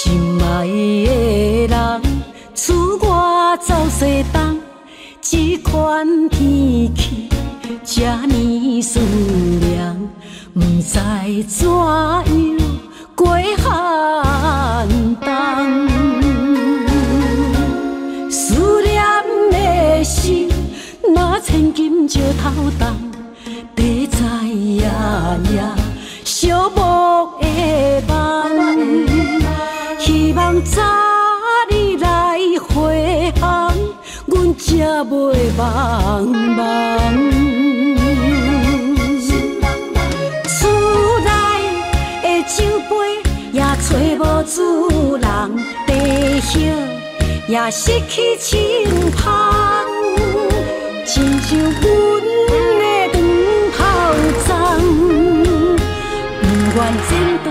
心爱的人，出外走西东，这款天气这呢酸凉，不知怎样过寒冬。思念的心，若千金石头重，地在夜夜寂寞早日来回航，阮才袂茫茫。厝内的酒杯也找无主人，地叶也失去清香，亲像阮的长炮仗，不愿剪断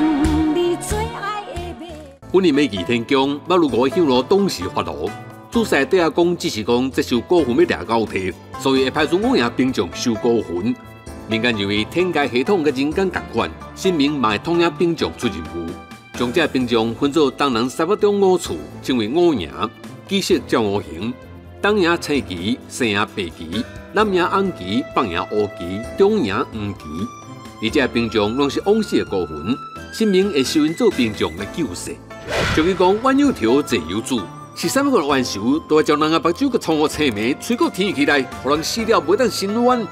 马。本年美祭天宫，马路五向路董事发落。主赛底下讲只是讲这首股份要掠到体，所以会派出五营兵将收股份。民间认为天界系统甲人间同款，神明嘛会统领兵将出任务，将这兵将分作东南西北中五处，称为五营。基色照五行：东营青旗，西营白旗，南营红旗，北营乌旗，中营黄旗。而这兵将拢是往昔的孤魂，神明会收因做兵将来救世。就伊讲，弯有条，坐有主。是三个冤仇，都会将人家目睭个冲个青眉吹到天起来，互人死了袂当心冤。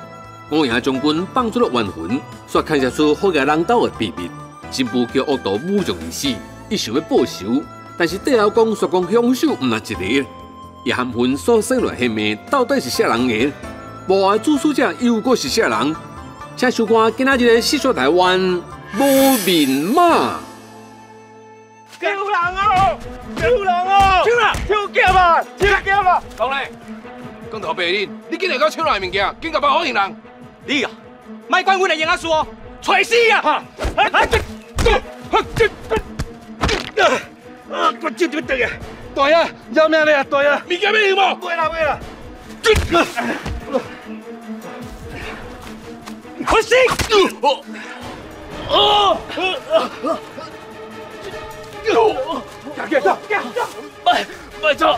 五营将军放出了冤魂，煞看下出好个人斗的秘密。新妇叫恶徒侮辱而死，伊想要报仇，但是最后讲煞讲凶手毋是一个。伊含魂所生来下面，到底是啥人个？无爱主使者又搁是啥人？请收看今仔日的细说台湾无面马。救人哦！救人哦！抢啦！抢劫啊！抢劫啊！讲嘞，讲头白恁，你竟然搞抢来物件，竟甲把好人人，你啊，卖管阮的杨阿叔哦，找死啊！哈！啊！这这这这啊！我这这这个大爷，要命了，大爷！物件要用无？袂啦袂啦！这个，快死！哦哦！哦！赶紧走，赶紧走！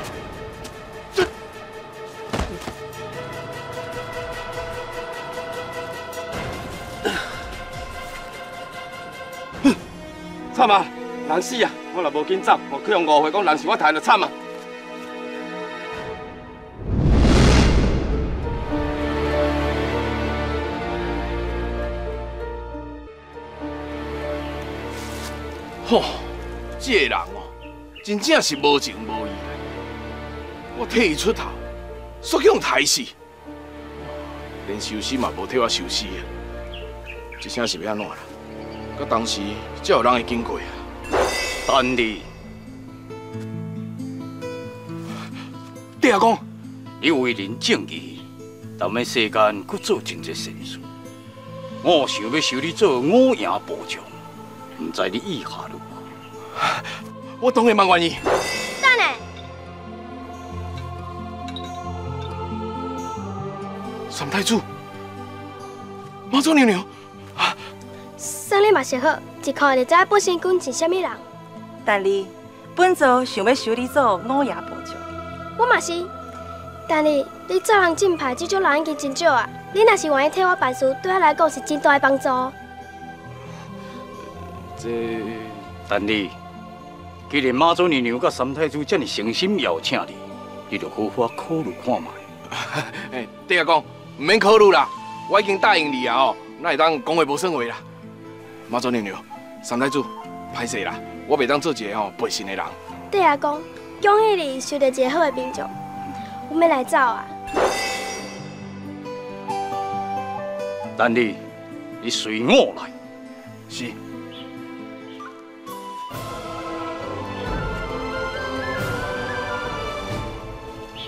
惨啊！人死啊！我若无紧走，我去用误会讲人是我杀就惨啊！吼，这个人哦，真正是无情无义的。我替伊出头，煞去用刣死，连收尸嘛无替我收尸啊！这声是要安怎啦？到当时才有人会经过啊！等你，爹阿公，你为人正义，但要世间搁做真这善事。我想要收你做五爷部长，唔知你意下如何？我当然蛮愿意。等下，三太子，马祖娘娘，生你嘛是好，一看就知本身君是虾米人。但你本座想要收你做五爷部长，我嘛是，但你你做人正派，这种人已经真少啊。你若是愿意替我办事，对我来讲是真大的帮助。这，但你既然妈祖娘娘甲三太子这么诚心邀请你，你就好好考虑看卖。哎，爹阿公，唔免考虑啦，我已经答应你啊哦，那会当讲话无算话啦。妈祖娘娘，三太子，歹势啦，我袂当做一个吼背信的人。对阿公，恭喜你收到一个好的兵种，我们来走啊！但你，你随我来。是。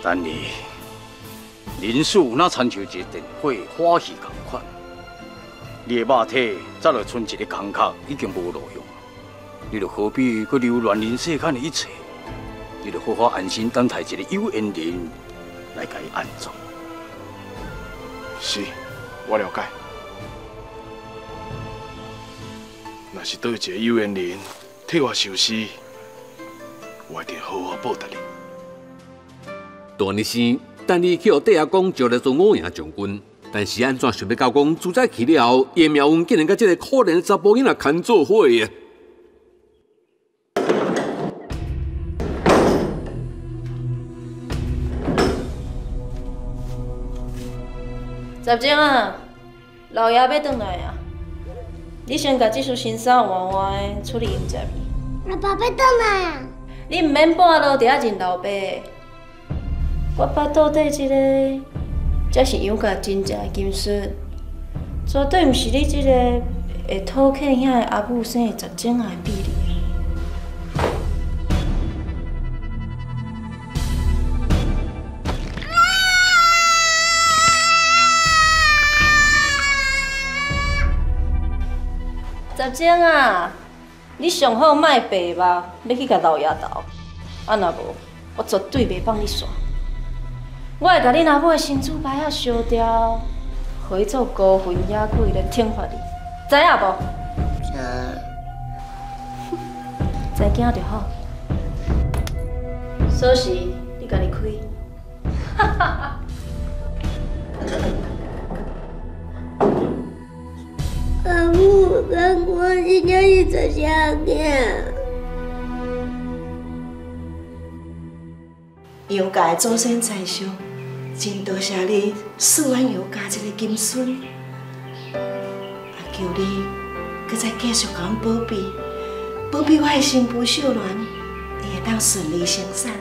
但你，人事哪亲像一个电火，欢喜同款。你的肉体早就剩一个感觉，已经无路用。你就何必去留恋人世间的一切？你就好好安心等待一个有缘人来给伊安葬。是，我了解。若是倒一个有缘人替我收尸，我一定好好报答你。大日生等你去互帝阿公招来做五营将军，但是安怎想要到讲主宰去了后，叶苗文竟然甲这个可怜的查甫囡仔牵做伙啊！十钟啊，老爷要回来啊！你先甲这束新衫换换的，处理迎接阿爸要回来啊！你毋免半路伫遐认老爸。我爸到底即个才是杨家真正的金孙，绝对毋是你这个会讨客遐的阿母生的十钟啊比例。十种啊，你上好卖白吧，要去甲老爷斗。啊，若无，我绝对袂放你煞。我会甲你阿母的新厝牌仔烧掉，回做孤魂野鬼来惩罚你，知影无？知。知惊就好。锁匙你家己开。哈哈哈。阿母，咱我真正是十声囝。杨家的祖先在上，真多谢你送阮杨家一个金孙，也求你搁再继续给阮保庇，保庇我的新妇秀兰，伊会当顺利生产，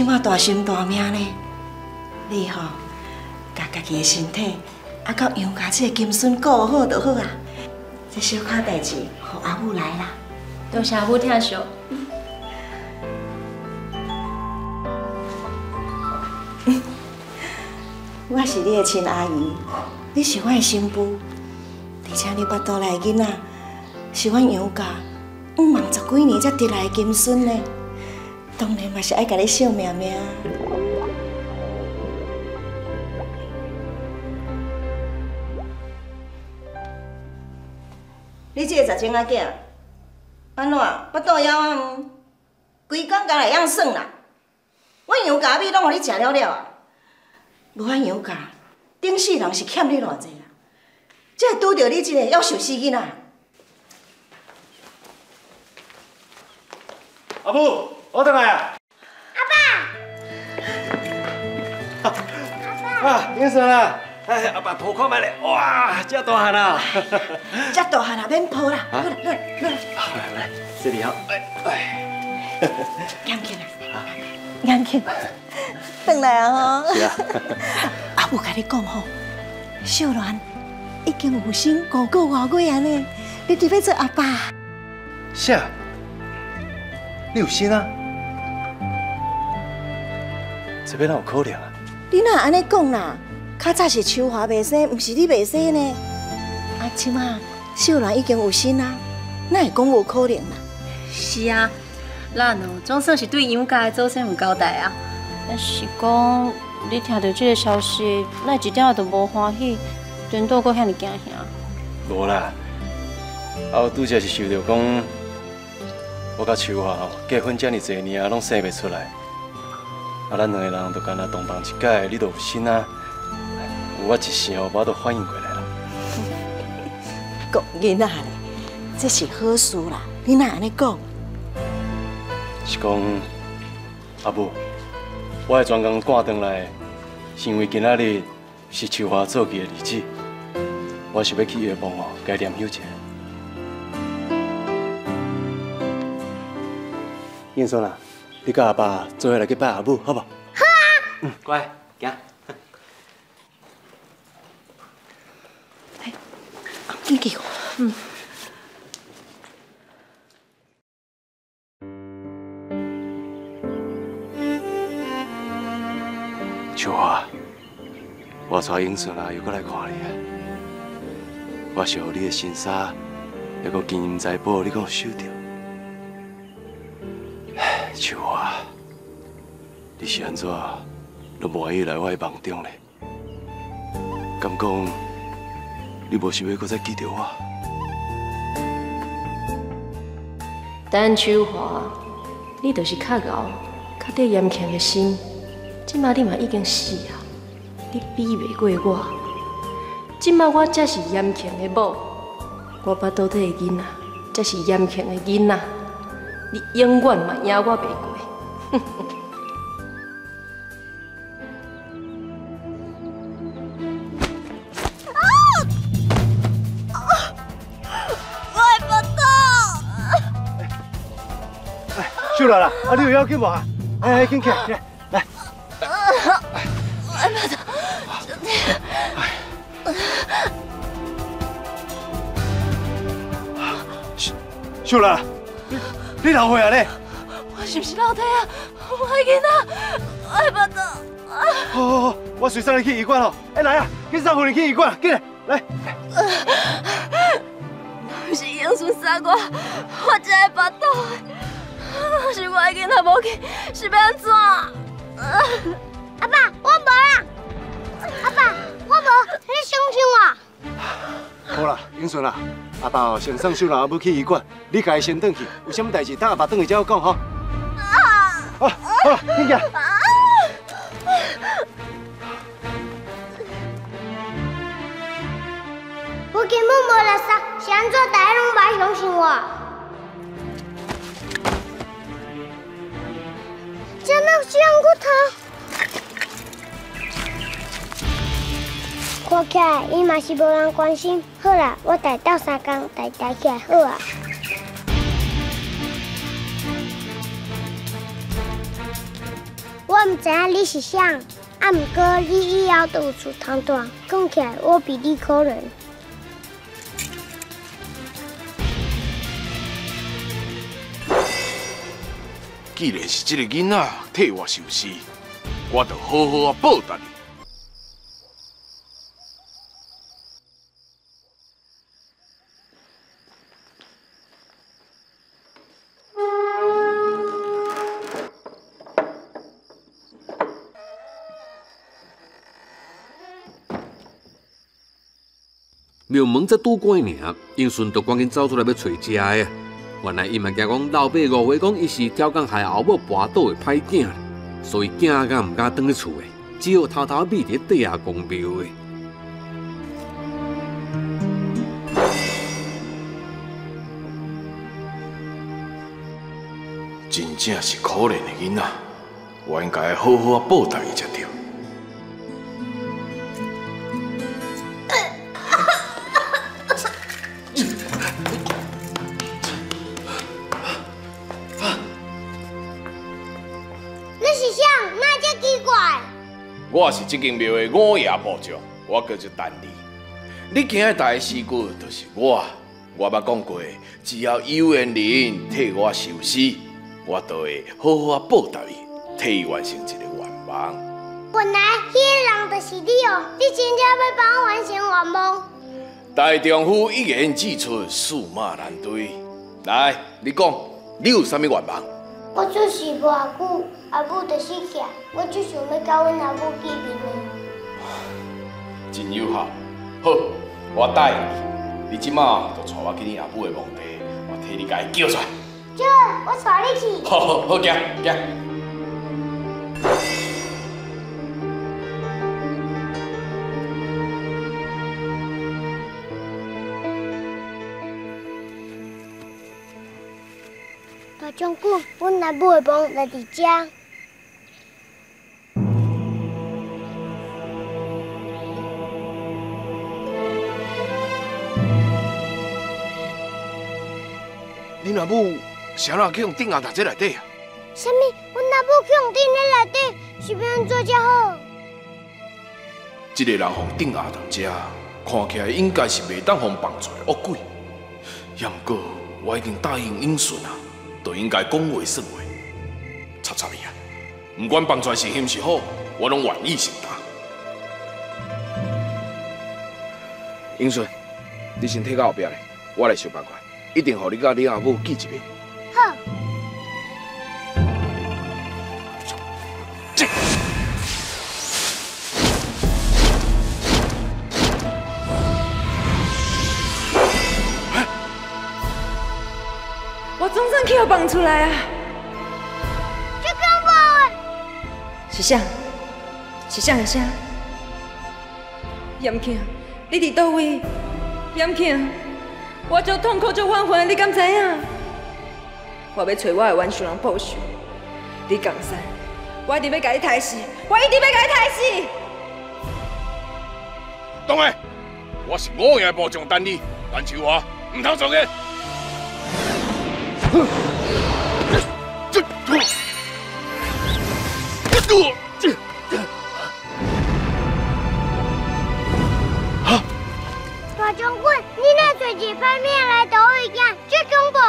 即马大心大命呢，你吼，甲家己的身体，啊，到杨家这个金孙顾好就好啊。这小可代志，互阿母来啦。多谢阿母疼惜。我是你的亲阿姨，你是我的新妇，而且你巴肚内囡仔是阮杨家五万十几年才得来的金孙呢，当然嘛是爱甲你惜命命。你这个十钟仔囝，安怎巴肚枵啊？规工敢来样耍啦？阮杨家米拢互你食了了啊！无阮杨家，顶世人是欠你偌济啊！才会拄着你这个夭寿死囡仔。阿母，我回来啊！阿爸，啊，英顺啊！哎，阿爸抱看卖咧，哇，这大汉啊！这大汉啊，免抱啦，来来来来，来来，这里好，哎哎，杨庆啊，杨庆，回来啊吼！是啊，阿母甲你讲吼，秀兰已经有心高过外月安尼，你特别做阿爸。啥？你有心啊？这边哪有可能啊？你哪安尼讲啦？较早是秋华未生，毋是你未生呢。啊，即马秀兰已经有心啦，哪会讲无可能啦？是啊，咱哦总算是对杨家的祖先有交代啊。但是讲你听到这个消息，那一点都无欢喜，连倒搁遐尼惊吓。无啦，啊，我拄则是想到讲，我甲秋华哦结婚遮尔侪年啊，拢生袂出来，啊，咱两个人都干那同房一届，你都有心啊，有我一声哦，我都反应过来了。讲囡仔嘞，这是好事啦，你哪安尼讲？是讲阿母，我会专工赶回来，是因为今仔日是秋华做记的日子，我是要去月梦哦，该念休一下。英孙啊，你跟阿爸做伙来去拜阿母，好不？好啊。嗯，乖，行。你给我。嗯秋华，我带英顺啊又过来看你啊。我想你的新衫，那个金银财宝，你给我收着。秋华，你是安怎都无愿意来我的梦中呢？敢讲你无想要搁再记着我？陈秋华，你就是较敖、较得严强的心，即马你嘛已经死啊！你比袂过我，即马我才是严强的某，我巴肚底的囡仔才是严强的囡仔，你永远嘛赢我袂过。我不痛。秀兰啦，啊，你有要紧无啊？哎哎，紧起来，起来，来。我不痛，真的。秀兰，你你哪会啊你？我是不是老体啊？我的囡仔，我不痛。好好好，我随送你去医院哦。哎，来啊，紧送你去医院，紧来，来。不是英顺杀我，我才会巴肚的。是我的囡仔无去，是要安怎？阿爸，我无啦。阿爸，我无，你相信我。好啦，英顺啦，阿爸哦，先送秀兰阿母去医馆，你家己先回去，有啥物代志等阿爸回去才好讲吼。好，好，紧起来。我根本无垃圾，是安怎大家拢无相信我？真的是用骨头。看起来伊嘛是无人关心。好啦，我带到三工，带带起来好啊。我毋知影你是啥，啊，毋过你以后都有出头大，讲起来我比你可怜。既然是这个囡仔替我受死，我就好好啊报答你。庙门才拄关尔，英顺就赶紧走出来要找食的。原来伊嘛惊讲老爸误会讲伊是挑工害后母跋倒的歹囝，所以惊甲毋敢返去厝的，只好偷偷秘伫地下公庙的。真正是可怜的囡仔，我应该好好报答伊才对。我是这间庙的五爷部长，我叫做陈立。你今日大的事故就是我，我捌讲过，只要有缘人替我受死，我就会好好啊报答伊，替伊完成一个愿望。原来迄个人就是你哦！你真正要帮我完成愿望？大丈夫一言既出，驷马难追。来，你讲，你有啥物愿望？我出世无偌久，阿母就死去，我只想要甲阮阿母见面的。真有效。好，我答应你，你即马就带我去你阿母的墓地，我替你甲伊叫出来。姐，我带你去。好好好，行行。大将军，阮阿母的墓在伫遮。恁阿母谁人去用顶下读这内底啊？什么？我阿母去用顶咧内底，是要安怎才好？这个人互顶下读这，看起来应该是袂当互放出的恶鬼。也毋过我已经答应英顺啊，就应该讲话算话。插插你啊！不管放出来是嫌是好，我拢愿意承担。英顺，你先退到后壁咧，我来想办法，一定乎你家你阿母记一遍。哈！我总算可以绑出来啊！就跟我。是啥？是谁啊？严庆，你伫倒位？严庆。我足痛苦足冤魂，你敢知影？我要找我的冤仇人报仇。你江山，我一定要甲你杀死！我一定要甲你杀死！当然，我是五爷部长等你，但是我唔通做嘅。大你那随几派面来倒一件，这根本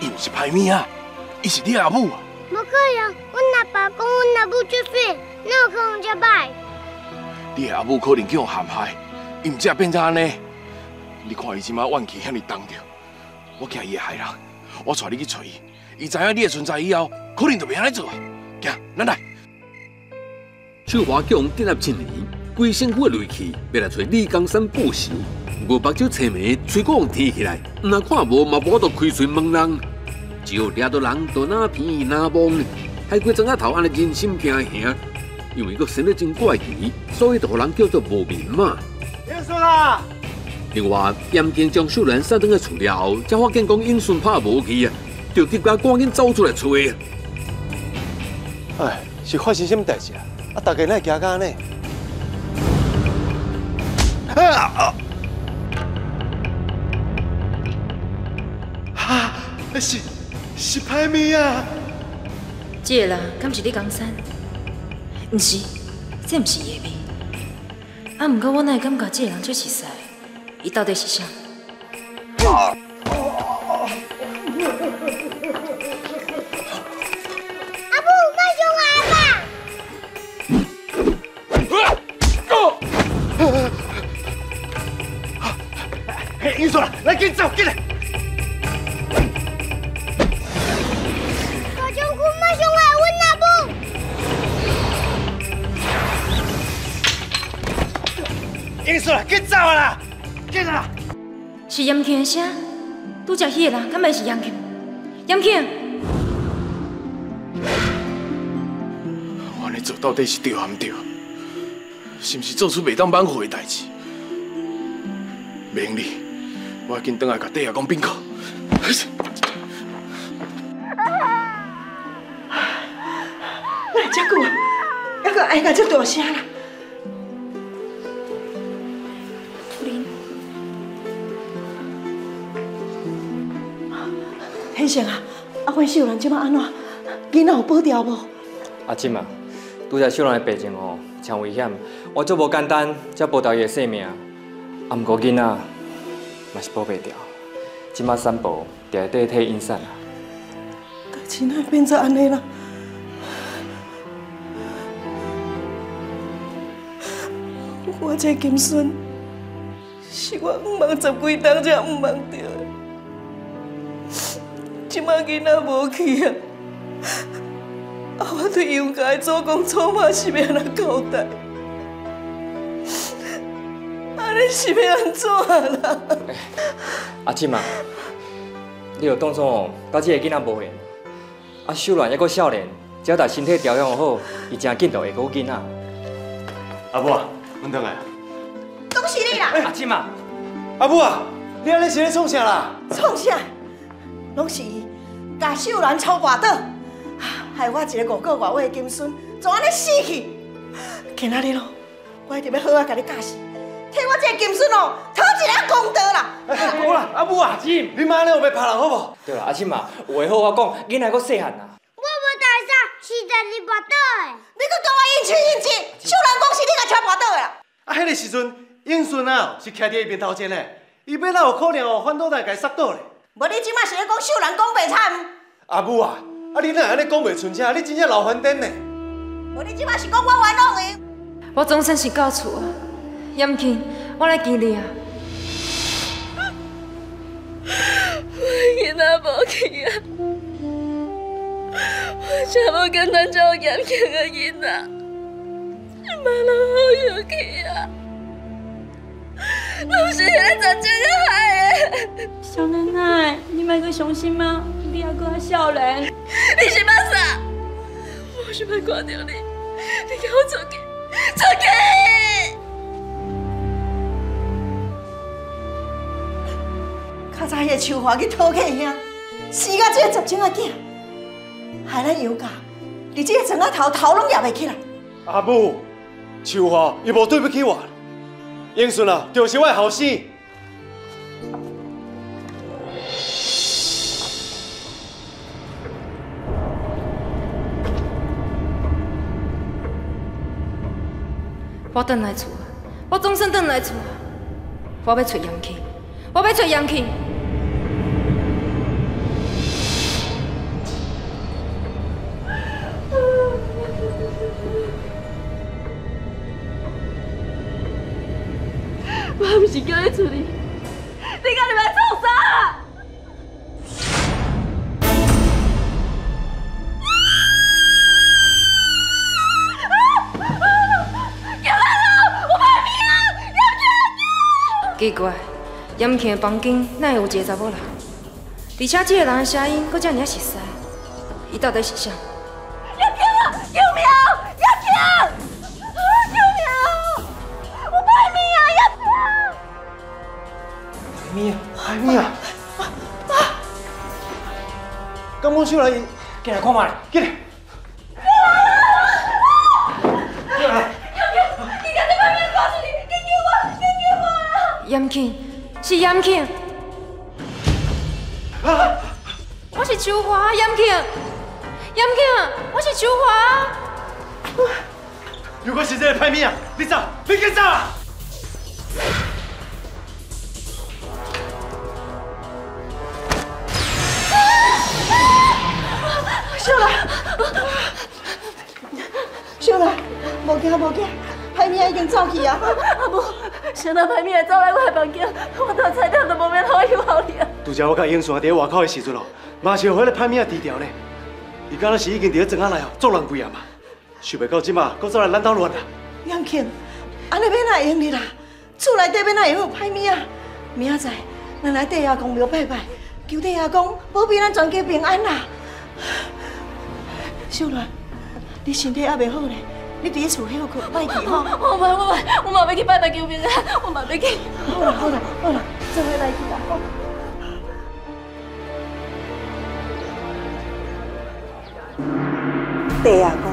伊唔是歹物啊，伊是你阿母啊。不可能！阮阿爸讲阮阿母出水，哪有可能这歹？你阿母可能叫我陷害，伊唔才变成安尼。你看伊即马怨气遐尼重着，我惊伊会害人，我带你去找伊。伊知影你的存在以后，可能就袂安尼做啊。行，咱来。秋华强建立一年，规身躯的锐气要来找李江山报仇。我目睭青眉，嘴角提起来，若看无嘛无都开嘴问人。只好掠到人到哪偏哪望，海龟庄仔头安尼人心惊吓，因为佫生得真怪奇，所以就互人叫做无面嘛。英顺啊！另外，严健将秀兰杀倒去厝了后，才发现讲英顺拍无去啊，就急甲赶紧走出来找。哎，是发生什么代志啊？啊，大家哪会惊到安尼？啊！哈，是是歹物啊！这个人敢是李江山？毋是，这毋是伊的面。啊，毋过我哪会感觉这个人最熟悉？伊到底是啥？严庆的声？拄则迄个人敢会是严庆？严庆，我安尼做到底是对还毋对？是毋是做出袂当挽回的代志？明理，我要紧倒来甲底下讲禀告。来遮久啊，还阁挨甲遮大声啦！生啊，啊，阮秀兰即摆安怎？囡仔有保掉无？阿金啊，拄则秀兰的病情哦，真危险，我做无简单，才保掉伊的性命。啊，毋过囡仔嘛是保袂掉，即摆三宝伫内底替因散啊。代志哪会变做安尼啦？我这金孙是我五万十几当才毋忙着的，即摆囡仔无去啊！啊，我对杨家的祖公祖妈是要安怎交代？安尼是要安怎啦？阿金啊，你就当作哦，甲即个囡仔无缘。啊，秀兰还阁少年，只要但身体调养好，伊真紧就会顾囡仔。阿母啊，阮倒来啊！恭喜你啦！阿金啊，阿母啊，你安尼是咧创啥啦？创啥？拢是伊甲秀兰抄外倒，害我一个五个外位的金孙，就安尼死去。今仔日咯，我一定要好好甲你教示，替我这个金孙哦，讨一个公道啦！阿母啦，阿母啊，姊，你妈安尼有要拍人好无？对啦，阿婶嘛，有话好我讲，囡仔搁细汉啊。我无大啥，是在你跋倒的。你搁甲我应亲应亲，秀兰讲是你甲抄外倒的啦！啊，迄个时阵，英顺啊是徛伫伊面头前的，伊要哪有可能哦反倒来甲伊摔倒咧？无你即摆是咧讲秀兰讲袂惨，阿母啊，啊你哪会安尼讲袂顺车？你真正老翻颠呢？无你即摆是讲我冤枉伊。我总算是到厝啊！严庆，我来见你啊！我囡仔无去啊！我真无简单照严庆的囡仔，马路好有去啊！拢是迄个曾经个害的。小奶奶，你买个伤心吗？你还阁还少年。你是乜啥？我是要看到你，你给我出去，出去！较早迄个秋华去讨客兄，死甲这个十种仔囝，害咱尤家，连这个庄仔头头拢压袂起来。阿母，秋华伊无对不起我，英顺啊，就是我的后生。我转来厝，我总算转来厝啊。我要找杨庆，我要找杨庆。我不是叫你出去，你到底来做啥？奇怪，严庆的房间哪会有一个查某人？而且这个人的声音搁这尔熟悉，伊到底是谁？杨庆啊！救命！杨庆！咪啊，海咪啊！刚刚出来，进来看嘛，进来。严庆，是严庆。我是秋华，严庆。严庆，我是秋华。如果是这个歹命啊，你走，你跟走啊！小兰，小兰，无惊无惊，海明已经走去啊！阿母，想到歹命走来我的房间，我到菜店都无免好友好你啊！拄则我甲英顺伫外口的时阵哦，嘛是有迄个歹命低调呢。伊敢若是已经伫咧庄仔内哦做人贵啊嘛，想袂到即马搁走来咱兜乱啊！杨庆，安尼要哪会用哩啦？厝内底要哪会有歹命啊？明仔载咱来地阿公庙拜拜，求地阿公保庇咱全家平安啦！小兰，你身体还袂好呢，你伫咧厝休困，莫去吼。我唔我唔我嘛要去拜拜求平安，我嘛要去。好啦好啦好啦，做伙来去啦。地阿公，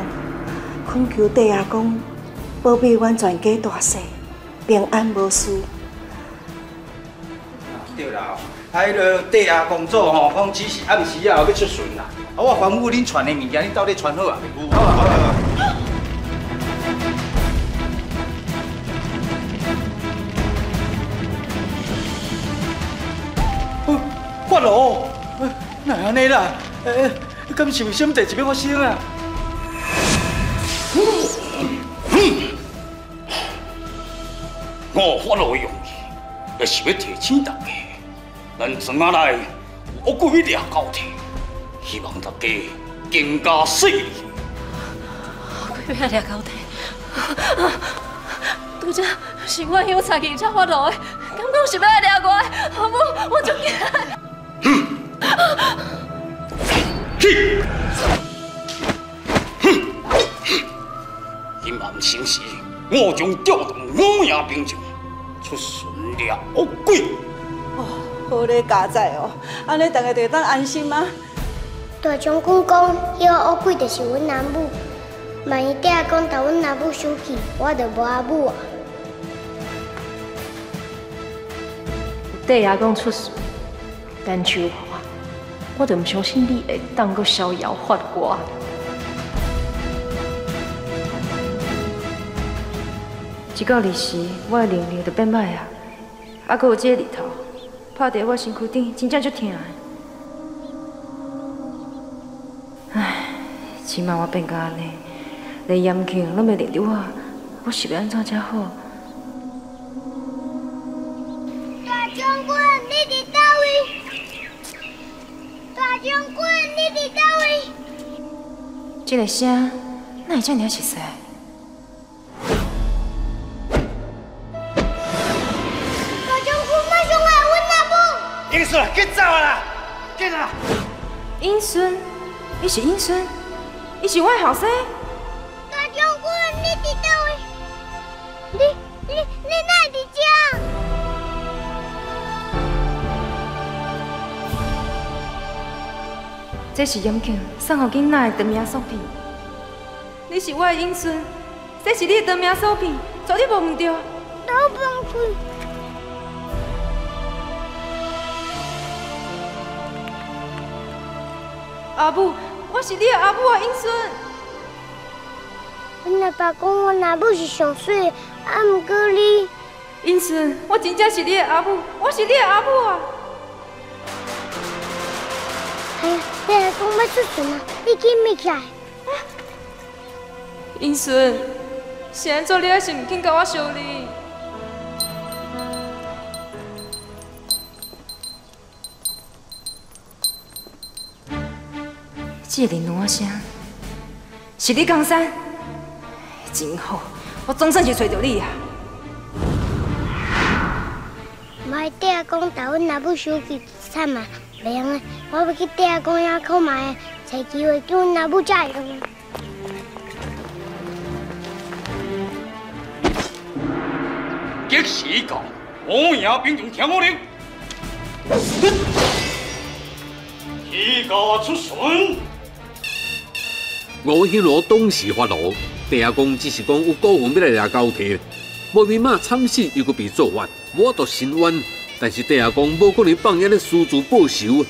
恳求地阿公保庇阮全家大小平安无事。对啦，迄个地下工作吼，讲只是暗时啊要出巡啦。啊，我吩咐恁传的物件，恁到底传好啊？好啊，好啊，好啊。哦，发咯！哪安尼啦？诶，敢是有什么代志要发生啊？我发落的用意，就是要提醒大家，咱庄仔内有乌龟掠交替，希望大家更加细腻。我要掠交替，拄则是我有差警察发落的，敢讲是要来掠我的？阿母，我就惊。去！哼！阴暗城时，我将调动五营兵将出巡掠乌龟。哦，好咧，加载哦，安尼大家就当安心啊。大将军讲，迄个乌龟就是阮阿母。万一爹讲把阮阿母生气，我就无阿母啊。对阿公出事，但秋华，我就唔相信你会当个逍遥法外。一到日时，我的能力就变歹啊！还佫有这个日头，拍伫我身躯顶，真正足疼的。唉，起码我变到安尼，连严庆拢袂认得我，我是要安怎才好？大将军，你伫倒位？大将军，你伫倒位？这个声哪会这么熟悉？啦，紧啦！英孙，你是英孙，你是我的后生。大将军，你伫倒位？你你你哪会伫遮？这是严庆送给囡仔的长命锁片。你是我的英孙，这是你的长命锁片，绝对无误着。老帮开。阿母，我是你的阿母啊，英孙。阮阿爸讲我阿母是上水，啊，毋过你，英孙，我真正是你的阿母，我是你的阿母啊。哎呀，你阿公要出船啊，你紧密起来。英孙，是安怎你还是毋肯甲我相认？这个铃铛声，是你江山，真好，我总算是找到你啊！莫底阿公打阮阿母手机惨啊，袂用的，我要去底阿公遐看卖，找机会叫阮阿母才会用。即时到，五名兵将听我令，起家出巡。吴兴罗当时发怒，地下公只是讲有高分要来掠交替，无面马惨死又搁被做法，我都心冤。但是地下公无可能放任咧私自报仇，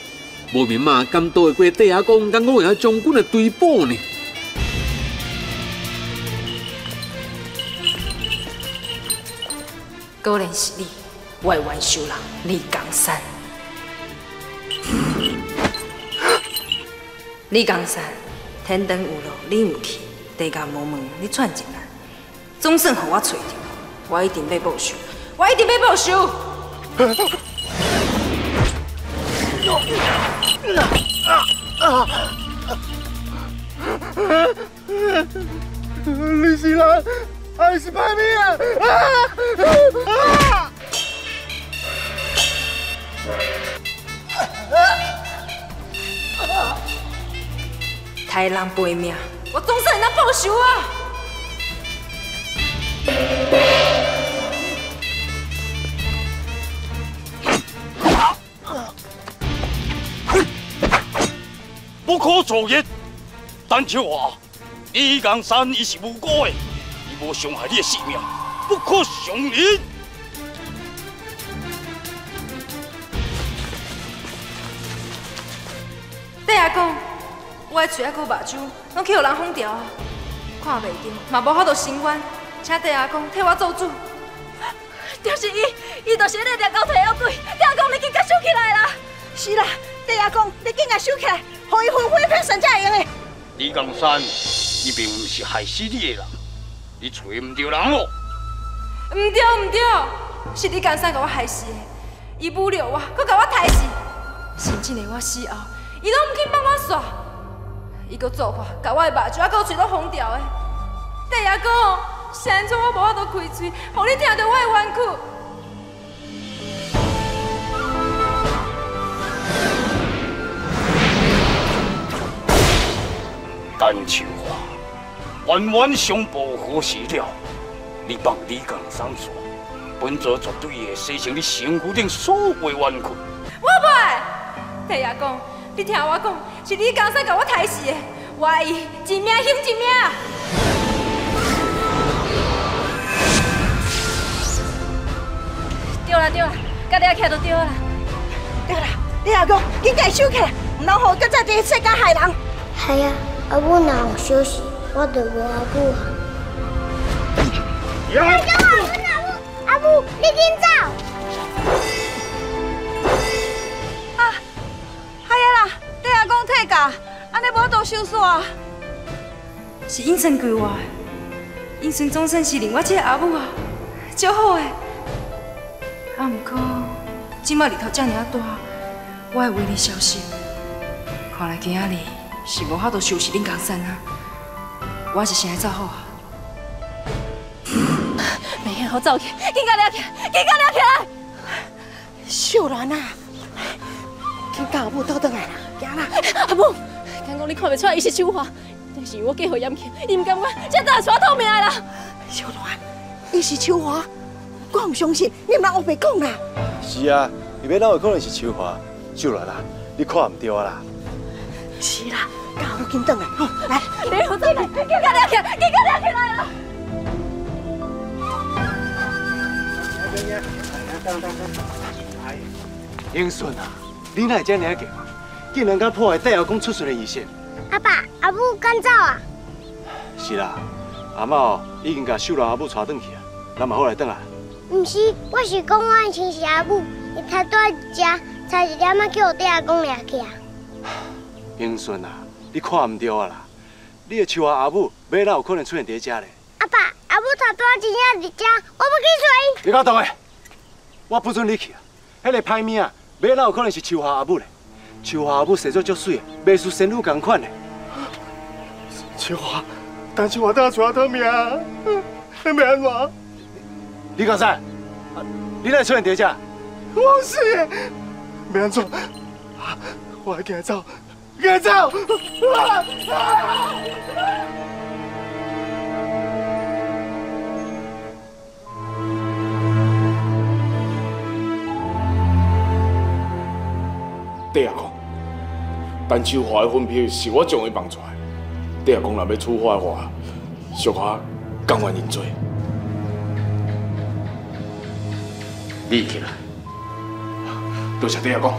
无面马敢躲得过地下公甲五爷将军的追捕呢？果然是你，我的元首人李江山。李江山，天灯有路你唔去，地下无门你窜进来，总算互我找着，我一定要报仇，我一定要报仇。你是人还是歹命啊？啊！害人赔命，我总算能报仇啊！不可作孽！但就话，李江山伊是无辜的，伊无伤害你的性命，不可伤人。对阿公，我的嘴还阁目睭，拢去互人封掉啊！看袂着，嘛无法度伸冤，请地阿公替我做主。就是伊，伊就是那掠交替妖鬼。地阿公，你紧甲收起来啦！是啦，地阿公，你紧甲收起来，互伊魂飞魄散才会用的。李江山，伊并毋是害死你的人，你找唔着人哦。毋对毋对，是李江山甲我害死的，伊侮辱我，搁甲我刣死，甚至连我死后，伊拢毋肯帮我煞，伊搁做法，甲我的目睭还搁嘴都封掉的。地阿公，是安怎我无法度开嘴，互你听到我的冤屈？单秋花，冤冤相报何时了？你帮李江山说，本座绝对会洗清你身躯顶所有冤屈。我袂！地阿公，你听我讲，是你刚才甲我刣死的，我爱伊一命还一命。对啦对啦，甲你起来就对啦。对啦，你阿公紧甲伊收起来，唔通互搁再伫世间害人。系啊，阿母若有休息，我就无阿母啊。呀！阿母，阿母，你紧走！地阿公退价，安尼无法度收煞。是应生归我的，应生总算是认我这个阿母啊，足好诶。啊，毋过即卖日头遮尔啊大，我会为你小心。看来今仔日是无法度收拾恁江山啊，我还是先来走好啊。没好走去，紧甲抓起来，紧甲抓起来！秀兰啊，去甲阿母倒转来啦，行啦。阿母，刚讲你看袂出来伊是秋华，但是我嫁予严庆，伊唔甘愿，才打算透命的啦。小兰，伊是秋华，我唔相信，你唔通胡白讲啦。是啊，伊要哪有可能是秋华？秀兰啊，你看唔对啊啦。是啦，甲阿母紧转来，好来。你好再来，叫他俩起来，叫他俩起来啦。英顺啊，你哪会这样行？竟然敢破坏戴后公出巡的仪式。阿爸，阿母赶走啊？是啦，阿嬷已经甲秀兰阿母带转去啊，咱嘛好来转啊。唔是，我是讲我的亲戚阿母，伊才在遮，差一点仔叫我爹阿公掠去啊。英顺啊，你看唔对啊啦！你的秋华阿母，要哪有可能出现在遮咧？阿爸，阿母才在真正伫遮，我要去你搞动的，我不准你去啊！迄个歹命啊，要哪有可能是秋华阿母咧？秋华阿母生做足水的，袂输仙女同款的。秋华，但秋华等下找到命，那要安怎？你讲啥？你哪会出现在遮？王氏，要安怎？我要赶走，赶走！爹阿公，陈秋华的分票是我将伊放出来。爹阿公若要处罚的话，小华甘愿认罪。立起来！多谢爹阿公。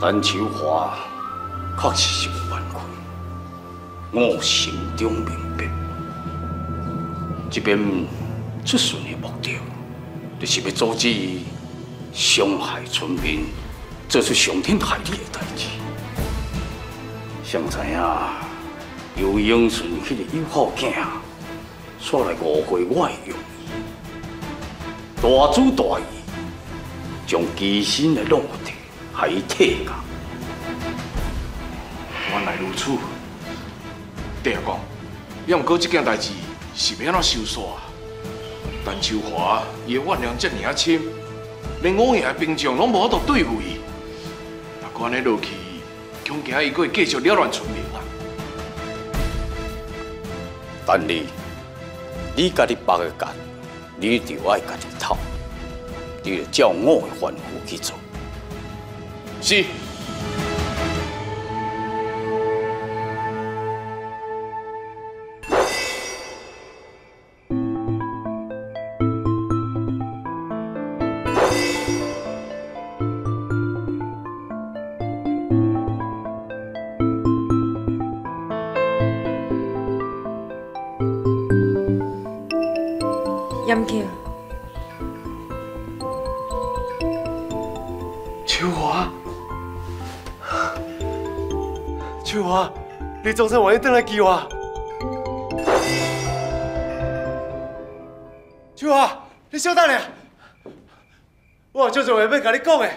陈秋华确实是有冤屈，我心中明白。这边出巡的目的，就是要阻止伊伤害村民，做出伤天害理的代志。谁知影由英顺迄个友好囝，煞来误会我的用意，大主大意，将基身的弄体害退啊！原来如此，爹阿公，要毋过这件代志是要安怎收煞？陈秋华伊的怨念这尔啊深，连五爷的兵将拢无法度对付伊。若果安尼落去，恐惊伊会继续扰乱村民啊！但你，你家己绑的干，你就爱家己走，你就照我的吩咐去做。是。你总算愿意回来救我。秋华，你稍等下，我有少少话要跟你讲的。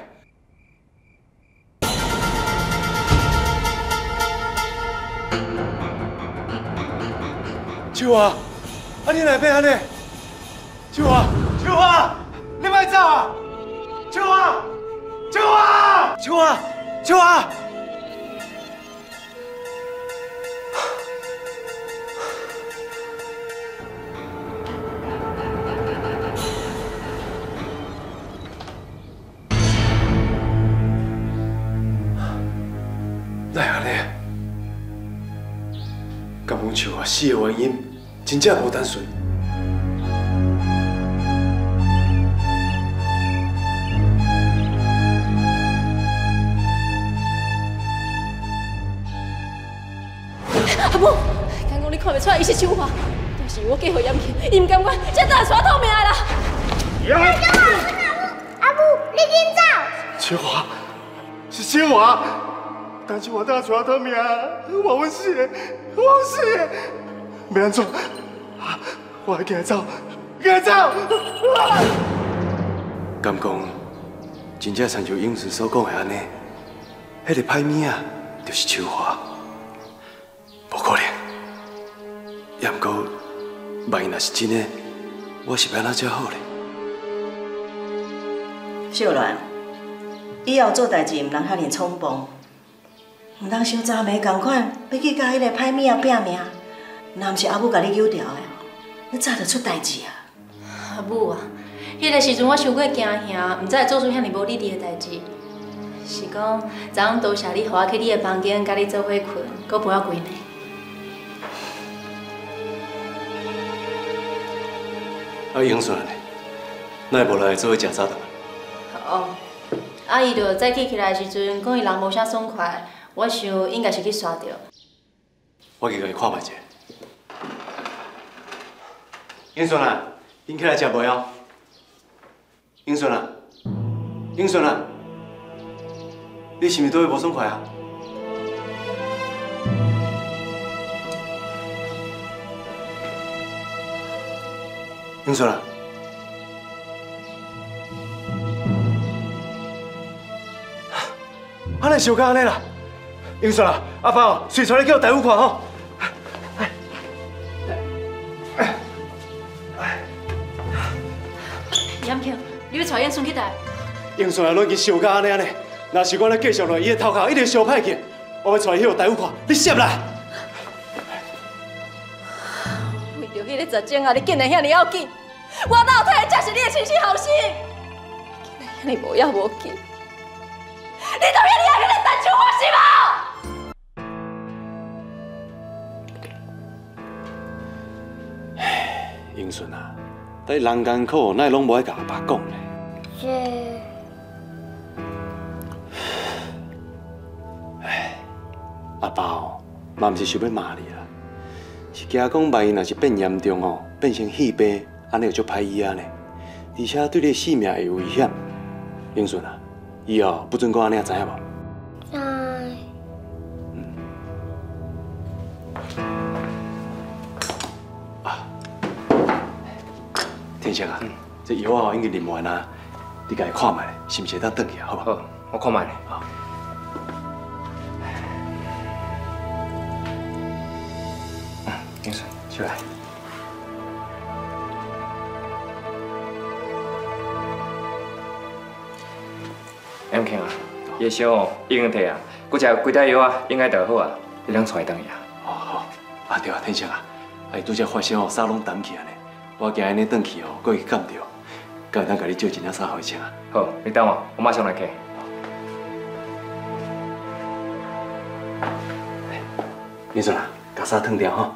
秋华，啊你来变安尼？秋华，秋华，你莫走啊！秋华，秋华，秋华，秋华。敢讲秋华死的原因真正无单纯？母，刚讲你看袂出来伊是秋华，但是我嫁予严庆，伊唔甘愿，才打算透命的啦。阿母，你紧走！秋华，是秋华，但秋华等下找到命，我阮死的，我死的，要安怎？我要赶走，赶走！敢讲，真正亲像英顺所讲的安尼，迄个歹物啊，就是秋华，无可能。也毋过，万一若是真的，我是要安怎才好咧？秀兰，以后做代志毋通遐尼冲动，毋通伤早暝共款，要去甲迄个歹物仔拼命。若毋是阿母甲你救掉的，你早就出代志啊！阿母啊，迄个时阵我伤过惊吓，毋知会做出遐尼无理智的代志。是讲昨昏多谢你，互我去你的房间，甲你做伙困，搁陪我几暝。啊，英顺呢？那会无来做伙食早顿？哦，啊伊着早起起来的时阵，讲伊人无啥爽快，我想应该是去刷着。我去甲伊看卖者。英顺啊，恁起来食未哦？英顺啊，英顺啊，你是毋是倒位无爽快啊？英顺啊，安尼想到安尼啦，英顺啊，阿爸哦，随出来叫大夫看吼。严庆，你要带英顺去台？英顺啊，拢已经烧到安尼安尼，若是我咧继续落，伊的头壳一定烧歹去。我要带伊去大夫看，你闪来！为着迄个十钟啊，你竟然遐尼要紧，我哪有替才是你的亲生后生？竟然遐尼无要无紧，你都遐尼爱迄个单手我是吗？英顺啊，在人间苦，哪会拢无爱甲阿爸讲呢？是，阿爸哦，嘛毋是想要骂你啦，是惊讲万一若是变严重哦，变成气病，安尼就足歹医啊呢，而且对你的性命会有危险。英顺啊，以后不准讲安尼，知影无？知。天星啊，这药啊已经啉完啊，你家己看觅，是毋是会当转去啊？好不好？好，我看卖咧。好。嗯，英顺，起来。K 啊，伊的烧哦已经退啊，佮食几袋药啊，应该就好啊，你通带回去啊。哦好，啊对啊，天星啊，哎拄则发烧哦，衫拢澹起安尼，我惊安尼转去哦，佫会感着，敢会当甲你借一领衫互伊穿啊？好，你等我，我马上来开。英顺啊，把衫脱掉吼。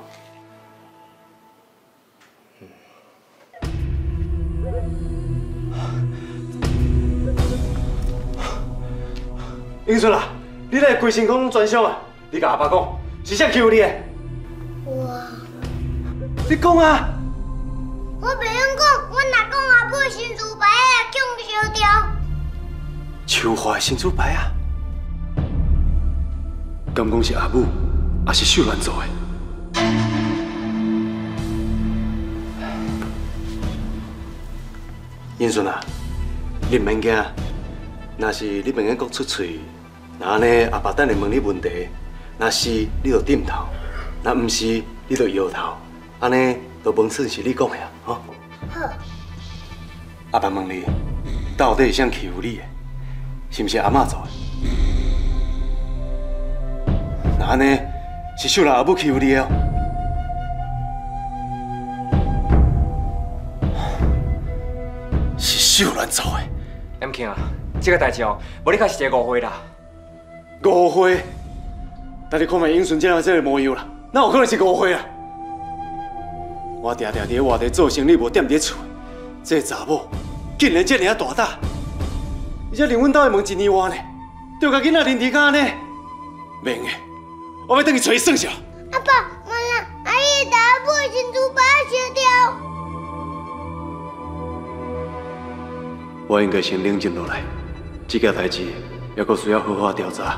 英顺啊，你来规身躯全伤啊！你甲阿爸讲，是谁欺负你的？我，你讲啊！我袂用讲，我若讲阿母的身子白啊，强烧掉。秋花的身子牌啊！敢讲是阿母，还是秀兰做的？英顺啊，你唔免惊，若是你免个讲出嘴，那安尼阿爸等下问你问题，那是你就点头，那唔是你就摇头，安尼就问算是你讲的啊，吼。好，阿爸问你，到底是谁欺负你的？是毋是阿嬷做的？那安尼是秀兰阿母欺负你的哦？是秀兰做的。M K 啊，这个代志哦，无你开是一个误会啦。误会？但你看卖英顺这样这个模样啦，哪有可能是误会啊？我常常伫外地做生意，无踮伫厝，这个查某竟然这尔啊大胆，而且连阮家的门一年外呢，就甲囡仔连伫甲安尼，免的，我要等去找伊算账。阿爸，妈啦，阿姨把阿母的身子白啊烧掉。我应该先冷静落来，这件代志还阁需要好好调查。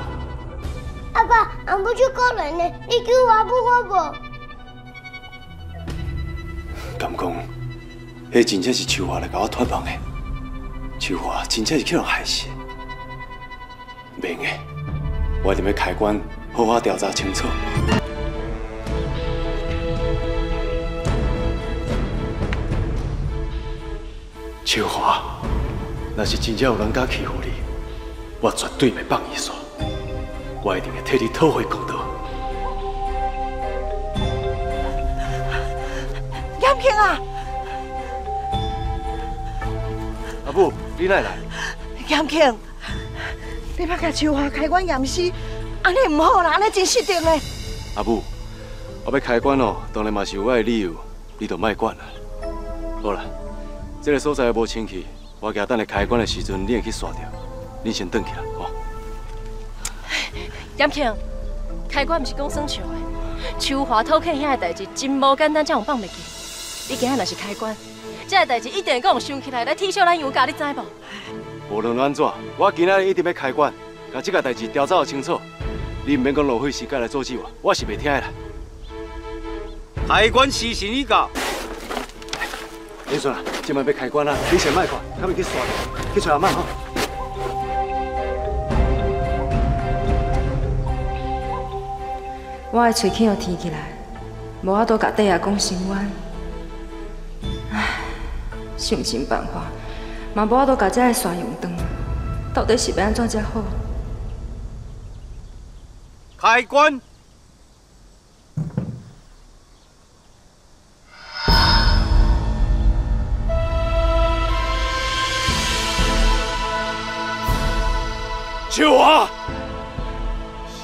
阿爸，阿母去可怜呢，你救我阿母好无？敢讲，迄真正是秋华来甲我托梦的，秋华真正是去人害死的。免的，我一定要开关好好调查清楚。秋华，若是真正有人敢欺负你，我绝对袂放伊煞，我一定会替你讨回公道。严庆啊，阿母，你来来？严庆，你别甲秋华开棺验尸，安尼唔好啦，安尼真失德嘞。阿母，我要开棺哦，当然嘛是有我的理由，你就莫管啦。好啦，这个所在无清气，我惊等下开棺的时阵，你会去刷掉。你先转去啦，吼。严庆，开棺不是讲算笑的，秋华偷看遐个代志真无简单，才有放袂记。你今仔若是开棺，这个代志一定会讲想起来来踢笑咱杨家，你知无？无论安怎，我今仔日一定要开棺，把这个代志调查清楚。你唔免讲浪费时间来阻止我，我是袂听的啦。开棺时辰已到。林顺啊，今晚要开棺啦，你先卖看，他们去刷，去找阿妈吼。我的喙齿要提起来，无法度甲底下讲心冤。唉，想尽办法，嘛无法度甲这个山用断，到底是要安怎才好？开棺。秋华，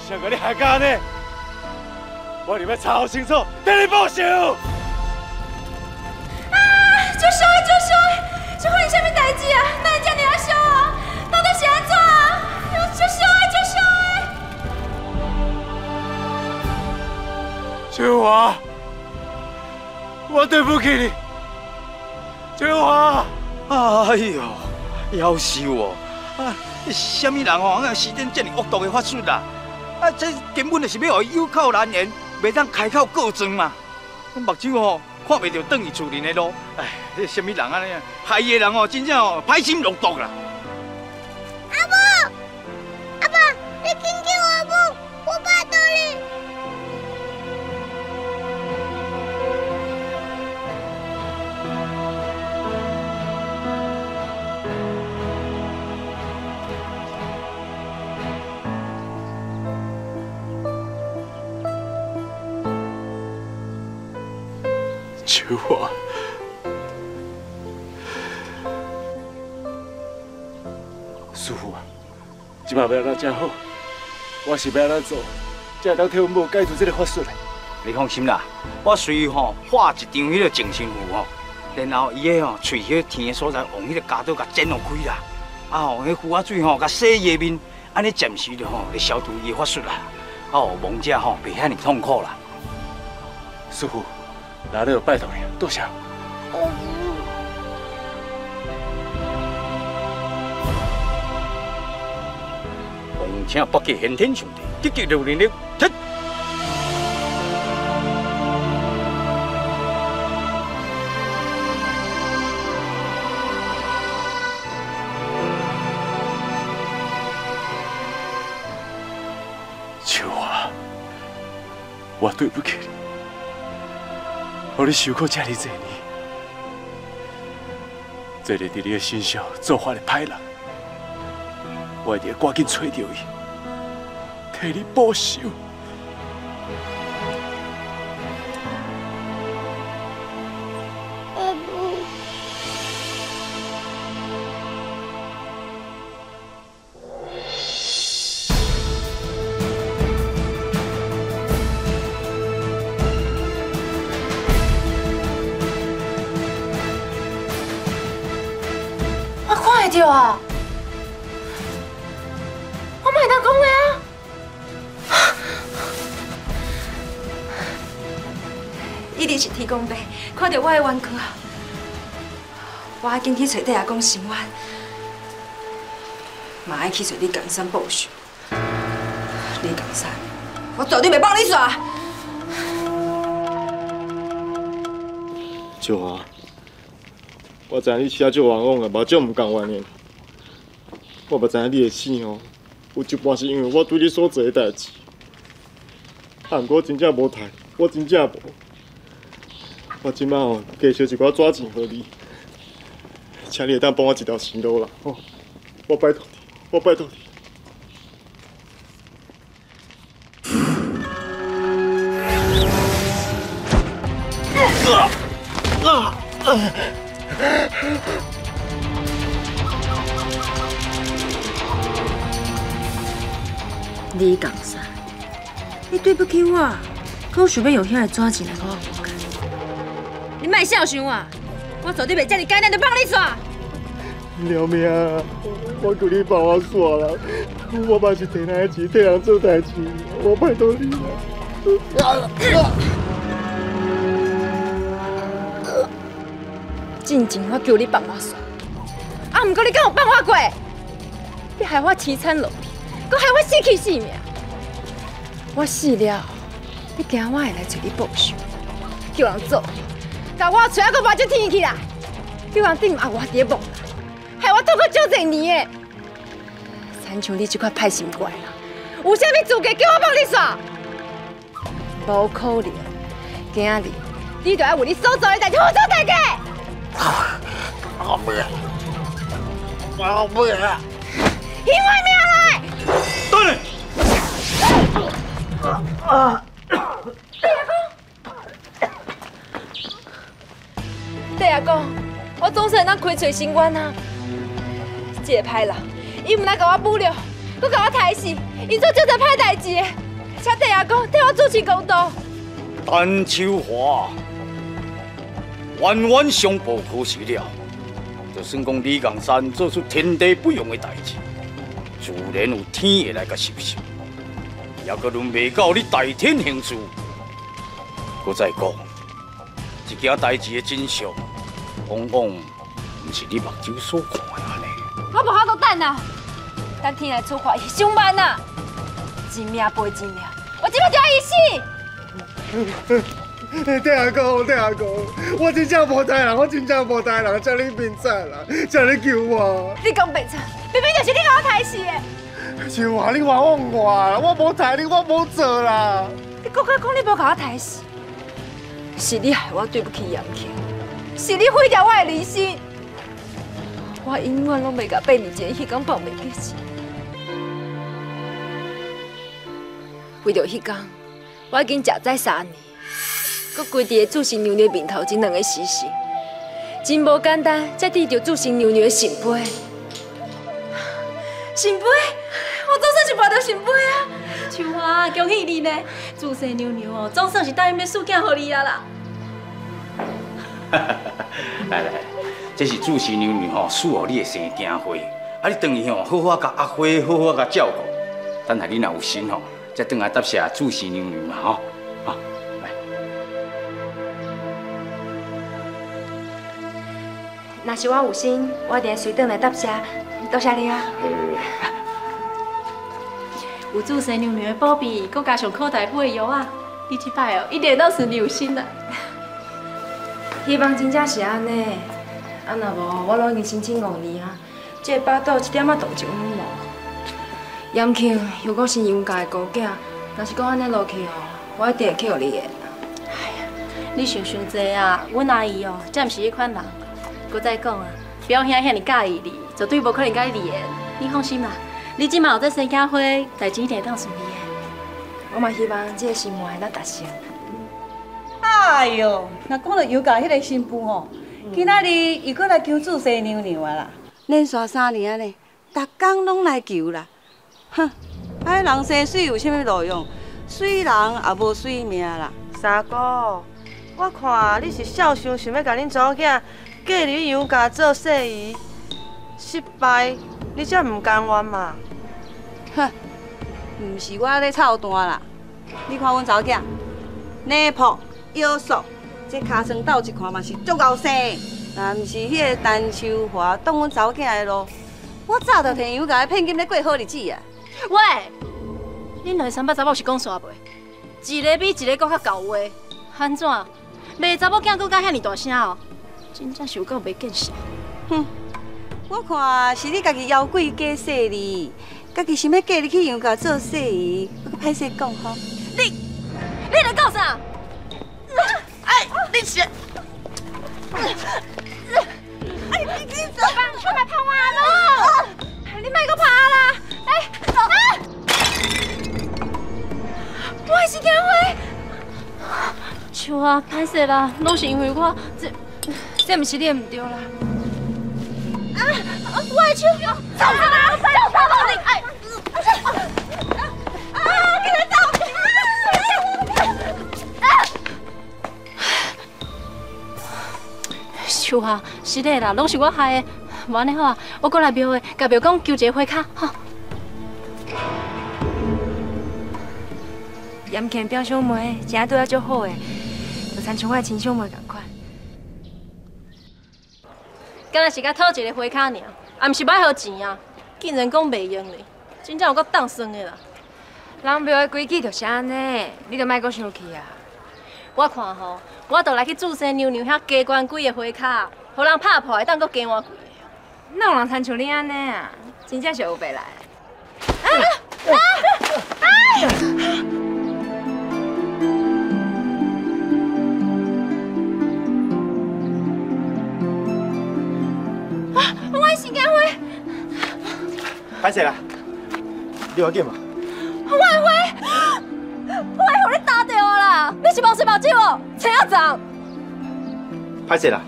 谁甲你害干呢？我哋要查好清楚，替你报仇。啊！就烧就烧，这发生什么代志啊？哪会这样啊烧啊？到底是安怎啊？就烧就烧！秋华，我对不起你。秋华，哎呦，夭寿哦！啊，什么人哦，啊，施展这么恶毒的法术啦？啊，这根本就是要伊有口难言，袂当开口告状嘛。我目睭吼，看袂着，等于厝人的路。哎，这什么人啊？害伊的人哦，真正哦，歹心恶毒啦。阿母，阿爸，你紧救阿母，我拜托你。秋华，师傅啊，今晚要安怎才好？我是要安怎做，才会当替阮母解除这个法术嘞？你放心啦，我随吼画一张迄个净身符吼，然后伊个吼喙迄天的所在，往迄个家刀甲剪落开啦，啊吼，迄符啊水吼甲洗伊的面，安尼暂时的吼来消除伊的法术啦，啊吼，亡者吼袂遐尼痛苦啦。师傅，那你就拜托你，多谢。奉请北极先天上帝，积极留能力，让你受苦遮尔多年，坐立在你的身上做法个歹人，我一定赶紧找到伊，替你报仇。我的冤屈啊！我要紧去找弟阿公申冤，嘛爱去找你江山报仇。李江山，我绝对袂放你耍！秋华，我知你写足冤枉啊，目睭唔共原的。我嘛知影你的死吼，有一半是因为我对你所做的代志。但我真正无趁，我真正无。我今摆哦加收一寡纸钱互你，请你当帮我一条生路啦，吼、哦！我拜托你，我拜托你。你讲啥？你对不起我，可我想要用遐个纸钱来讨。卖孝想我，我绝对袂这么简单就放你煞。娘命啊，我求你帮我耍啦！我嘛是摕来钱替人做代志，我拜托你啦！进前我求你帮我耍，啊，毋过你敢有帮我过？你害我凄惨落去，搁害我失去性命。我死了，你惊我会来找你报仇，叫人做，甲我找一个目睭天起来，叫人顶压我伫梦内，害我痛苦足侪年的。亲像你这款歹心怪啦，有啥物资格叫我帮你耍？无可能，今日你就要为你所做的代志付出代价。我不要，我不要！因为命来！等啊！对阿公，我总算能开嘴心愿啊！这个歹人，伊唔来甲我补了，佮甲我抬死，伊做这侪歹代志，请地阿公替我主持公道。陈秋华，冤冤相报何时了？就算讲李港山做出天地不容的代志，自然有天会来甲收拾，也阁轮袂到你代天行事。搁再讲，这件代志的真相，往往不是你目睭所看的安尼。我无法度等啊！等天来处罚伊上班啊！一命赔一命，我即摆就要伊死！听阿公，听阿公，我真正无杀人，我真正无杀人，请你明察啦，请你救我。你讲白错，明明就是你甲我抬死的。是我，你冤枉我啦！我无杀你，我无做啦。你搁敢讲你无甲我抬死？是你害我对不起杨庆，是你毁掉我的人生。我永远拢袂甲八年前迄天放袂记起。为着迄天，我已经食斋三年，搁规伫个祖先娘娘面头前两个死刑，真无简单，才得到祖先娘娘的圣杯。圣杯，我总算是摸到圣杯啊！秋华，恭喜你呢！祖先娘娘哦，总算是答应要赐囝给你啊啦！来来，这是祖先娘娘吼赐予你的生囝花，啊你等于吼好好甲阿花好好甲照顾，等下你若有心吼，再转来答谢祖先娘娘嘛吼。啊，若是我有心，我一定随转来答谢，多谢你啊！有祖先娘娘的保庇，搁加上靠大夫的药啊，你这摆哦一定当顺利有心啦。希望真正是安尼，啊若无我拢已经申请五年啊，这个巴肚一点仔动静拢无。严庆又搁是杨家的姑囝，若是讲安尼落去哦，我一定会去互你的。你想想济啊，阮阿姨哦，才毋是迄款人。搁再讲啊，表兄遐尼介意你，绝对无可能甲你离的。你放心啦，你即马有在生囝花，代志一定会当顺利的。我嘛希望这个心愿会当达成。哎哟，若讲到尤家迄个新妇吼，今仔日又搁来求祖先娘娘啊啦，连续三年呢，逐工拢来求啦。哼，哎，人生水有啥物路用？水人也无水命啦。三姑，我看你是孝顺，想要甲恁祖囝嫁入杨家做细姨，失败，你才唔甘愿嘛？哼，毋是我咧操蛋啦，你看阮祖囝，内婆。腰瘦，这尻川斗一看嘛是足够生。若毋是迄个陈秋华挡阮查某囝的路，我早就摕杨家的聘金咧过好日子啊！喂，恁两个三八查某是讲啥袂？一个比一个搁较搞话，安怎？卖查某囝搁甲遐尼大声哦？真正是有够袂见识。哼，我看是你家己妖怪假势哩，家己想要嫁入去杨家做细姨，我歹势讲吼。你，你来讲啥？哎，你先！哎，你你做饭，我来拍我咯！你莫搁拍啦！哎，啊！我是姜花。像啊，歹势啦，拢是因为我这这毋是你唔对啦。啊！我的手，走开！走开！你哎！啊！给他走！手啊，是的啦，拢是我害的。无安尼好啊，我过来庙会，甲庙公求一个花卡，吼。严庆表兄妹，真对我足好诶，就参像我亲兄妹共款。敢若是甲讨一个花卡尔，也毋是买好钱啊，竟然讲袂用哩，真正有够当算的啦。人庙的规矩就是安尼，你着莫阁生气啊。我看吼，我倒来去祝生娘娘遐加关几个花卡，互人拍破会当阁加我几个。哪有人摊像你安尼啊？真正是学袂来。啊啊啊！歹势啦，你要紧吗？我的花，我的花你打掉啦！你是无水毛酒哦，车啊脏。歹势啦，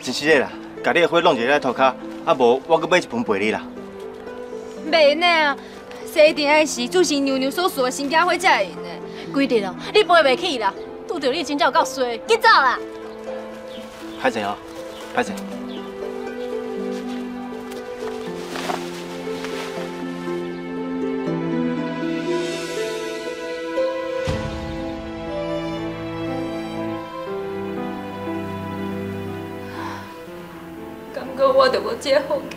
真是的啦，把你的花弄一个涂骹，啊无我阁买一盆陪你啦。袂呢啊，一定爱是主神娘娘所赐的新家花才会用的。规定哦，你陪袂起啦，拄到你真正有够衰，紧走啦！歹势哦，歹势。我就无这个福气，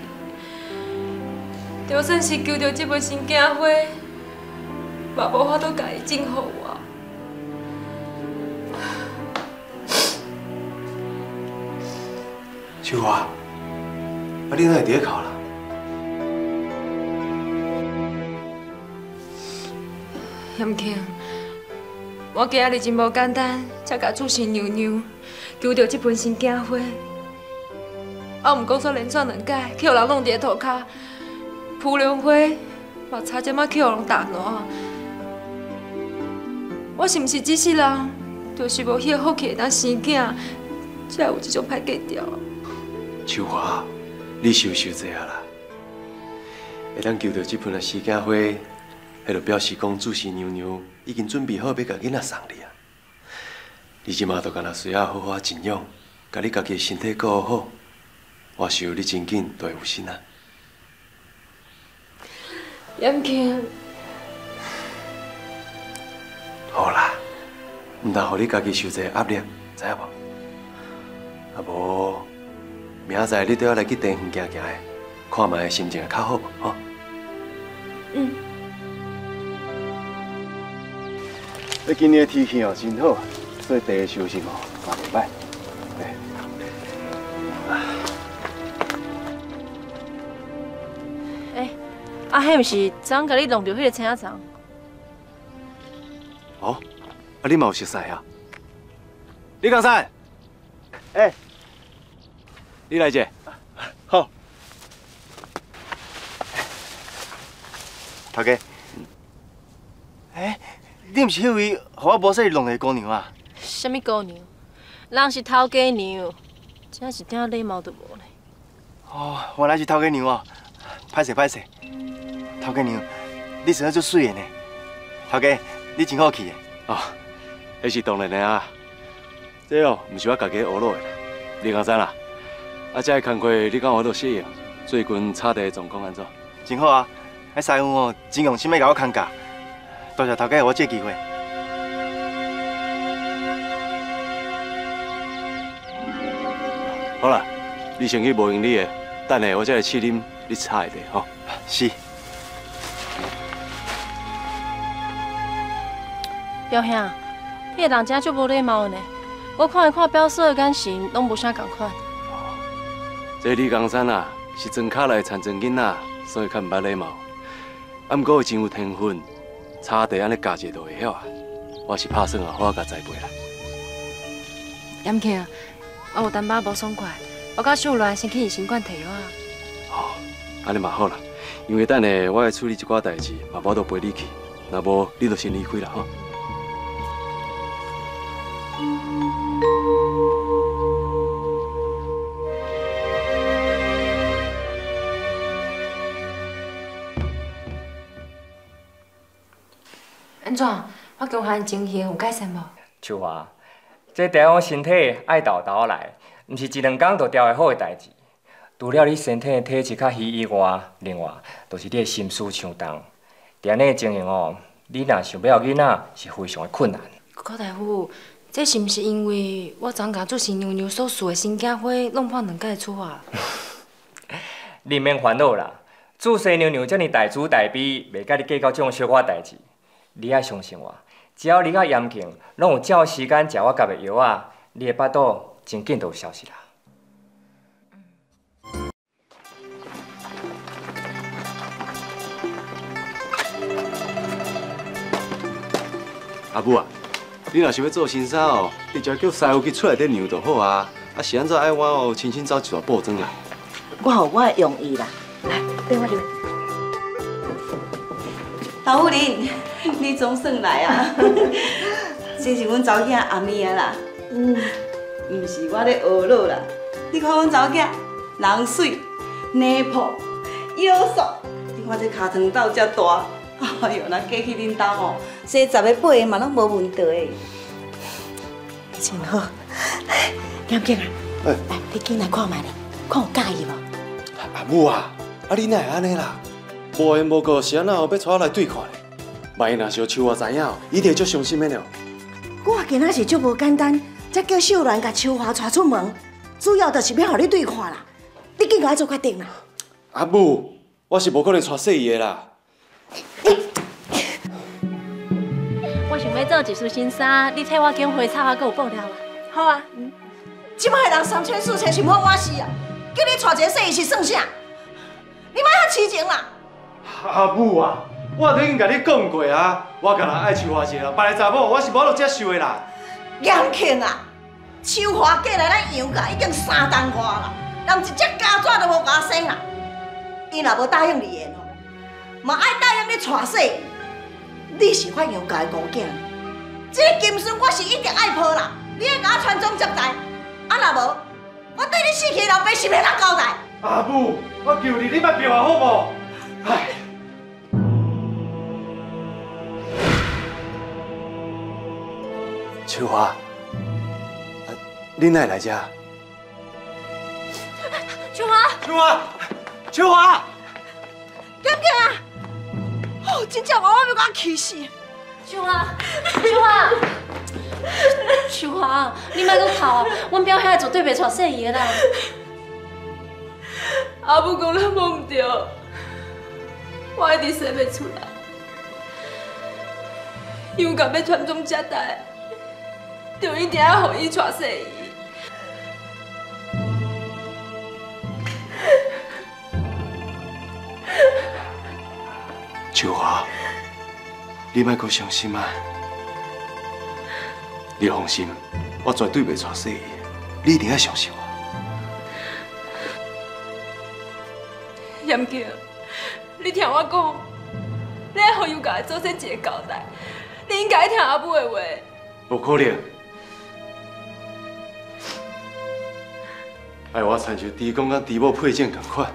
就算是求到这份新家花，嘛无法度甲伊种好我。秋华，啊你哪会伫咧哭啦？严庆，我今日真无简单，才甲主神娘娘求到这份新家花。啊，毋过说连续两届去互人弄伫个涂骹，蒲莲花嘛差点仔去互人打烂。我是毋是这世人，就是无迄个福气当生囝，才有这种歹计条。秋华，你收收这下啦，会当求到这盆啊死囝花，迄就表示讲主席娘娘已经准备好要甲囡仔送你啊。你即马都干那需要好好静养，甲你家己身体顾好。我想你真紧就会有心啊！严庆，好啦，唔通互你家己受这压力，知影无？啊无，明仔载你都要来去地园行行的，看卖心情会较好无？吼。嗯。你今年天气哦真好，所以地个收成哦也袂歹。啊，迄毋是昨甲你弄着迄个青仔肠？哦，啊，你嘛有熟识啊？李江山，哎，你来者，好。头家，哎，你毋是迄位互我无说弄的姑娘啊？什么姑娘？人是头家娘，真是点礼貌都无呢。哦，原来是头家娘哦，歹势歹势。头家娘，你生得足水的呢。头家，你真好气的。哦，那是当然的啊。这哦，不是我家己学落的。你讲啥啦？啊，这个工课你讲我都适应。最近差地状况安怎？真好啊！那师傅哦，真用心要甲我看教。多谢头家给我这机会。好了，你先去无用你的，等下我再来试啉你猜的吼。是。表兄，你个人真足无礼貌呢。我看一看表嫂的眼神，拢无啥共款。这李江山啊，是庄卡来残真囡仔，所以较唔捌礼貌。啊，不过真有天分，差地安尼教一都会晓啊。我是拍算啊，我甲栽培啦。严庆，我有淡薄无爽快，我甲秀兰先去医生馆提药啊。哦，安尼嘛好啦，因为等下我要处理一寡代志，爸爸都陪你去，那无你就先离开啦吼。安怎？我今番精神有改善无？秋华，这地方身体爱倒倒来，毋是一两工就调会好的代志。除了你身体的体质较虚以外，另外就是你的心思相重。这安尼的情形哦，你若想要囡仔是非常的困难。高大夫，这是毋是因为我昨甲做新娘娘所属的新家伙弄破两界厝啊？你免烦恼啦，做新娘娘遮尔大慈大悲，袂甲你计较这种小可代志。你爱相信我，只要你较严谨，拢有照时间食我夹的药啊，你的巴肚真紧就有消息啦。阿母啊，你若是要做先生哦，你就叫师傅去厝内底量就好啊。啊，是安怎爱我哦，亲亲走一大布装来。我有我的用意啦，来，跟我入。豆腐林，你总算来啊！这是阮查囝阿咪啊啦，嗯，唔是我咧学老啦。你看阮查囝，人水、脸婆、腰瘦，你看这脚长到遮大，哎呦，那过去恁兜哦，生十个八个嘛拢无问题的。真好，严敬啊，来，你进来看卖咧，看有介意无？阿母啊，啊你哪会安尼啦？无缘无故是安那后要带我来对看咧？万一若是秋华知影，伊定会足伤心的了。我今仔是足无简单，才叫秀兰甲秋华带出门，主要就是要互你对看啦。你紧快做决定啦！阿母，我是无可能带细姨的啦。要做一束新衫，你替我拣花草啊，搁有布料啊。好啊，即摆的人三千四千想要我死啊，叫你娶一个细伊是算啥？你莫遐痴情啦！阿母啊，我都已经甲你讲过啊，我甲人爱秋华一个，别个查某我是无法度接受的啦。严庆啊，秋华嫁来咱杨家已经三冬外啦，人一只家纸都无甲生啦。伊若无答应你的，嘛爱答应你娶细。你是阮杨家的孤囝，这个金孙我是一定爱抱啦。你要甲我传宗接代，啊若无，我对你死去老爸是要哪交代？阿母，我求你，你莫变我好无？唉。秋华，啊，你哪会来遮？秋华，秋华，秋华，严庆啊！哦，真正我我要甲我气死！秋华，秋华，秋华，你莫搁哭啊！阮表兄绝对袂带细姨的啦。阿母讲咱摸唔着，我一直生袂出来。勇敢要传宗接代，就一定要互伊带细姨。秋华，你莫搁伤心啊！你放心，我绝对袂带细姨，你一定要相信我。严庆，你听我讲，你要互勇家做生一个交代，你应该听阿母的话。无可能，爱我亲像猪公甲猪母配种同款，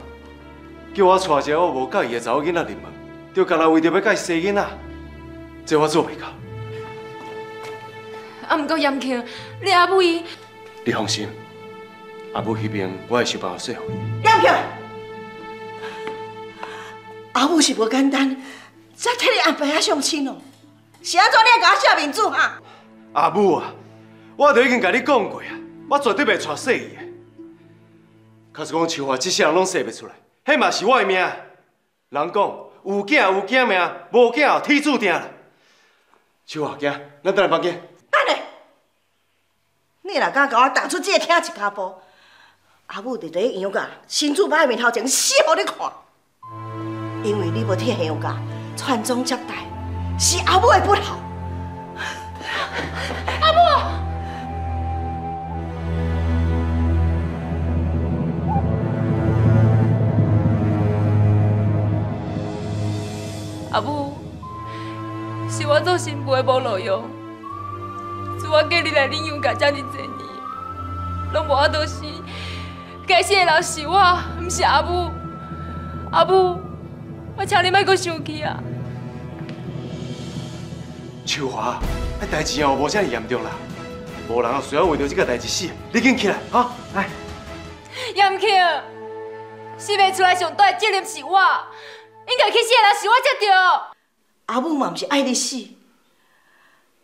叫我带一个我无介意的查某囡仔入门，就干那为着要甲伊生囡仔，这我做袂到。啊，毋过严庆，你阿母伊，你放心，阿母迄边我会想办法说服伊。严庆，阿母是无简单，才替你安排啊相亲哦。是安怎你要甲我写面子哈？阿母啊，我都已经甲你讲过啊，我绝对袂娶细姨的。可是讲像我这些人拢说袂出来，迄嘛是我的命。人讲有囝有囝命，无囝有天注定啦。秋华，行，咱等来房间。等下，你若敢甲我踏出这个厅一脚步，阿母伫咧杨家新主摆面头前死互你看。因为你要替杨家传宗接代，是阿母的不好。阿母，阿母，是我做新妇的无路用，是我嫁你来领养家遮尔多年，拢无法度死，该死的人是我，毋是阿母。阿母，我请你莫搁生气啊！秋华，那代志哦无这么严重啦，无人需要为着这个代志死。你紧起来，哈，来。杨庆，死袂出来上大的责任是我，应该去死的人是我才对。阿母嘛毋是爱你死，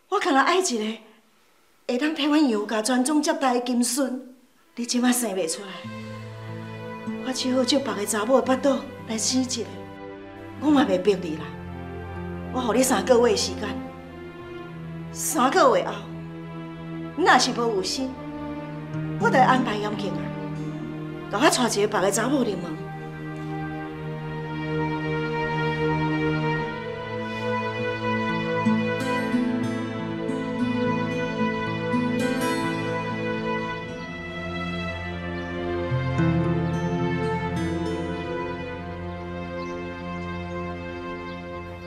我可能爱一个会当替阮杨家传宗接代的金孙。你即摆生袂出来，我只好借别个查某的巴肚来生一个。我嘛袂逼你啦，我予你三个月时间，三个月后，你若是无有心，我就安排杨庆啊。甲我带一个别个查某入门。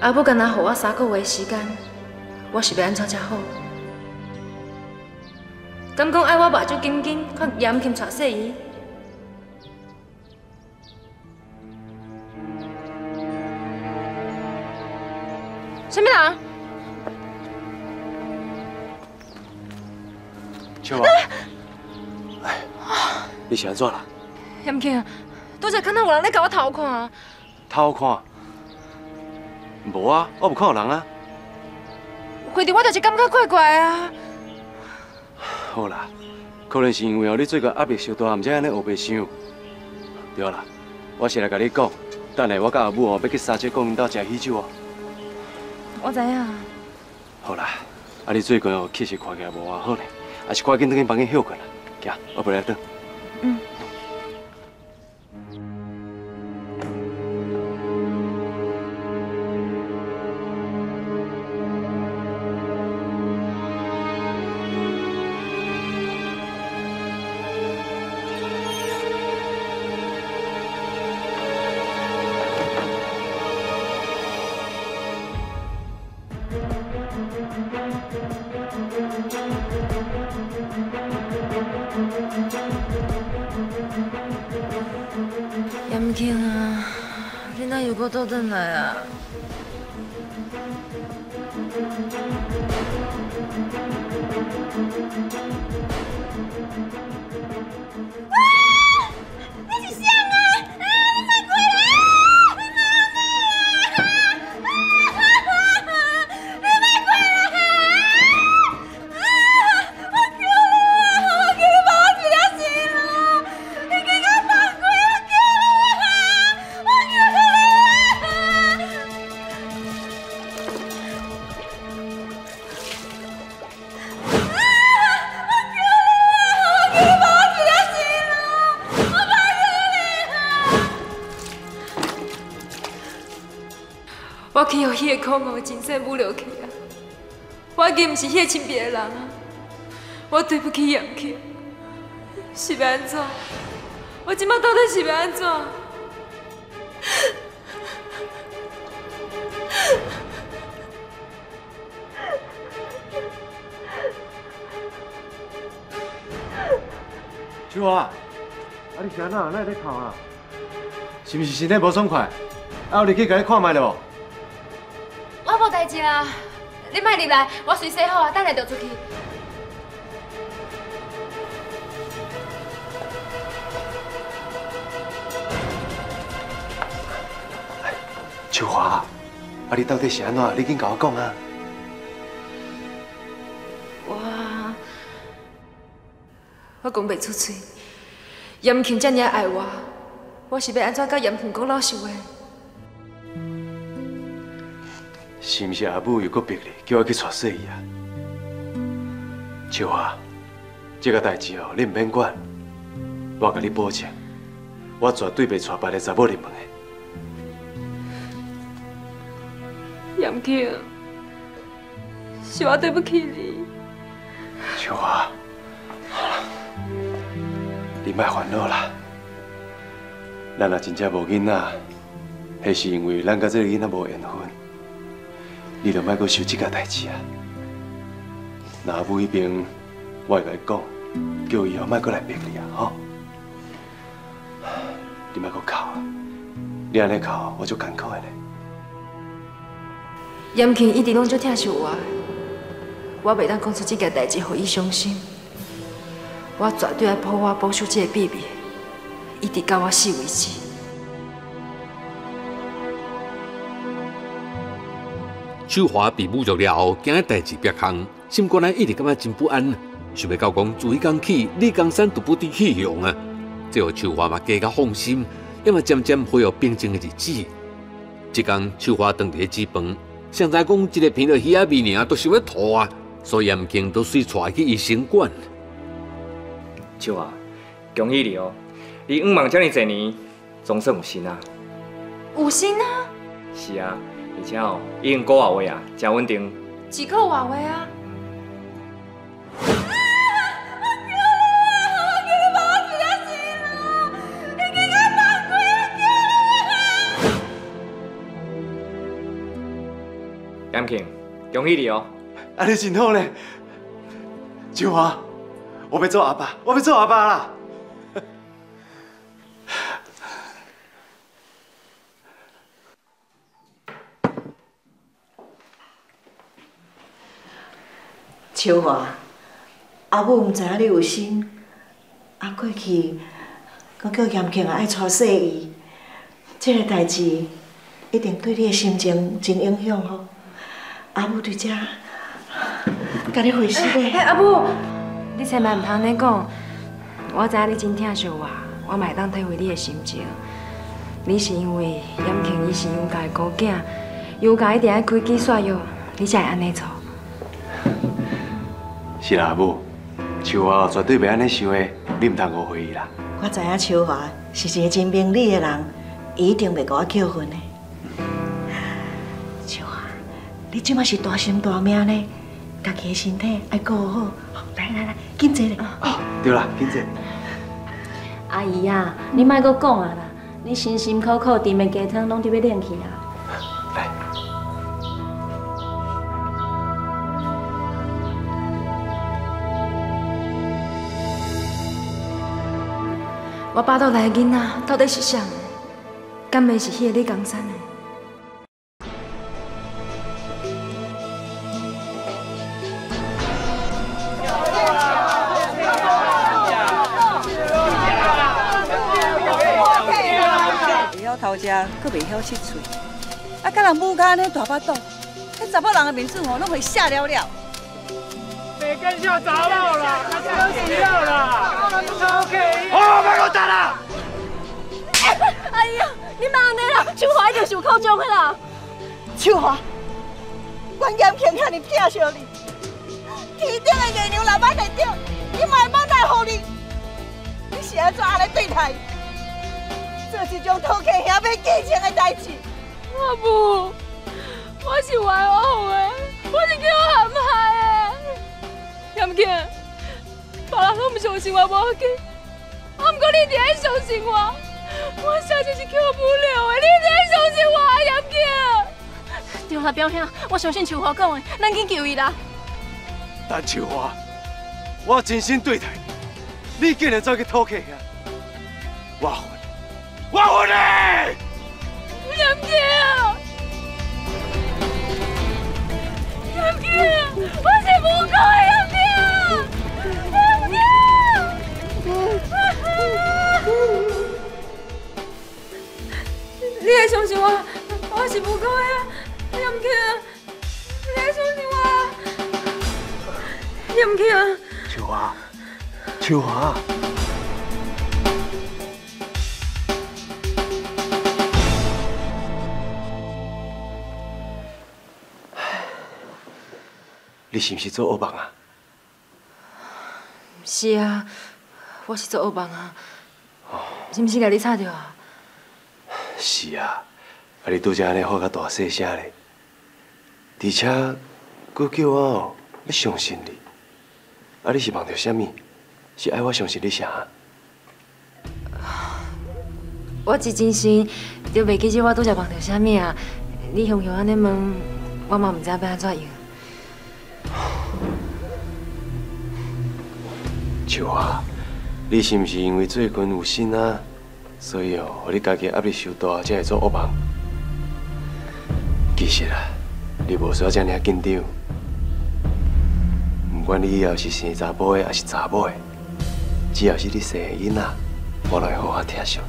阿母干那给我三个月时间，我是要安怎才好？敢讲爱我目睭紧紧看严庆娶小姨？什么人？秋华，哎，你是安怎啦？严庆，拄则看到有人在甲我偷看。偷看？无啊，我无看到人啊。回头我就是感觉怪怪啊。好啦，可能是因为哦，你最近压力小大，唔才安尼胡白想。对啦，我是来甲你讲，等下我甲阿母哦要去三姐公园岛食喜酒哦。我知影。好啦，啊你最近哦气色看起来无偌好呢，还是赶紧倒去房间休困啦。行，我陪你等。去互迄个可恶的前世侮辱去啊！我已经毋是迄个亲别的人啊！我对不起杨庆，是要安怎？我即摆到底是要安怎？秋华，啊你是安怎？哪会在哭啊？是毋是身体无爽快？啊，有入去甲你看卖了无？我无代志啦，你莫入来，我随洗好啊，等下就出去。秋华，啊你到底是安怎？你紧甲我讲啊！我我讲袂出嘴。严庆这么爱我，我是要安怎甲严庆讲老实话？是毋是阿母又搁逼你，叫我去娶小姨啊？秋华，这个代志哦，你唔免管，我甲你保证，我绝对袂娶别个查某入门的。严庆，是我对不起你。秋华，你莫烦恼啦。咱若真正无囡仔，迄是因为咱甲这个囡仔无缘分。你就莫搁想这件代志啊！那阿母迄边，我会甲伊讲，叫伊后莫搁来逼你啊，吼！你莫搁哭啊！你安尼哭，我就艰苦的咧。严庆一直拢足疼惜我。我袂当讲出这件代志，互伊伤心。我绝对要保我保守这个秘密，一直到我死为止。秋华被侮辱了后，惊代志别空，心肝内一直感觉真不安，想要到讲自迄天起，李江山都不知去向啊。最后秋华嘛加较放心，也嘛渐渐恢复平静的日子。一天，秋华当伫煮饭，想知讲一个片到鱼仔面尔都想要吐啊，所以严庆都随带去医生馆。秋华，恭喜你哦！你五忙这么侪年，总算有心啊。有心啊？是啊，而且哦，已经过外位啊，真稳定。几个外位啊？严庆，恭喜你哦！啊，你真好呢。秋华，我要做阿爸，我要做阿爸啦！小华，阿母唔知影你有心，啊过去，我叫严庆爱娶细姨，这个代志一定对你的心情真影响哦。阿母伫遮，甲你回信咧。阿母，你千万唔通安尼讲。我知影你真疼惜我，我嘛会当体会你的心情。你是因为严庆伊是杨家的孤囝，杨家一定爱开机刷药，你才会安尼做。是啦，阿母，秋华绝对袂安尼想的，你唔通误会伊啦。我知影秋华是一个真明理的人，伊一定袂甲我扣分的。你即马是大心大命呢，家己的身体要顾好。来来来，紧坐咧。哦，对啦，紧坐。阿姨啊，你莫阁讲啊啦，你辛辛苦苦炖的鸡汤拢得要冷去啊。我巴肚内的囡仔到底是谁？敢袂是迄个李江山的？头只佫袂晓七嘴，啊，甲人母家安尼大巴肚，迄查某人的面子吼，拢会瞎了了。别跟小杂毛啦，他要死了啦！好，别给我打了！哎呀，你莫安尼啦，秋华一定受口中的啦。秋华，我严庆看你疼惜你，天顶的月亮老板在顶，你莫莫奈何你，你是安怎安尼对待？这是种偷客兄要记情的代志。我不，我是外王的，我是。严庆，别人拢唔相信我无要紧，啊，不过你一定要相信我。我小姐是救不了的，你一定要相信我，严庆。对啦，表兄，我相信秋华讲的，咱紧救伊啦。但秋华，我真心对待你，你竟然走去偷客兄，我。我恨你，我是你还相信我？我是不够的，杨庆，你还相信我？杨庆，秋华，秋华。你是不是做噩梦啊？是啊，我是做噩梦啊。是不是甲你吵着啊？是啊，啊你拄则安尼喊甲大细声咧，而且佫叫我哦要相信你。啊你是梦到啥物？是爱我相信你啥？我一真心就袂记起我拄则梦到啥物啊！你雄雄安尼问，我嘛毋知要安怎样。秋啊，你是毋是因为最近有新啊，所以哦，你家己压力受大，才会做噩梦？其实啊，你无需要这样紧张。不管你以后是生查甫的还是查某的，只要是你生的囡仔，我都会好好疼惜。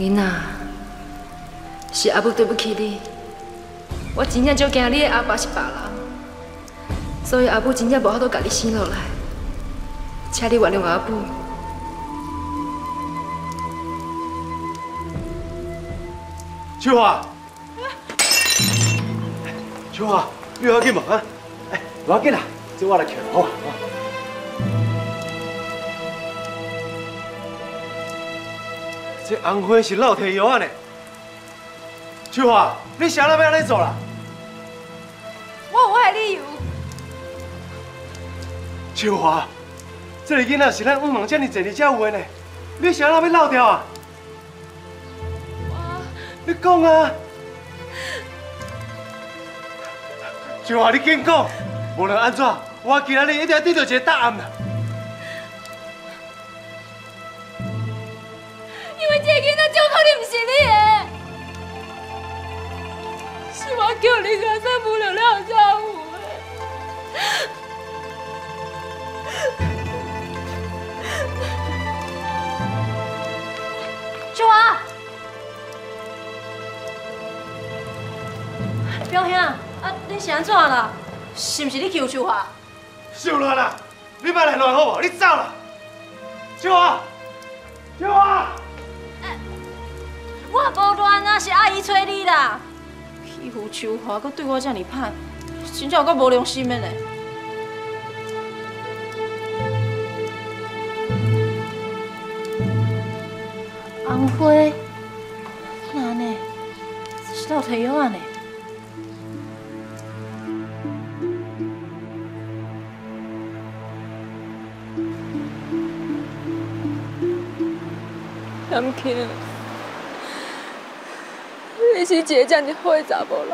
囡仔，是阿母对不起你，我真正就惊你的阿爸是别人，所以阿母真正无法度甲你生落来，请你原谅阿母。秋华，秋华，你有要紧无啊？哎，无要紧啦，这我来扛好啊。这红花是老提药啊呢。秋华，你啥人要安尼做啦？我有我的理由。秋华，这个囡仔是咱五梦这么侪日才有的呢，你啥人要漏掉啊？你讲啊！秋华，你紧讲，无论安怎，我今仔日一定要得到一个答案啦。因为这个囡仔怎可能不是你的？是我叫你家生不了了才有的。秋华，表兄，啊，你是安怎啦？是不是你欺负秋华？收乱啦！你别来乱好无？你走啦！秋华，秋华，我无乱啊，是阿姨催你啦。欺负秋华，搁对我这么歹，真正有够无良心的呢。红花，哪呢？是老提药啊呢？杨庆，你是一个这么好的查某人，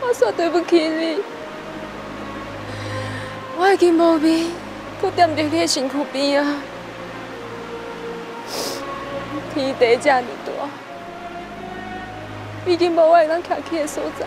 我煞对不起你。我已经无命，搁踮伫你身躯边啊！天地这么大，已经无我会当徛起的所在。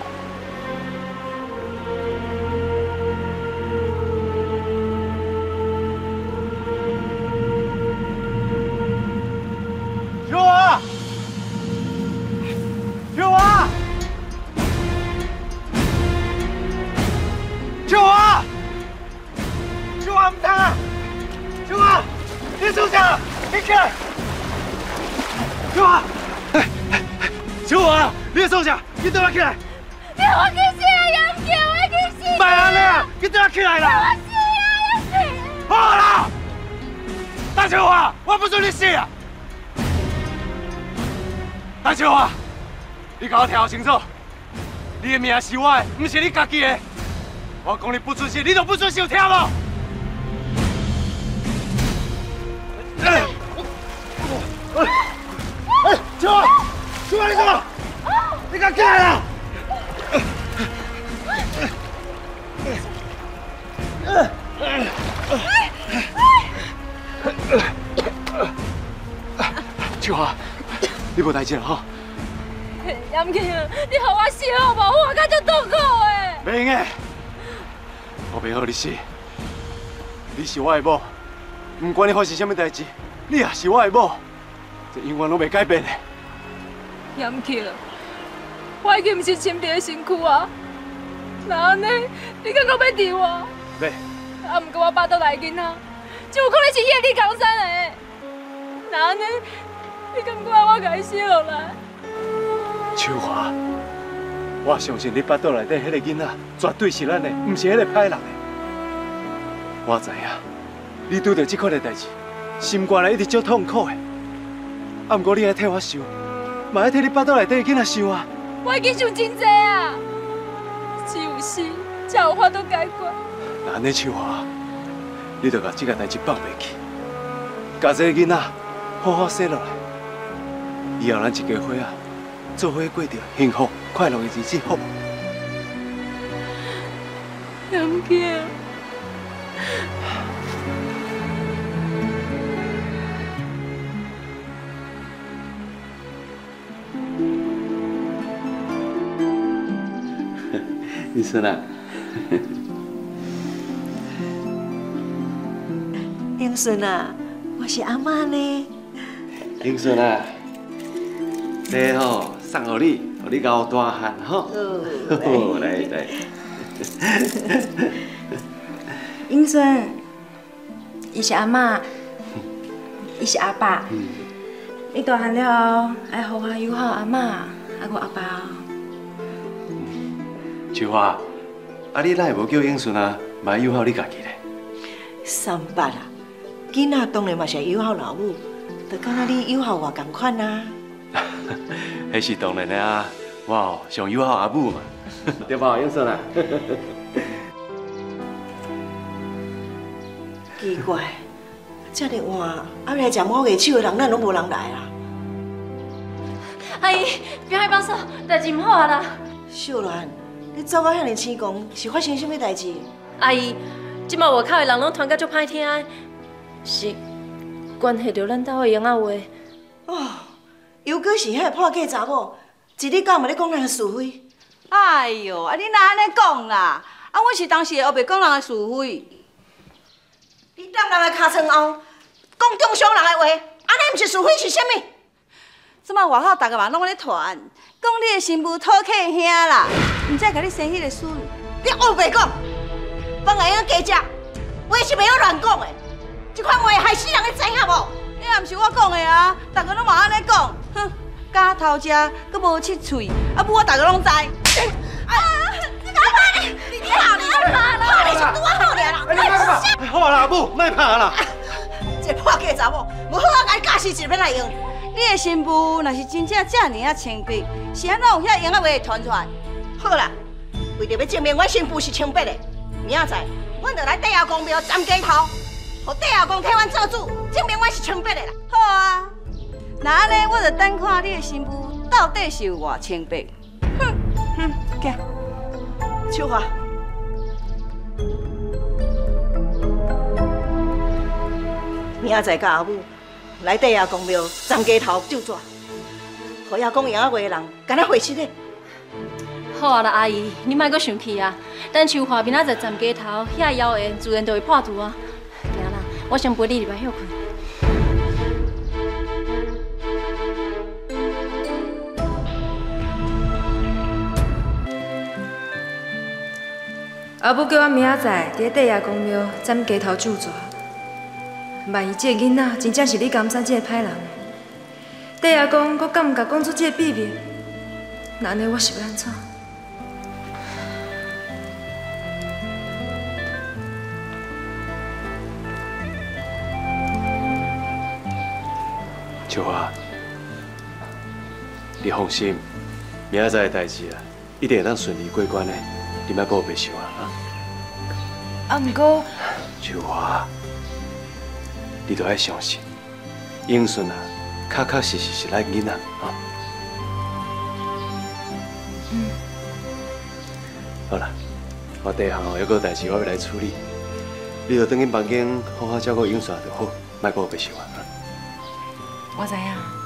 我听清楚，你的命是我的，不是你家己的。我讲你不准信，你就不准死，有听无？哎，哎，秋华，秋华，你干嘛？你给我起来啦！秋华，你无代志哈？你互我死好无？我感觉痛苦的。袂用的，我袂好你死。你是我的某，不管你发生什么代志，你也是我的某，这永远拢袂改变的。杨健，我已经不是亲爹的身躯啊。那安尼，你敢讲要治我？要。啊，毋过我巴肚内囡仔，就有可能是夜里江山的。那安尼，你敢不爱我甲伊生落来？秋华，我相信你腹肚内底迄个囡仔绝对是咱的，不是迄个歹人的。我知影，你拄到这款的代志，心肝内一直足痛苦的。啊，不过你爱替我想，嘛爱替你腹肚内底囡仔想啊。我已经想真济啊，只有死才有法度解决。那安尼秋华，你着把这个代志放袂去，把这个囡仔好好生落来，以后咱一家伙啊，做伙过着幸福快乐的日子，好。杨健。你说呢？英顺啊，我是阿妈呢。英顺啊，这吼送给你，给你交大汉吼。好，来来。英顺，伊是阿妈，伊是阿爸。你大汉了后，爱好好友好阿妈，阿个阿爸。秋花，啊你哪会无叫英顺啊？买友好你家己咧？三八啊，囡仔当然嘛是友好老母，就敢若你友好我共款啊。迄是当然的啊，我上友好阿母嘛，对吧，英顺啊？奇怪，这么晚，啊来食猫月手的人，咱拢无人来啊。阿姨，别害怕，说代志唔好啊啦。秀兰。你走到遐尼青狂，是发生什么代志？阿姨，即马外口的人拢传甲足歹听，是关系到咱家的杨阿话。哦，又果是迄个破格查某，一日到晚咧讲人的是非。哎呦，啊你哪安尼讲啦？啊，我是当时学袂讲人的是非。你踮人的尻川后，讲中伤人的话，安尼毋是是非是啥物？即摆外口逐个嘛拢咧传，讲你的新妇讨客兄啦。唔再甲你生迄个孙，你学袂讲，放下样加食，话是袂晓乱讲的。即款话害死人，你知影无？你也唔是我讲的啊，大家拢嘛安尼讲。哼，假头食，佮无七喙，啊不我大家拢知。啊！你干嘛？你你好，你怕啦？你是拄好好俩啦？好啊，阿母，莫怕啦。这破家查某，无好好甲你教死一遍来用。你的新妇若是真正这尔啊清白，是安怎有遐闲话会传出来？好啦，为着要证明我新妇是清白的，明仔载，阮就来地下公庙站街头，互地下公替阮做主，证明我是清白的啦。好啊，那安尼我就等看你的新妇到底是有偌清白。哼哼，行，秋华，明仔载甲阿母来地阿公庙站街头就抓，互遐讲闲话的人，敢若回去咧。好啊啦，阿姨，你莫阁生气啊！等秋华明仔载站街头，遐妖言自然就会破除啊。我先陪你入来休困。阿母叫我明仔载伫地下公庙站街头就抓，万一这囡仔真正是你甘山这个歹人，地下公阁敢毋甲讲出这个秘密？那安尼我是要安怎？秋花，你放心，明仔载的代志啊，一定会当顺利过关的，你莫搁白想啊！啊，毋过秋花，你都要相信，英顺啊，确确实实是咱囡仔啊。嗯。好啦，我地下还有个代志我要来处理，你就等紧房间好好照顾英顺就好，莫搁白想啊。我知影。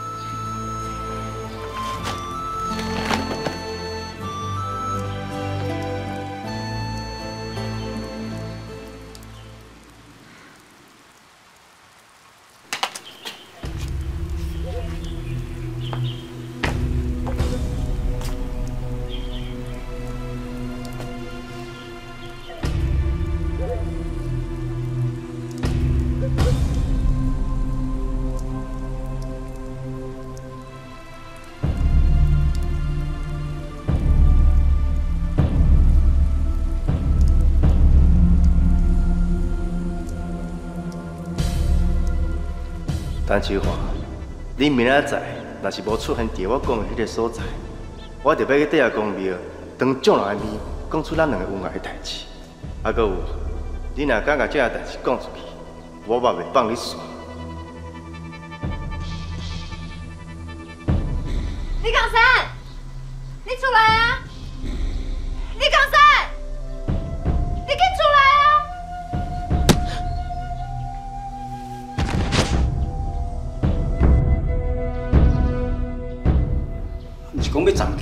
陈秋华，你明仔载若是无出现伫我讲的迄个所在，我就要去地下公庙，当众人的面讲出咱两个有爱的代志。啊，搁有，你若敢甲这下代志讲出去，我嘛袂放你死。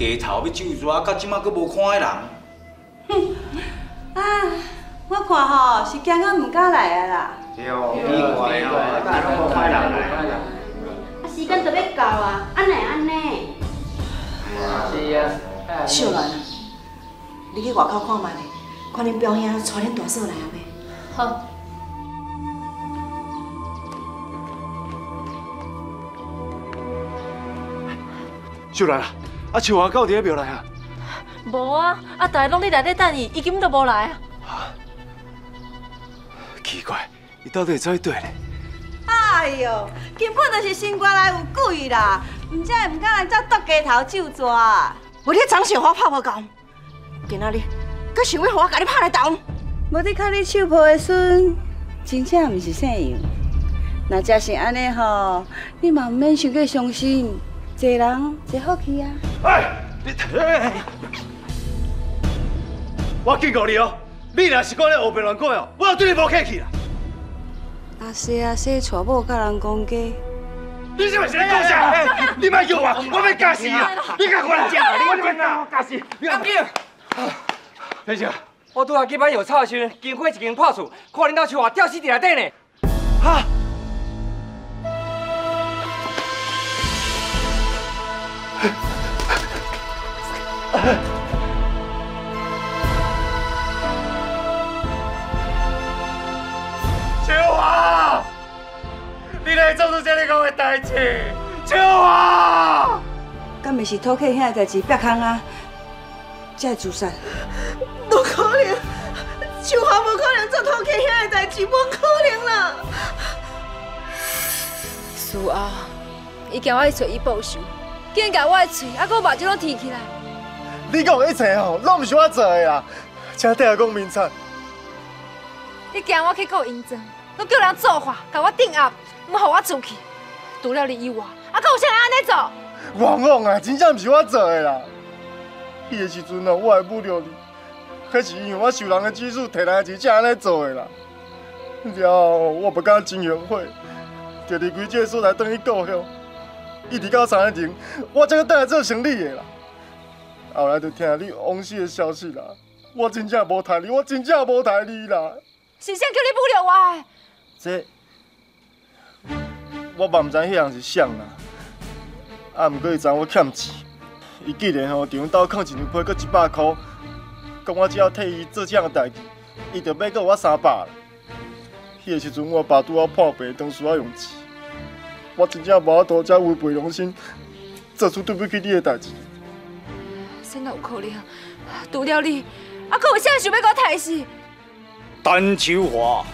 是讲要站街头要酒桌，到即马阁无看的人。哼啊，我看吼是惊我唔敢来啊啦。对哦，奇怪哦，大家拢无看人来。啊，时间都要到啊，安尼安尼。是啊。秀兰，你去外口看觅咧，看恁表兄带恁大嫂来啊未？好。秀兰啊，啊秋华到底要不要来啊？无啊，啊，大家拢伫内底等伊，伊根本都无来啊。奇怪，伊到底会走去对咧？哎呦，根本就是心肝内有鬼啦！唔才会唔敢来这搭街头酒抓。我你张小花拍无够，今仔日搁想要互我甲你拍来斗？无你看你手抱的孙，真正毋是啥样。若真是安尼吼，你嘛毋免伤过伤心，一人一好去啊。哎，你哎，我警告你哦，你若是讲咧胡白乱讲哦，我就对你无客气啦。阿西阿西，娶某甲人讲假。你是不是在讲啥？你莫叫我，我要假死啊！你赶快来，我这边啊，假死！阿姐，等下，我拄下去买药草的时阵，经过一间破厝，看恁家树啊吊死伫内底呢。哈！秋华，你来做出这么戆的代志，秋华！敢袂是偷客遐代志逼空啊？才会自杀？无可能，秋华无可能做偷客遐的代志，无可能啦！事后，伊叫我去找伊报仇，竟然甲我的嘴，还佫目睭拢提起来。你讲的一切吼，拢毋是我做的啦，请底下讲明察。你惊我去告印证，都叫人做法，甲我定压，唔互我出去。除了你以外，还佫有谁人安尼做？冤枉啊！真正毋是我做的啦。迄个时阵哦，我会侮辱你，迄是因为我受人的指使，摕人的钱才安尼做的啦。然后我不敢真贤惠，就离开这个所在，转去故乡，一直到三年前，我才去倒来做生理的啦。后来就听你往事的消息啦，我真正无杀你，我真正无杀你啦。是谁叫你侮辱我的？这我嘛毋知迄人是谁啦，啊，毋过伊知我欠钱，伊既然吼伫阮兜藏一张批，搁一百箍，讲我只要替伊做这样的代志，伊就要给我三百。迄个时阵我爸拄好破病，当需要用钱，我真正无法度才违背良心，做出对不起你的代志。谁有可能？除了你，还佫有谁想要甲我杀死？陈秋华，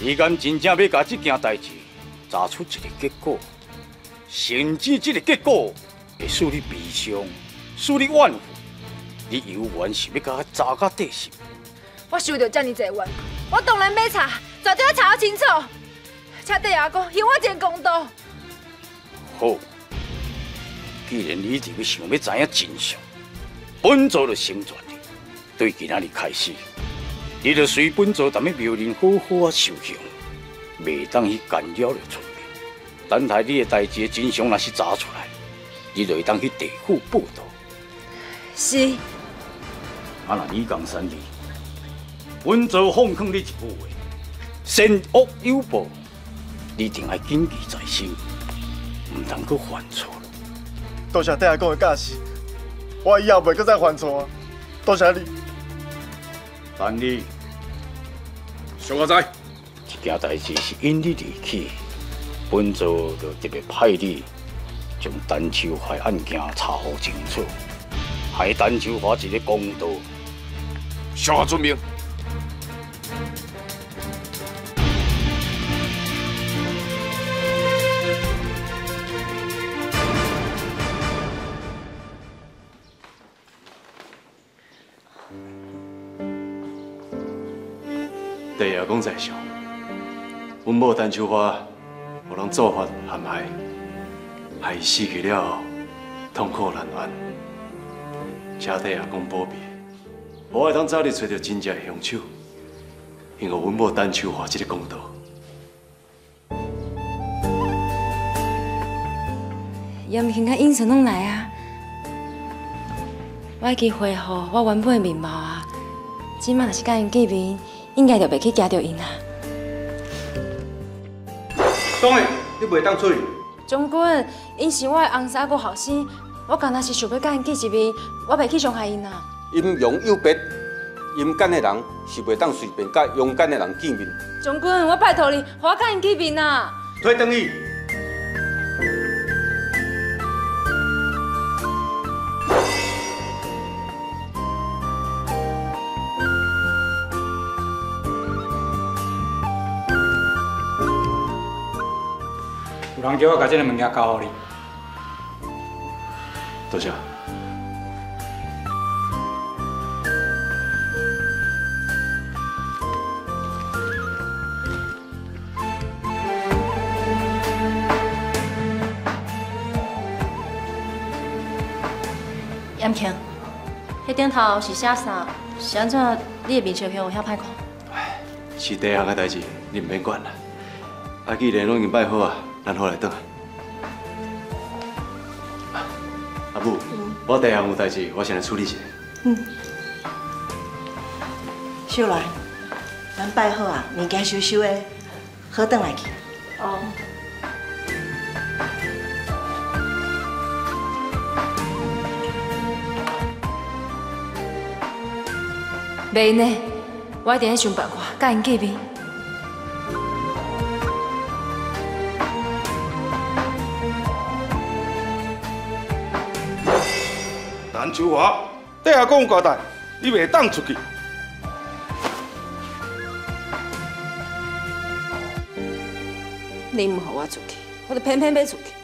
你敢真正要甲这件代志查出一个结果，甚至这个结果会使你悲伤，使你怨妇，你犹原是要甲我查到底是？我受到这么多冤，我当然要查，绝对要查清楚。请地下公还我一个公道。好，既然你一直要想要知影真相，本座就成全你。对今仔日开始，你就随本座踮咧庙里好好啊修行，袂当去干扰了村民。等待你的代志真相若是查出来，你就会当去地府报道。是。啊，那李江山你，本座奉劝你一句话：善恶有报，你一定要谨记在心，唔通去犯错。多谢底下讲的教示，我以后袂搁再犯错啊！多谢你。但你，小阿仔，这件代志是因你离去，本座就特别派你将陈秋华案件查好清楚，还陈秋华一个公道。小阿遵命。阿公在上，阮某陈秋花，有人做法陷害，害伊死去了，痛苦难安，请替阿公保庇，无爱当早日找到真正的凶手，还给阮某陈秋花这个公道。也毋肯甲应承拢来啊！我已经恢复我原本的面貌啊！即马若是甲因见面，应该就袂去惊到因啊。总诶，你袂当出去。将军，因是我的红衫哥后生，我干那是想要甲因见一面，我袂去伤害因啊。阴阳有别，勇敢的人是袂当随便甲勇敢的人见面。将军，我拜托你，互我甲因见面啊！退等去。有人叫我把这个物件交予你，多谢。严庆，迄顶头是写啥？是安怎？你的面相片有遐歹看？是第项的代志，你唔免管啦。啊，既然拢已经摆好啊，咱好来等。阿母，我第项有代志，我先来处理一下。嗯。秀兰，咱拜好啊，物件收收的，好等来去。哦。袂呢，我一定要想办法甲因见面。陈秋华，底下讲交代，你袂当出去。你唔互我出去，我就偏偏要出去。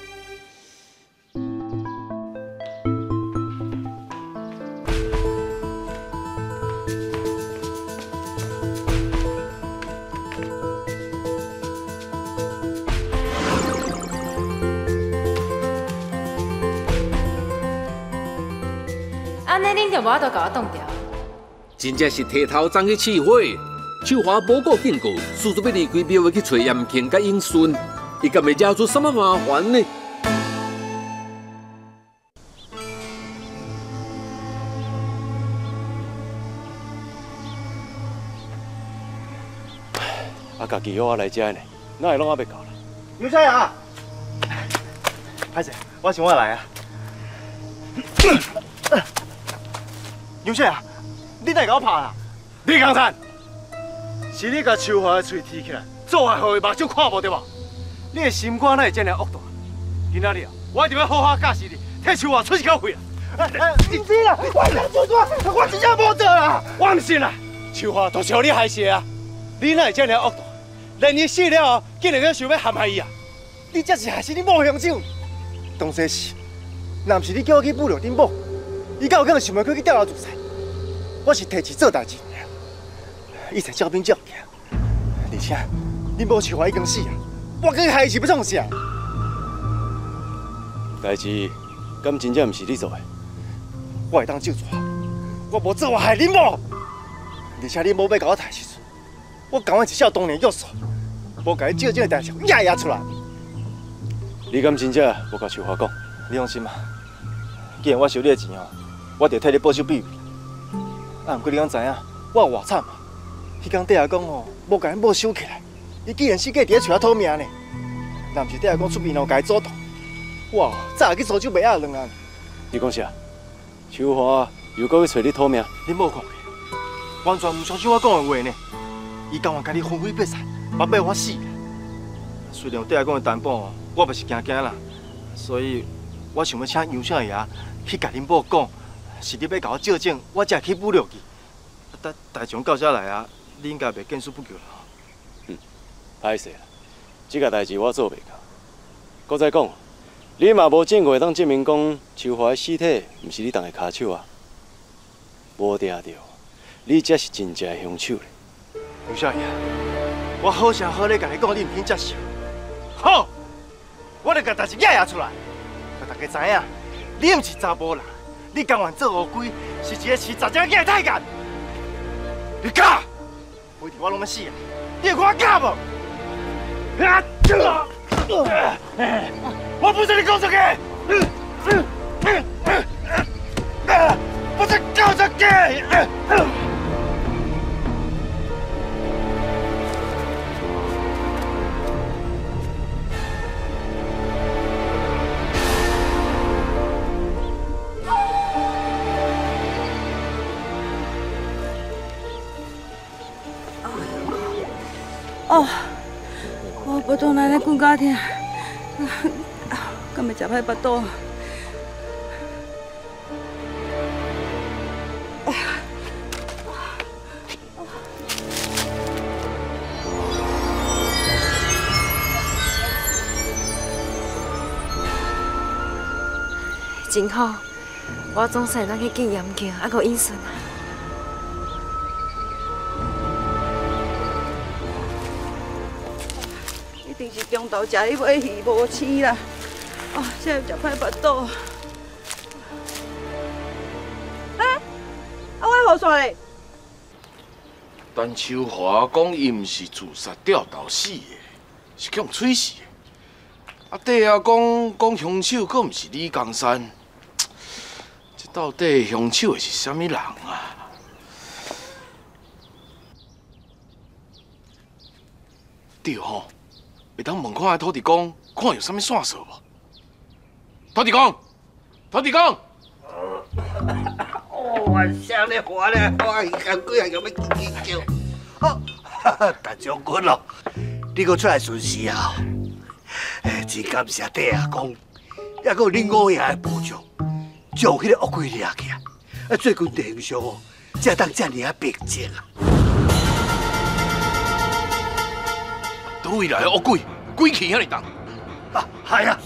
尼恁就无法度甲我挡掉。真正是剃头总去试火，秋华无顾禁锢，速速要离开庙去找严庆甲英顺，伊敢会惹出什么麻烦呢？啊，家己约我来遮呢，哪会拢还袂到啦？牛小雅，歹势，我想我来啊。牛小雅，你哪会甲我拍啦？李江山，是你把秋华的嘴提起来，做爱互伊目睭看无对无？你的心肝哪会这样恶毒？今仔日啊，我一定要好好教死你，替秋华出一口气啊！你死啦！我真做错，我真正无做啦！我唔信啦，秋华都是互你害死啊！你哪会这样恶毒？连伊死了后，竟然还想要陷害伊啊！你这是害死你某凶手！当初是，若不是你叫我去布料顶某，伊敢有可能想要去吊牢自杀？我是提起做代志，伊才招兵叫兵，而且你某秋华已经死啊，我跟害是要创啥？代志敢真正毋是你做的？我会当就错，我无做我害你某，而且你某要甲我抬时阵，我讲我一笑当年约束，无甲伊借这个代志压压出来。你敢真正无甲秋华讲？你放心吧，既然我收你的钱哦，我就替你保守秘密。啊，不过你敢知影，我有偌惨啊？迄天底下讲哦，无甲伊某收起来，伊竟然死过伫咧找我讨命呢。若毋是底下讲出面哦，甲伊阻挡，我早去苏州卖鸭卵啊！你讲啥？秋华又搁去找你讨命？你莫看完全唔相信我讲的话呢。伊甘愿甲你分飞魄散，嘛要我死。虽然有底下讲的担保，我嘛是惊惊啦。所以，我想要请杨少爷去甲恁某讲，是你要甲我借证，我才去补了去。但大将到这来啊，你应该袂见死不救了。嗯，歹势啦，这个代志我做袂到。搁再讲，你嘛无证据当证明讲秋华的尸体毋是你动的骹手啊？无定着，你才是真正的凶手咧。刘少爷。我好声好咧，甲你讲，你唔肯接受。好，我著甲代志压压出来，让大家知影，你唔是查甫人，你甘愿做乌龟，是一个饲十只鸡的太监。你敢？每天我拢要死啊！你会看我敢无？啊！我不是你讲这个，不是搞这个。哦，我腹肚内咧滚到疼，敢会食歹腹肚？真好，我总算能去见严庆，还个应顺啊。定是中昼食迄尾鱼无饲啦，啊，现在食歹腹肚。哎，啊，我好煞嘞。陈秋华讲伊毋是自杀掉头死的，是用吹死的。啊，底下讲讲凶手佫毋是李江山，这到底凶手会是啥物人啊？对吼。会当问看下土地公，看有啥物线索无？土地公，土地公。哦，我想你话咧，我一干鬼还要要叽叽叫。哦，大将军咯，你搁出来巡视啊？哎，真感谢爹阿公，还有恁五爷的保障，将迄个恶鬼掠去啊！啊，最近地上哦，才当这尔啊平静啊。倒位来的恶鬼，鬼气遐尼重。啊，系啊，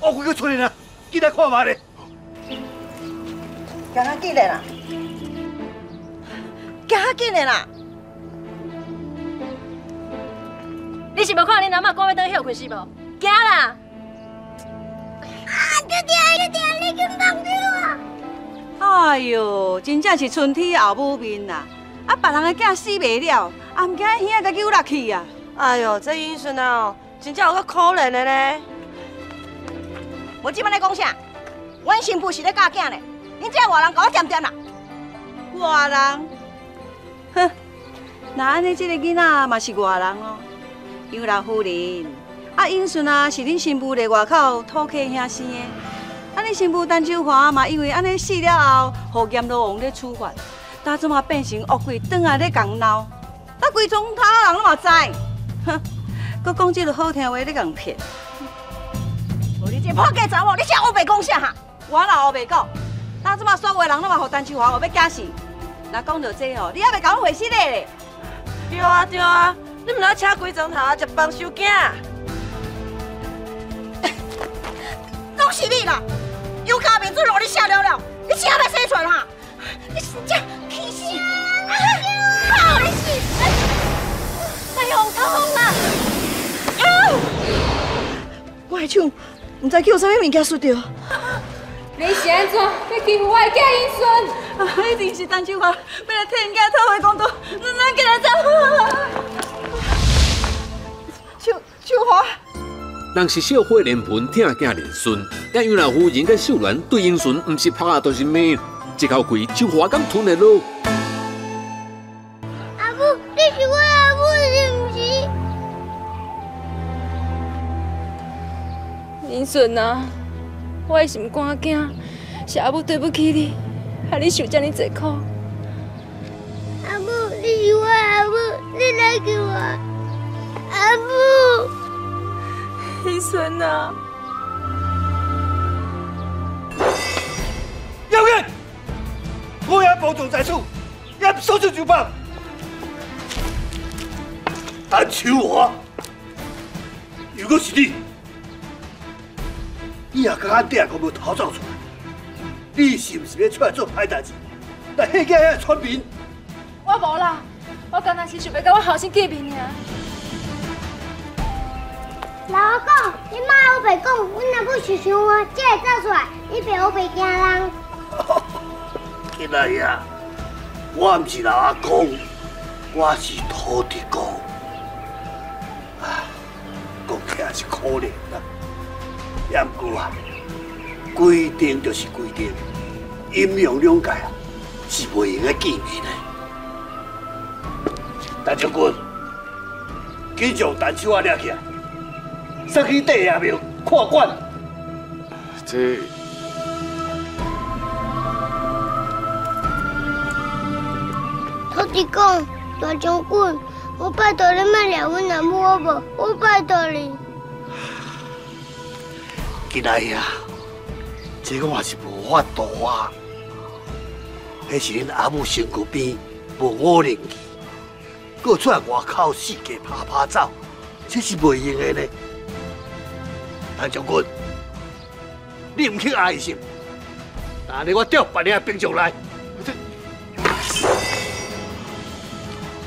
乌鬼佢出现啦，进来看嘛咧。行下紧嘞啦，行下紧嘞啦。你是无看恁阿妈赶要等休困是无？行啦！啊，爹爹，爹爹，你去帮助我。哎呦，真正是春天后母面呐！啊，别人的囝死袂了，啊，唔惊兄仔给救落去啊！哎呦，这英顺啊，真正有够可怜的呢。我即摆咧讲啥？阮新妇是咧教囝呢，你这外人甲我点点啦？外人？哼，那安尼这个囡仔嘛是外人哦。杨老夫人，啊英顺啊是恁新妇在外口讨客兄生的，啊恁新妇陈秋华嘛因为安尼死了后，互阎罗王咧处罚，打怎啊变成恶鬼，倒来咧共闹，啊规村头人拢嘛知。哼，搁讲这个好听话，你共骗。无你这破家查某，你这乌白讲啥哈？我老乌白讲？那这么所有人拢嘛互陈秋华我要假死。那讲到这哦，你还袂甲我回信嘞？对啊对啊，你毋来请规钟头一帮收囝？恭喜你啦！有卡面子让你写了了，你写要写出来哈？你真正气死！好你死！太红太红啦！我的手唔知叫啥物物件摔掉。你是安怎要欺负我的囝英顺？啊，一定是陈秋华要来替人家讨回公道，咱给他走。秋秋华，人是小花连盆听囝连孙，但杨老夫人跟秀兰对英顺唔是拍就是骂，这口气秋华敢吞得落？英顺啊，我的心肝惊，是阿母对不起你，害你受这么多苦。阿母，你是我阿母，你来救我，阿母。英顺啊，有人，我也保重在处，也说出就办。陈秋华，如果是你，你也跟俺爹个要逃走出来，你是不是要出来做歹代志，来吓惊遐村民？我无啦，我刚才是想要甲我后生见面尔。老阿公，你妈我白讲，阮若不是想我，即会走出来。你别我白惊人。囡仔呀，我毋是老阿公，我是土地公。啊，讲起来是可怜啦。也毋过啊，规定就是规定，阴阳两界啊，是袂用个见面的。大将军，紧将单手啊抓起来，送去地下庙看管。这土地公，大将军，我拜托你莫掠阮阿母好无？我拜托你。囡仔呀，这个我是无法度啊。那是恁阿母身躯边无五灵气，搁出来外口四界爬爬走，这是袂用的呢。大将军，你唔去爱心，那你我调别领兵将来。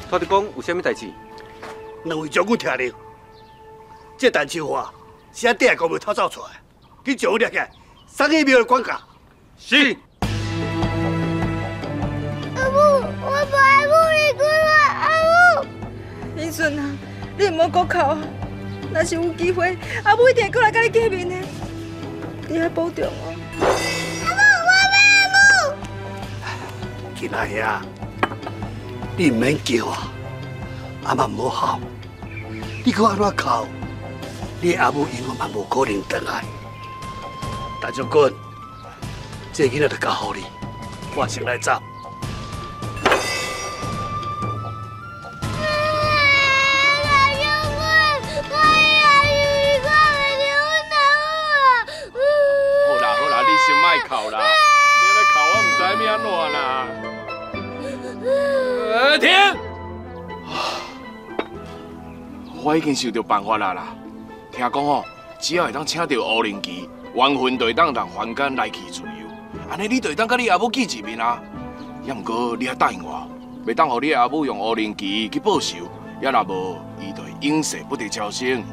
土地公有啥物代志？两位将军听令，这陈秋华是俺地下公庙偷走出来，去将我抓起来，送去庙的管家。是。阿母，我不爱母你滚啊！阿母，英顺啊，你唔好搁哭啊！若是有机会，阿母一定会过来跟你见面的。你要保重哦。阿母，我囡仔呀，你唔免叫啊，阿妈唔好哭。你搁安怎哭？你阿母永远嘛无可能回来。大将军，这囡仔就交互你，我先来走。好啦好啦，你先莫哭啦，你来哭我唔知要安怎啦。呃，停！我已经想到办法啦啦。听讲哦，只要会当请到乌灵旗，冤魂就会当让凡间来去自由。安尼你就会当甲你阿母见一面啊。也毋过你要答应我，袂当互你阿母用乌灵旗去报仇，也若无，伊就会永世不得超生。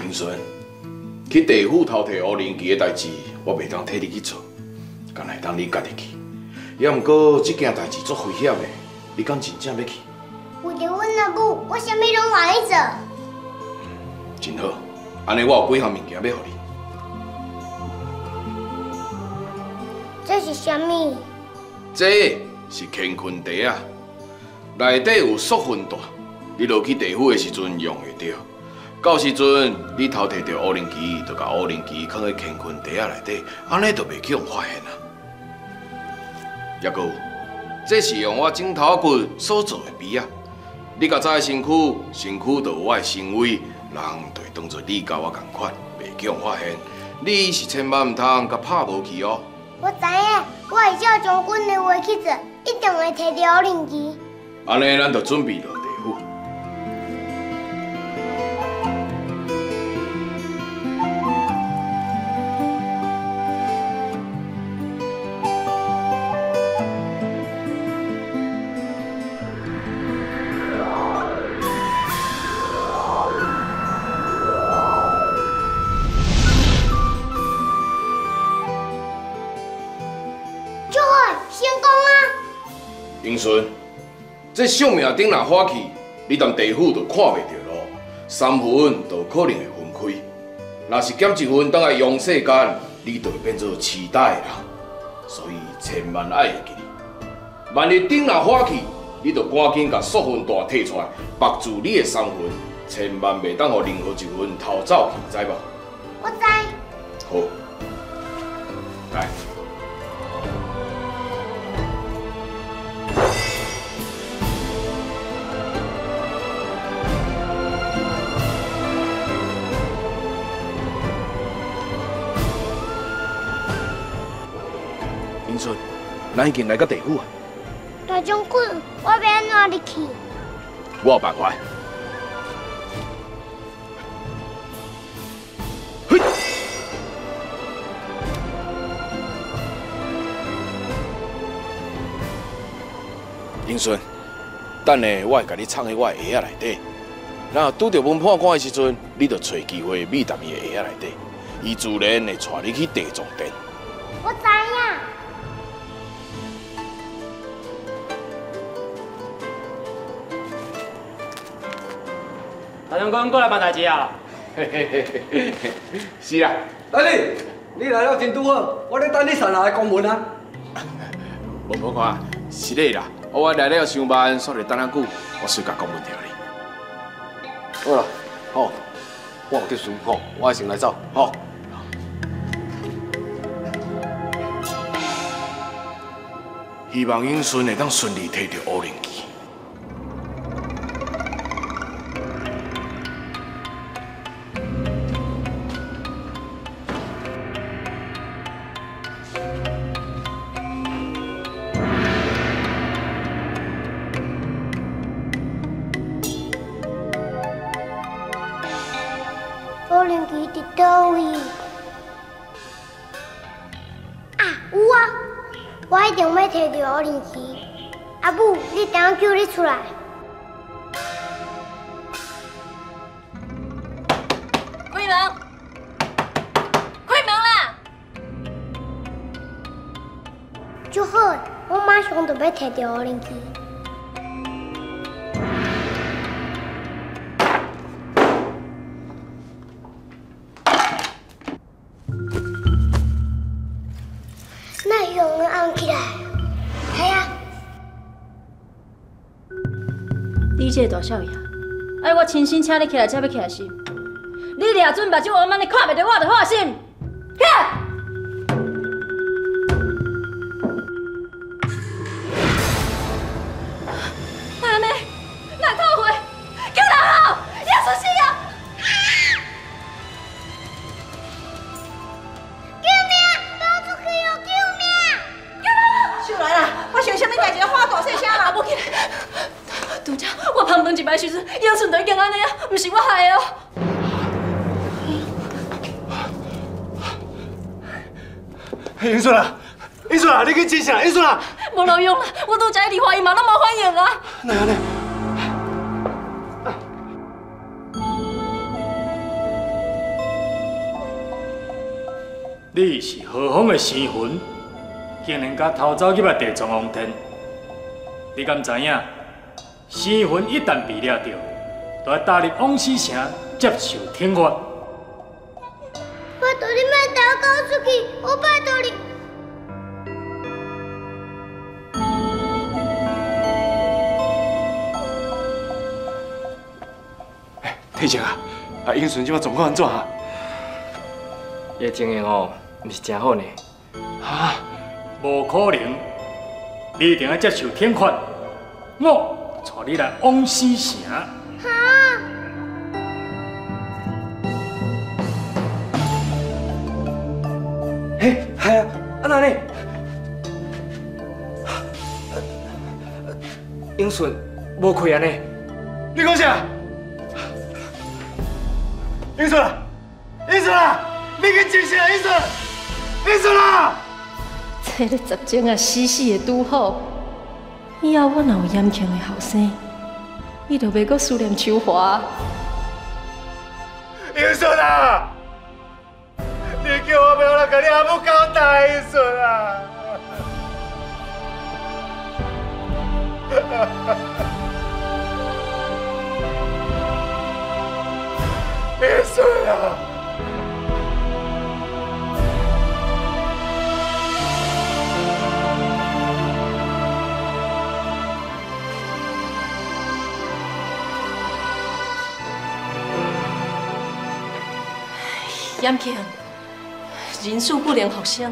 英顺，去地府偷摕乌灵旗的代志，我袂当替你去做，干来当你家己去。也毋过这件代志足危险的，你敢真正要去？为着阮阿母，我啥物拢愿意做。真好，安尼我有几项物件要互你。这是啥物？这是乾坤茶啊，内底有塑魂带，你落去地府的时阵用会着。到时阵你偷摕到乌灵旗，就把乌灵旗放在乾坤茶啊内底，安尼就袂去用发现啊。也搁有，这是用我枕头骨所做的笔啊。你甲早的身躯，身躯就有我的身位，人就会当作你甲我同款，袂去用发现。你是千万唔通甲拍无去哦。我知影，我会照将军的话去做，一定会摕到灵机。安尼，咱就准备落英顺，这性命顶若火去，你当地府都看袂到咯，三分都可能会分开。若是减一分，等来用世间，你就会变做痴呆啦。所以千万爱会记哩。万一顶若火去，你就赶紧甲束分带摕出来，绑住你的三分，千万袂当互任何一分逃走去，知无？我知。好，来。咱已经来到地府啊！大将军，我要安怎入去？我有办法。嘿，英顺，等下我会甲你藏喺我的鞋仔内底。然后拄着门判官的时阵，你就找机会密谈伊的鞋仔内底，伊自然会带你去地藏殿。我知影。大将军过来办代志啊！嘿嘿嘿嘿嘿，是啊，阿你，你来了真拄好，我咧等你上来的公文啊。无判官，是你啦，我来了上班，所以等啊久，我先甲公文条你。好啦，好，我有急事，好，我先来走，好。希望英顺会当顺利摕到乌灵旗。一定要摕到乌灵旗。阿母，你等下叫你出来。开门！开门啦！就好，我马上就要摕到乌灵个大少爷，哎我亲身请你起来才要起来心。你俩准目睭，我慢你看袂着我的化身。起来！方的仙魂，竟然甲偷走去把地藏王天？你敢知影？仙魂一旦被抓到，就要踏入往死城接受惩罚。拜托你莫带我搞出去，我拜托你。体姐啊，啊英顺即摆状况安怎啊？伊的情形哦，毋是真好呢。啊，无可能！你一定要接受天罚。我带你来往西城。哈！嘿，系啊，啊哪呢？英顺无开安尼。你讲啥？英顺啊，英顺啊，你去醒醒啊，英顺，英顺啊！这个十种啊，死死的拄好。以后我若有严强的后生，伊就袂阁思念秋华。英顺啊，你叫我不要来跟你阿母交代，英顺啊！英顺啊！严庆，人事不能复生，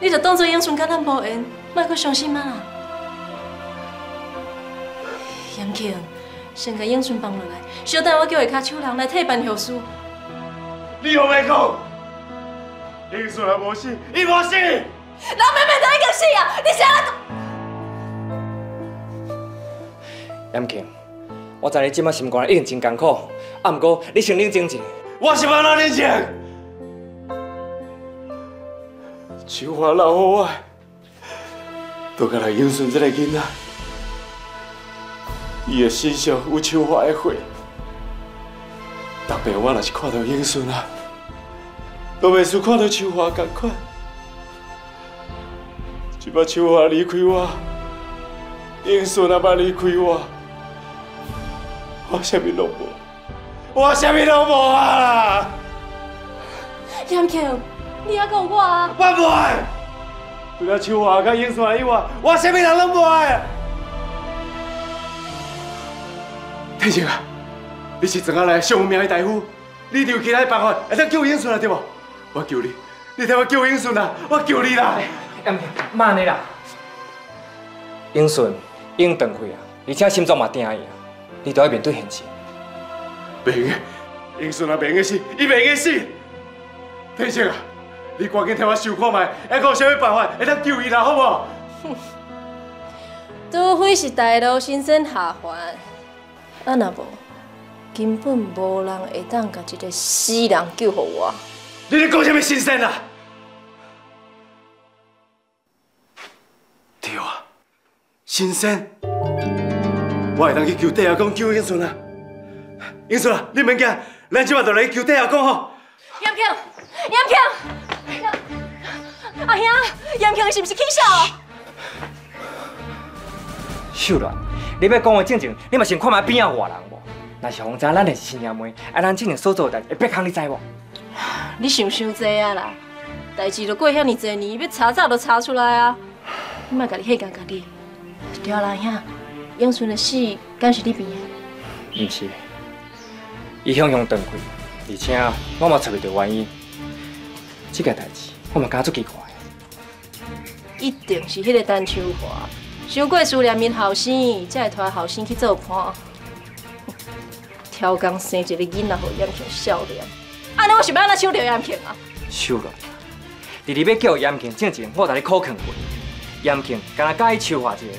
你就当作英顺甲咱无缘，莫阁伤心啊啦。严庆，先甲英顺放落来，小等我叫下骹手人来替办后事。你有没讲？英顺还无死，伊无死。老妹妹都已经死啊！你啥来？严庆，我知你即摆心肝一定真艰苦，啊，毋过你先冷静一下。我是要哪冷静？秋华老好我，都甲来英顺这个囡仔，伊的身上有秋花的血。逐遍我若是看到英顺啊，都袂输看到秋花同款。即摆秋花离开我，英顺也捌离开我，我啥物拢无，我啥物拢无啊！严庆，你还讲我啊？我不爱，除了秋华甲英顺以外，我啥物人拢不爱。天成啊，你是庄仔内上有名的大夫，你一定有其他办法会当救英顺啊，对无？我求你，你替我救英顺啊！我求你啦！严庆，慢的啦。英顺已经断气啊，而且心脏嘛定去啊，你都要面对现实。袂用的，英顺也袂用死，伊袂用死。天成啊，你赶紧替我想看卖，还有啥物办法会当救伊啦，好无？除非是大陆先生下凡，啊若无，根本无人会当甲一个死人救活我。你咧讲啥物新鲜啊？对啊，新鲜，我会当去求地下公救英顺啊！英顺啊，你免惊，咱即马就来去求地下公吼。严庆，严庆，阿兄，严庆是不是气笑？秀兰，你要讲话正经，你嘛先看卖边仔外人无？若是红知咱的是亲娘妹，啊，咱正经所做的代会别空你知无？你想伤济啊啦！代志都过遐尼济年，要查早都查出来啊！你莫家己迄间家己。对啦兄，永顺的死，敢是你变的？毋是，伊向向断开，而且我嘛找袂到原因。这个代志，我嘛感觉奇怪。一定是迄个陈秋华，伤过思念因后生，才会拖后生去做伴。挑工生一个囡仔，互严庆笑脸。安尼我想要安怎抢着严庆啊？秀兰，弟弟要叫严庆正正，我甲你苦劝过。严庆敢若介意秋华一个人，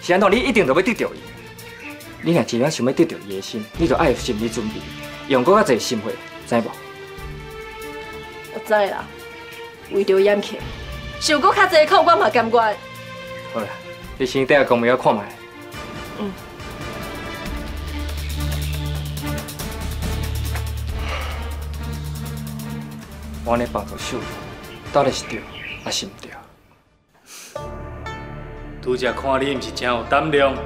是安怎你一定就要得到伊。你若真正想要得到伊的心，你就爱有心理准备，用搁较侪心血，知无？我知啦，为着严庆，受过较侪苦，我嘛甘愿。好啦，你先等下公庙看卖。嗯。我安尼帮助秀兰，到底是对还是毋对？拄则看你毋是真有胆量，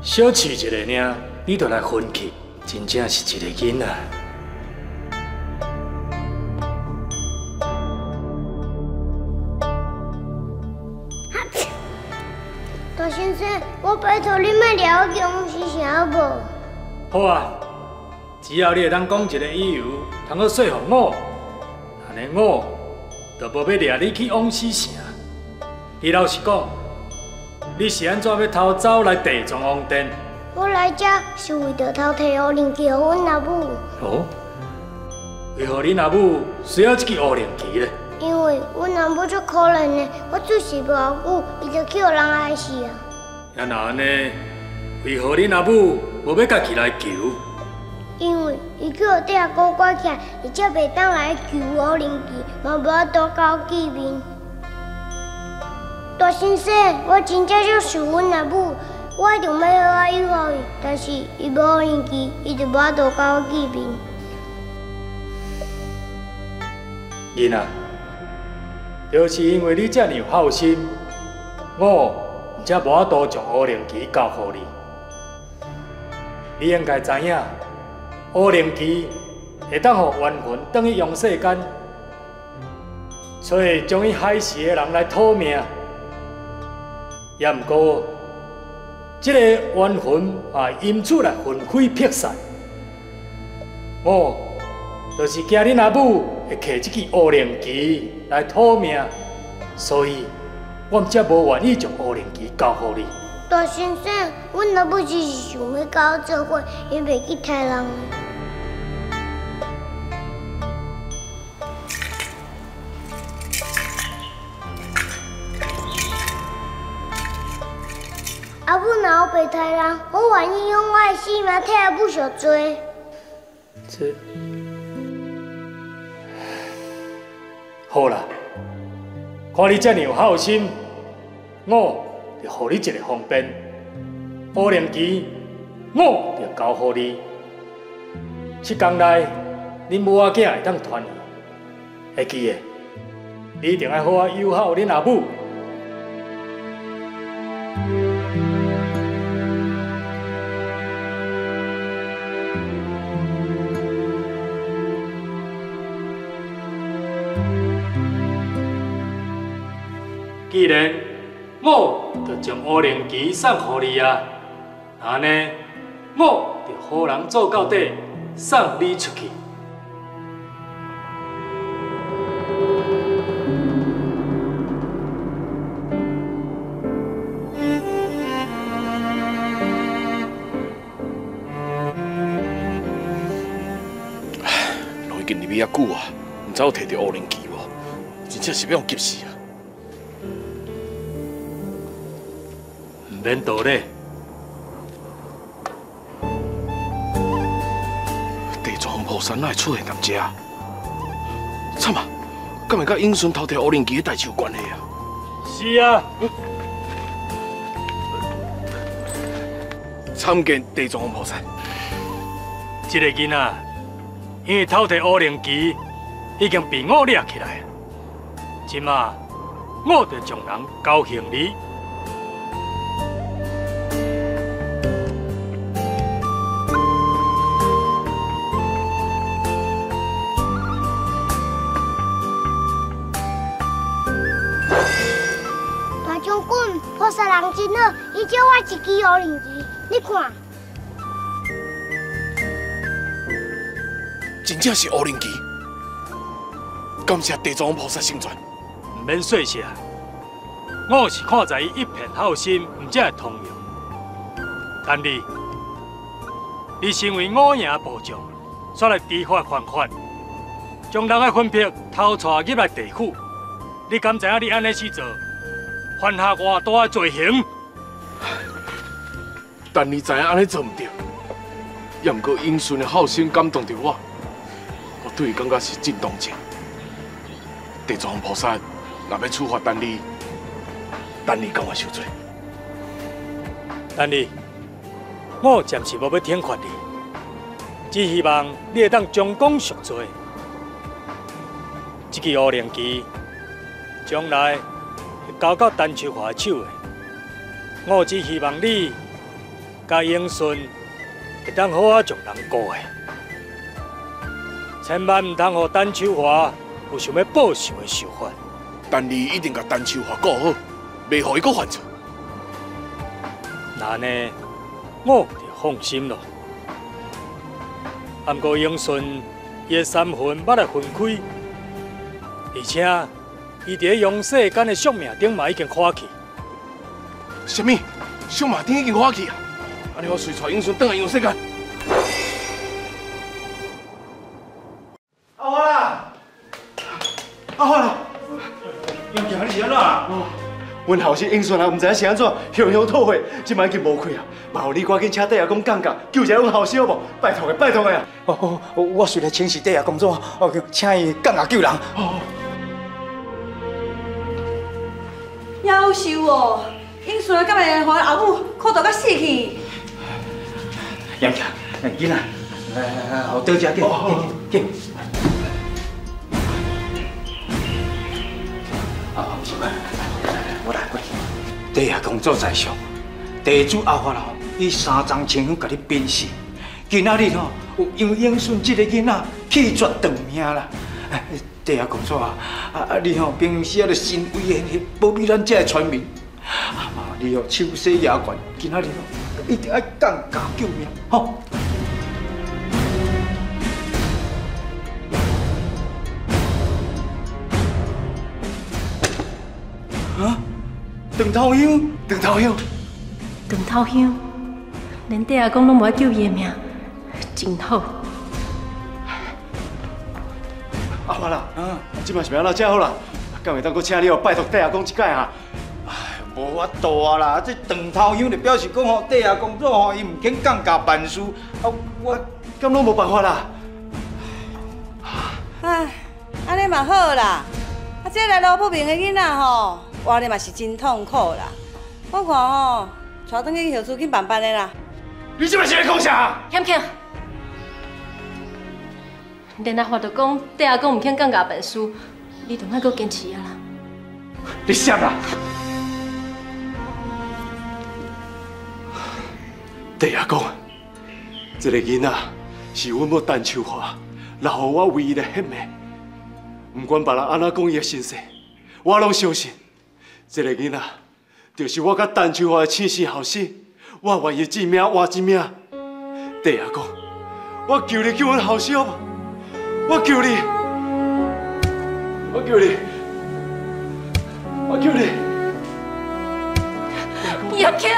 小气一个尔，你就来分去，真正是一个囡仔。先生，我拜托你莫了我是啥无？好啊，只要你会当讲一个理由，通去说服我，安尼我就无要掠你去往死城。你老实讲，你是安怎要偷走来地藏王殿？我来这是为着偷摕乌灵旗给阮阿母，哦，为何你阿母需要这支乌灵旗呢？因为阮阿母足可怜的，我做事无久，伊就去互人害死啊。也那安尼，为何你阿母无要家己来求？因为伊去互地下哥关起来，而且袂当来救乌灵旗，嘛无法度交见面。大先生，我真正足想阮阿母，我一定要好好友好伊，但是伊无乌灵旗，伊就无法度交我见面。囡仔，就是因为你这么有孝心，我才无法度将乌灵旗交给你。你应该知影，乌灵旗会当互冤魂转去阳世间，找将伊害死的人来讨命。也毋过，这个冤魂啊，因此来魂飞魄散。我就是惊恁阿母会摕这支乌灵旗来讨命，所以我们才无愿意将乌灵旗交予你。大先生，阮阿母只是想要甲我做伙，伊袂去杀人。阿母若有白杀人，我愿意用我的性命替阿母赎罪。这好啦，看你这么有孝心，我就予你一个方便。保龄期，我就交予你。七天内，你母仔囝会当团圆，会记的。你一定要好好孝顺恁阿母。然我就将乌灵旗送给你啊，安尼我就好人做到底，送你出去。唉，我已经入去遐久啊，唔知有摕到乌灵旗无？真正是要用急死啊！免道理，地藏菩萨哪会出现咁遮？惨啊！敢会甲英顺偷摕乌灵旗的代志有关系啊？是啊，参见地藏王菩萨。这个囡仔因为偷摕乌灵旗，已经被我抓起来。今嘛，我得将人交行李。一支乌灵旗，你看。真正是乌灵旗，感谢地藏菩萨圣传。唔免说谢，我是看在伊一片好心，唔才会通融。但你，你身为五营部长，煞来知法犯法，将人的魂魄偷带入来地府，你敢知影你安尼去做，犯下偌大的罪行？但你知影安尼做唔对，也毋过英顺的好心感动着我，我对伊感觉是真同情。地藏菩萨若要处罚丹尼，丹尼甘愿受罪。但你，我暂时无要天罚你，只希望你会当将功赎罪。这支乌灵机将来会交到陈秋华手的，我只希望你甲英顺会当好好将人过的，千万唔通让陈秋华有想要报仇的想法。但你一定甲单秋华顾好，袂互伊搁犯错。那呢，我就放心咯。不过英顺伊的三魂捌来分开，而且伊伫用世间的宿命顶嘛已经看去。什么？小马丁已经看去啊？安尼我随带英顺转来用世界。阿华啦，阿华啦，杨强，你是安怎啊？阮后生英顺啊，毋知影是安怎，向向讨回，即摆已经无开啊！麻你赶紧请底下讲降价，救一下阮后生好无？拜托个，拜托个啊！哦哦，我随来请示底下工作，哦，请伊降价救人。夭寿哦！英顺敢会互阿母苦到甲死去？杨强，囡仔，来来来，好，倒车，紧紧紧。啊，是吧？我来，我。底下工作在上，地主阿发吼，以三张千元甲你鞭尸。今仔日吼，有杨英顺这个囡仔气绝长命啦。哎地下工作啊，啊啊！你吼平常时啊，着心威严严，保庇咱这个村民。啊，你吼手洗牙关，今仔日吼一定要降价救命，好。啊，长头香，长头香，长头香，连爹阿公拢无爱救伊的命，真好。阿华啦，啊，即摆是要安怎遮好啦？敢会当搁请你哦，拜托爹阿公一届哈？无法度啊啦！这长头香就表示讲吼，底下工作吼，伊唔肯降价办事，啊，我咁拢无办法啦。唉，安尼嘛好啦。啊，这来路不明的囡仔吼，活的嘛是真痛苦啦。我看吼，带转去校厝去办办的啦。你这摆是在讲啥？欠欠，连阿法都讲对阿公唔肯降价本书，你就莫搁坚持啊啦。你啥啦？弟阿公，这个囡仔是阮要单手画，留予我唯一的血脉。不管别人安怎讲伊的身世，我拢相信，这个囡仔就是我甲单手画的亲生后生。我愿意一命换一命。弟阿公，我求你救阮后生吧！我求你，我求你，我求你。叶庆，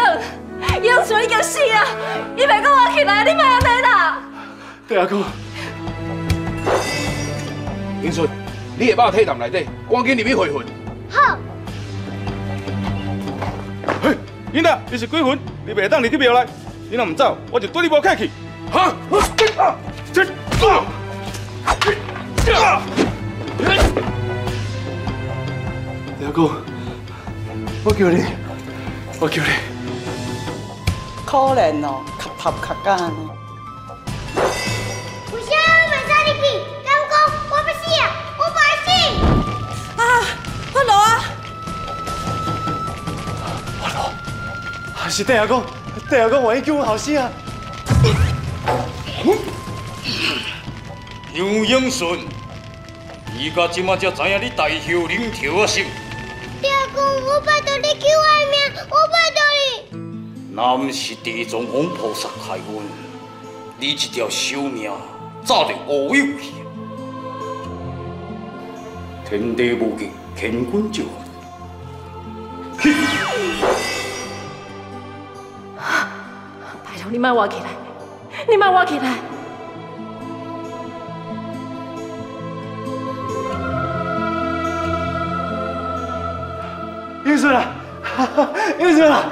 杨顺已经死啊！伊袂讲我起来，你莫安尼啦！对阿哥，英顺，你下把体内内底，赶紧入去回魂。好。嘿，囡仔，你是鬼魂，你袂当入去庙内。你若唔走，我就对你无客气。哈！这啊！弟阿公，我叫你，我叫你。可怜哦，磕头磕干呢。为啥袂使入去？敢讲我不死啊？我不爱死！啊，发落啊！发落，还是弟阿公，弟阿公愿意救我后生啊！杨英顺，你家今仔才知影你大孝领条啊心。你。若不是地藏王菩萨开恩，你这条小命早就乌有去。天地无极，乾坤就拜托你莫活起来，你莫活起来。英顺啊，英顺啊，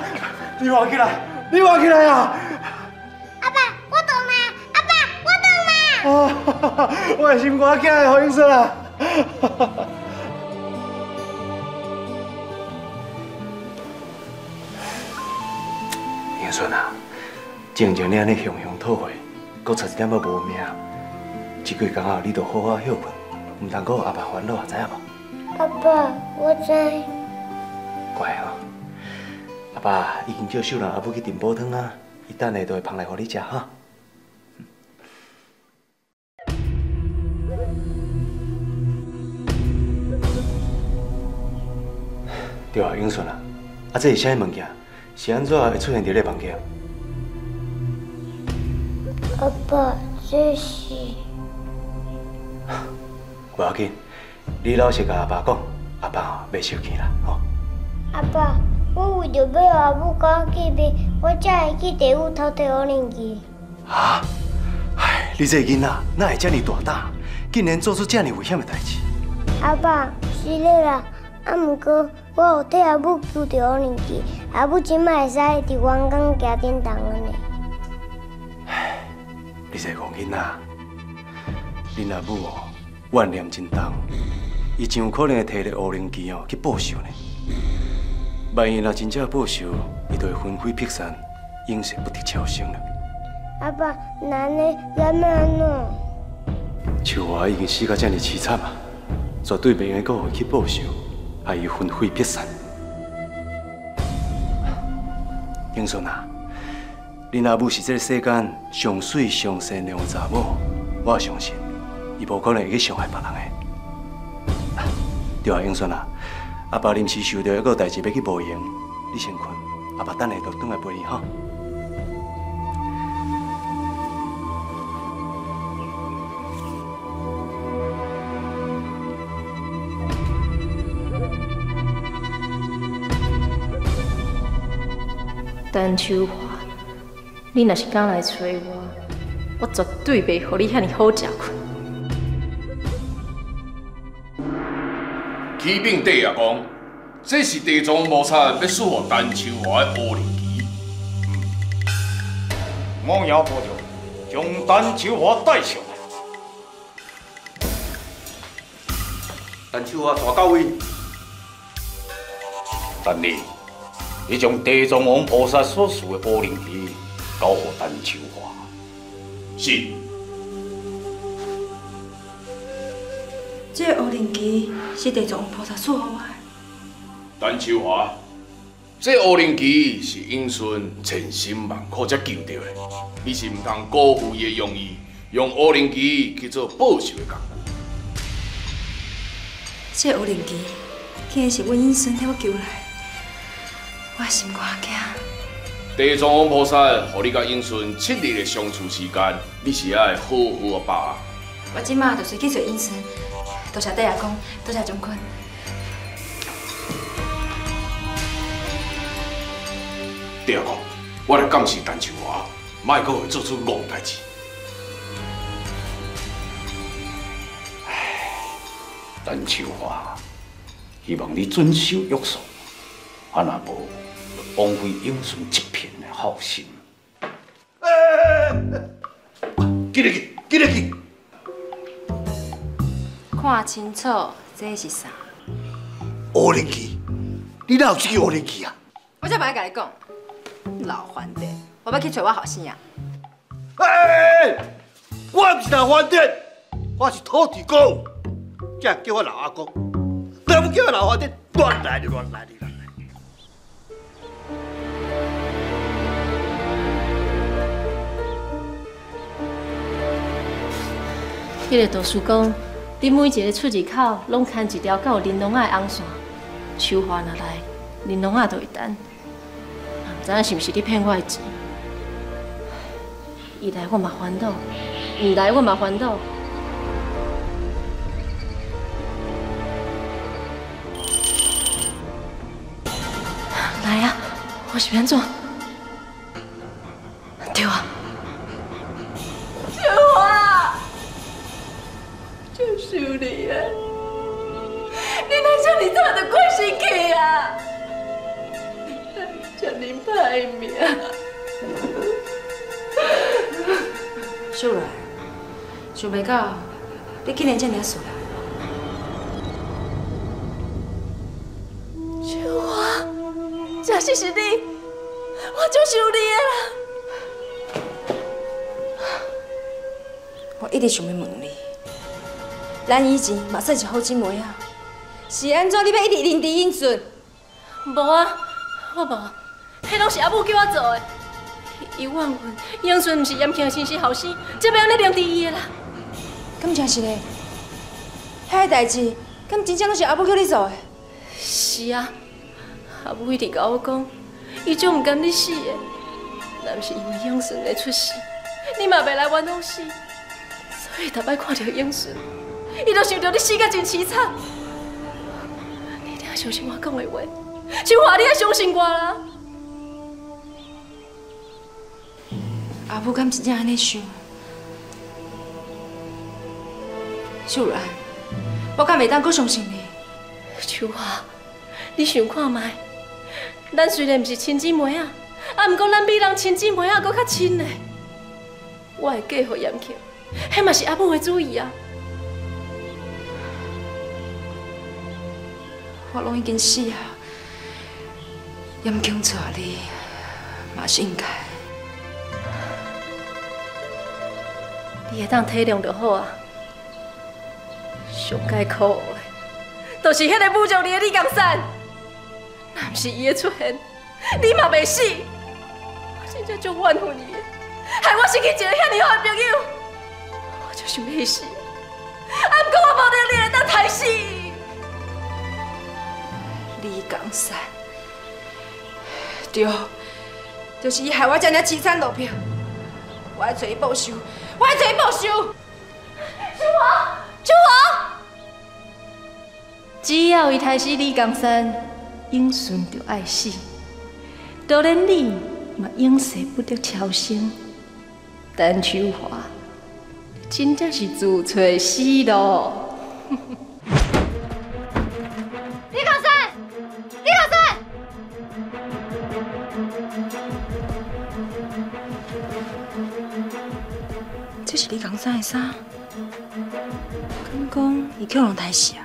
你活起来，你活起来啊！阿爸，我懂啦，阿爸，我懂啦。啊，我的心肝仔的好 英顺啊！英顺啊，静静你安尼雄雄吐血，搁差一点要无命，这几工啊，你都好好休困，唔通搁阿爸烦恼，知影无？阿爸，我知。乖哦，阿爸已经叫秀兰阿母去炖煲汤啊，伊等下就会捧来给你食哈。对啊，永顺啊，啊这是啥物件？是安怎会出现伫你房间？阿爸，这是 不要紧，你老实甲阿爸讲，阿爸袂生气啦，吼。阿爸，我为着要阿母赶见面，我才会去地府偷摕五灵机。啊！唉，你这个囡仔哪会这么大胆，竟然做出这么危险的代志？阿爸，是咧啦，啊，毋过我有替阿母救着五灵机，阿母即摆会使伫员工行殿堂了呢。你这个囡仔，恁阿母哦，怨念真重，伊真有可能会摕着乌灵机哦去报仇呢。万一若真正报仇，伊就会魂飞魄散，永世不得超生了。阿爸，那呢？咱要安怎？秋华已经死到这么凄惨啊，绝对袂用搁回去报仇，害伊魂飞魄散。英顺啊，恁阿母是这个世间上水上善良的查某，我相信伊无可能会去伤害别人的。对啊，英顺啊。阿爸临时收到一个代志要去报营，你先困，阿爸等下就转来陪你哈。陈秋华，你若是敢来找我，我绝对袂互你好食困。启禀帝爷公，这是地藏菩萨要赐予陈秋华的乌灵旗。我也保证将陈秋华带上来。陈秋华大到位。但你你将地藏王菩萨所赐的乌灵旗交给陈秋华。是。这乌灵旗是地藏王菩萨赐予我的。陈秋华，这乌灵旗是英顺千辛万苦才救到的，你是唔通辜负伊的用意，用乌灵旗去做报仇的工具。这乌灵旗竟然是阮英顺替我求来，我心肝惊。地藏王菩萨，和你甲英顺七日的相处时间，你是爱好好啊把握。我即马就是去找英顺，多谢帝阿公，多谢将军。第二个，我来感谢陈秋华，莫阁会做出戆代志。陈秋华，希望你遵守约束，啊那无，枉费英顺一片的好心。记得去，记得去。看清楚，这是啥？乌灵旗，你哪有这个乌灵旗啊？我才歹甲你讲，老番地，我要去找我后生啊！哎，我不是老番地，我是土地公，这叫我老阿公，哪不叫我老番地？乱来的，乱来的。迄个图书讲，你每一个出入口拢牵一条有玲珑仔的红线，秋花若来，玲珑啊就会等。毋知影是毋是你骗我的钱？伊来我嘛烦恼，毋来我嘛烦恼。来啊，我是安怎？对啊。秋华，就是你啊！你哪像你这么的关心气啊？叫你歹命！秀兰，想袂到你竟然这么熟啦！秋华，这是是你，我就是有你的啦！我一直想要问你，咱以前嘛算是好姊妹啊，是安怎你要一直认敌英顺？无啊，我无，迄拢是阿母叫我做的。伊怨恨英顺毋是严庆的亲生后生，才要安尼认敌伊的啦。敢真是嘞？遐个代志，敢真正拢是阿母叫你做的？是啊，阿母一直甲我讲，伊总毋甘你死的，若毋是因为英顺的出事，你嘛袂来冤枉死。所以逐摆看到英顺，伊就想着你死甲真凄惨。你一定要相信我讲的话，秋华，你要相信我啦。阿母敢真正安尼想？秀兰，我敢袂当阁相信你。秋华，你想看卖？咱虽然毋是亲姊妹啊，啊，毋过咱比人亲姊妹啊搁较亲呢。我会嫁予严庆，迄嘛是阿母的主意啊。我拢已经死啊，严庆娶你嘛是应该。你会当体谅就好啊。上该苦的，就是迄个侮辱你的李江山。若不是伊的出现，你嘛袂死。我真正就怨恨伊，害我失去一个遐尼好的朋友。我就想要死，啊！毋过我无得你会当害死。李江山，对，就是伊害我这样凄惨落魄。我要找伊报仇，我要找伊报仇。秋华，秋华，只要伊杀死李江山，英顺就爱死。当然你嘛永世不得超生。但秋华，真正是自找死路。是你讲啥的啥？敢讲伊叫人抬死啊？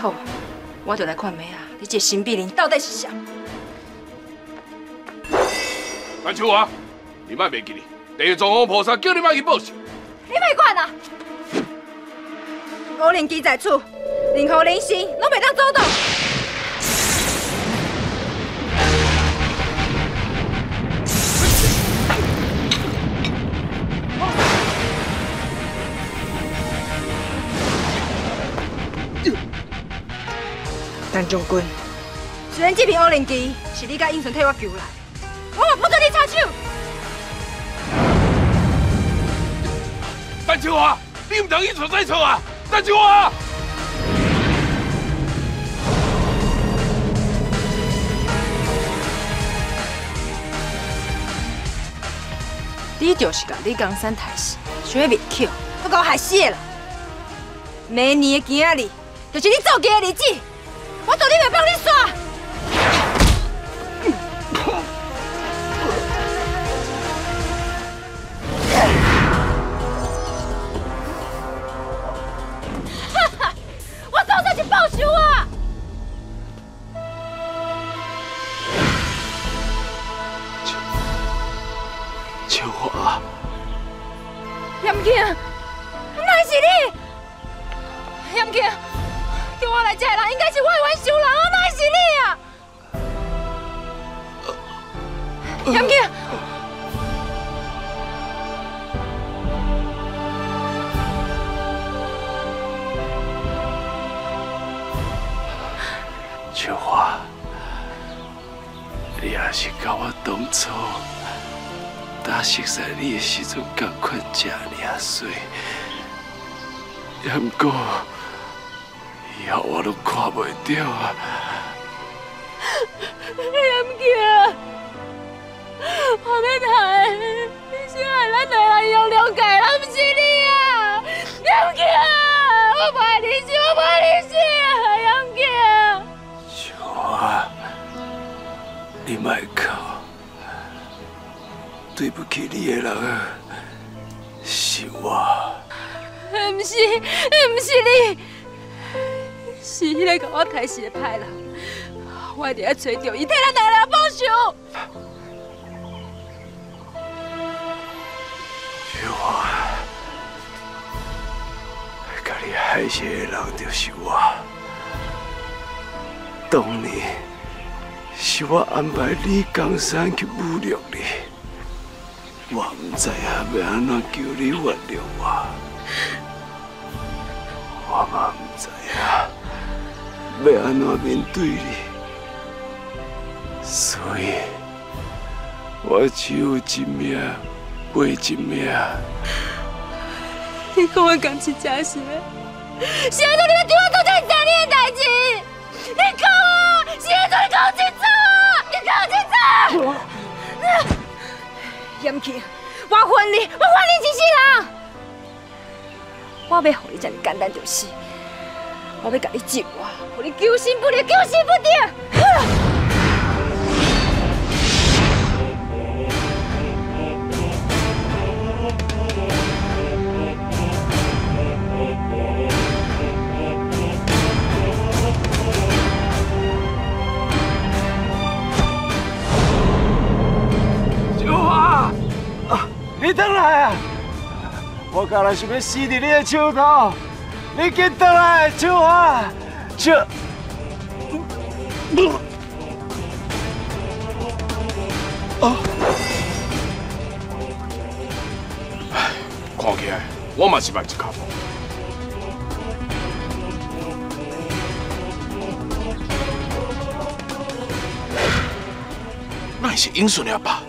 好，我就来看妹啊！你这新碧玲到底是啥？范秋华，你莫忘记你，地藏王菩萨叫你莫去报信。你莫管啊！我灵鸡在厝。任何人心拢袂当走动。陈将军，虽然这片乌灵机是你甲英顺替我救来，我嘛不准你插手。范秋华，你唔当一错再错啊！范秋华，你就是甲李江山害死，想要灭口，都甲我害死了。明年的今日，就是你做家的日子，我绝对袂帮你耍。哈哈，我早上去报仇啊！严庆，哪是你？严庆，叫我来这的人应该是外湾小人啊，哪是你啊？严庆，秋华，你也是甲我当初打熟悉你的时阵同款这尔水，也毋过以后我都看袂到啊！严庆，我要谈，你是害咱两人用了解，咱不是你啊！严庆，我不爱你死，我不爱你死啊！严庆。秋华，你莫哭，对不起你的人啊，是我。不是，不是你，是迄个甲我害死的歹人。我一定要找到伊，替咱两个人报仇。是我，甲你害死的人就是我。当年是我安排李江山去侮辱你，我唔知影要安怎叫你原谅我，我嘛唔知影要安怎面对你，所以我只有一命赔一命。你讲的感情真实的，是安怎你要对我做这残忍的代志？你讲啊，是安怎你讲清楚啊？你讲清楚！严庆，我恨你，我恨你一世人。我要让你这么简单就死，我要甲你救我，让你求生不得，求生不得。啊，你回来啊！我刚才想要死在你的手头，你紧回来，秋华，秋。哦，看起来我嘛是万一卡步。那是英顺了吧？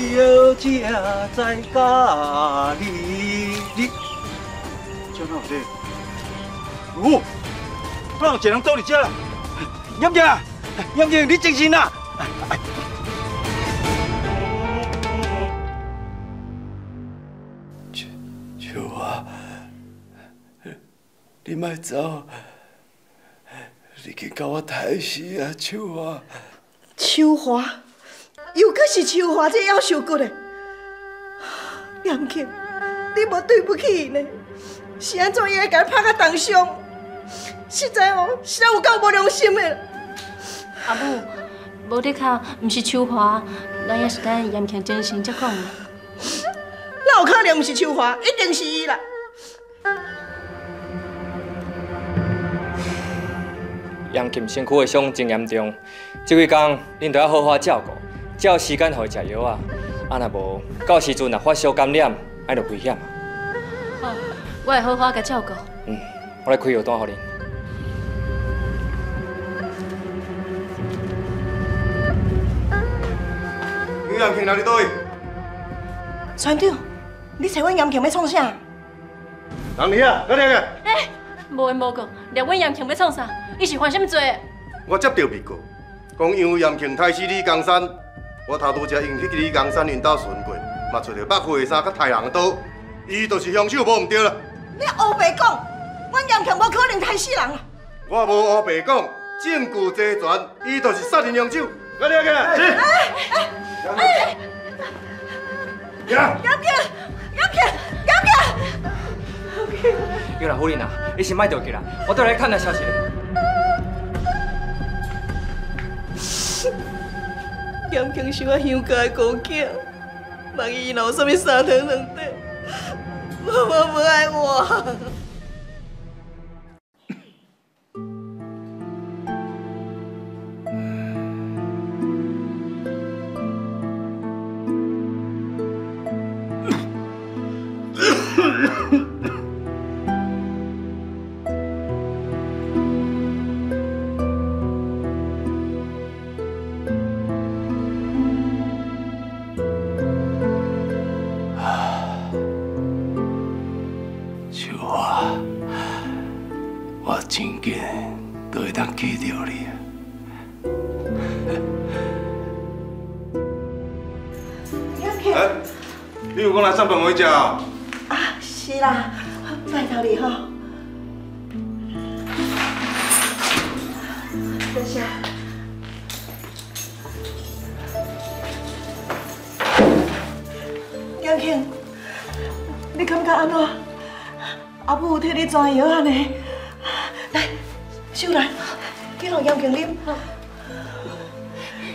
小姐在家里，你叫哪有这？哦，不然有一人走你家了。严静，严静，你精神啊！秋华，你莫走，你去甲我抬死啊，秋华！秋花，又可是秋华这夭寿骨的，杨庆，你无对不起呢。是安怎伊会甲你拍到重伤？实在哦，实在有够无良心的。阿母，无得靠，毋是秋华，咱也是等严庆真心才讲的。哪有可能毋是秋华？一定是伊啦！杨琴身躯的伤真严重，这几工恁都要好好照顾，照时间互伊食药啊。啊，若无到时阵若发烧感染，那就危险啊。好，我会好好甲照顾。嗯，我来开药单互你。杨杨庆哪里对？船长，你找阮杨庆要创啥？人你啊，哪里个？哎，无缘无故，掠阮杨庆要创啥？伊是犯什么罪？我接到报告，讲杨庆杀死李江山，我头拄才用迄支李江山领导巡过，嘛找到北花衫甲杀人的刀，伊就是凶手，无毋对啦。你乌白讲，阮杨庆无可能杀死人啊！我无乌白讲，证据齐全，伊就是杀人凶手。哪里个？是。哎！杨杨庆，杨庆，杨庆！有啦，夫人啊，你先莫着急啦，我倒来看下消息。杨庆是我乡家的孤囝，万一伊若有啥物三长两短，妈妈不爱我。回家哦？啊，是啦，拜托你吼。等下。杨庆，你感觉安怎？阿母有替你抓药安尼？来，秀兰，去让杨庆啉。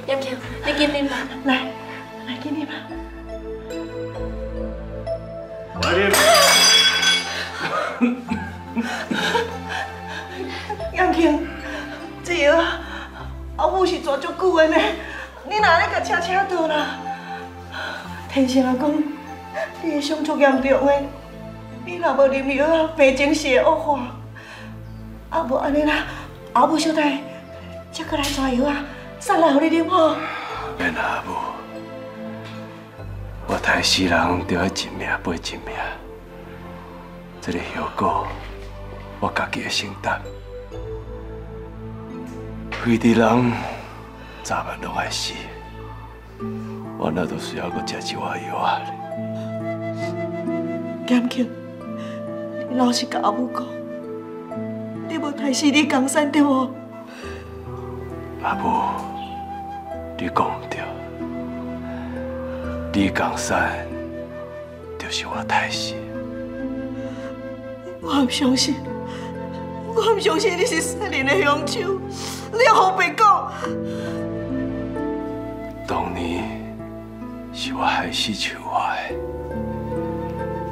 杨庆，你紧啉吧。来，来紧啉吧。来啉。杨庆，这药阿母是抓足久的呢，你哪咧甲车车倒啦？天生啊讲，你的伤足严重的，你若无啉药啊，病情是会恶化。啊无安尼啦，阿母小弟才过来抓药啊，送来互你啉吼。免阿母，我太死人就要一命赔一命，这个后果我家己会承担。非的人早晚拢爱死，我那都需要搁吃一碗药啊！严庆，你老实跟阿母讲，你无杀死你江山对无？阿母，你讲唔对，李江山就是我太死。我唔相信，我唔相信你是杀人的凶手，你要后白讲。当年是我害死秋华的，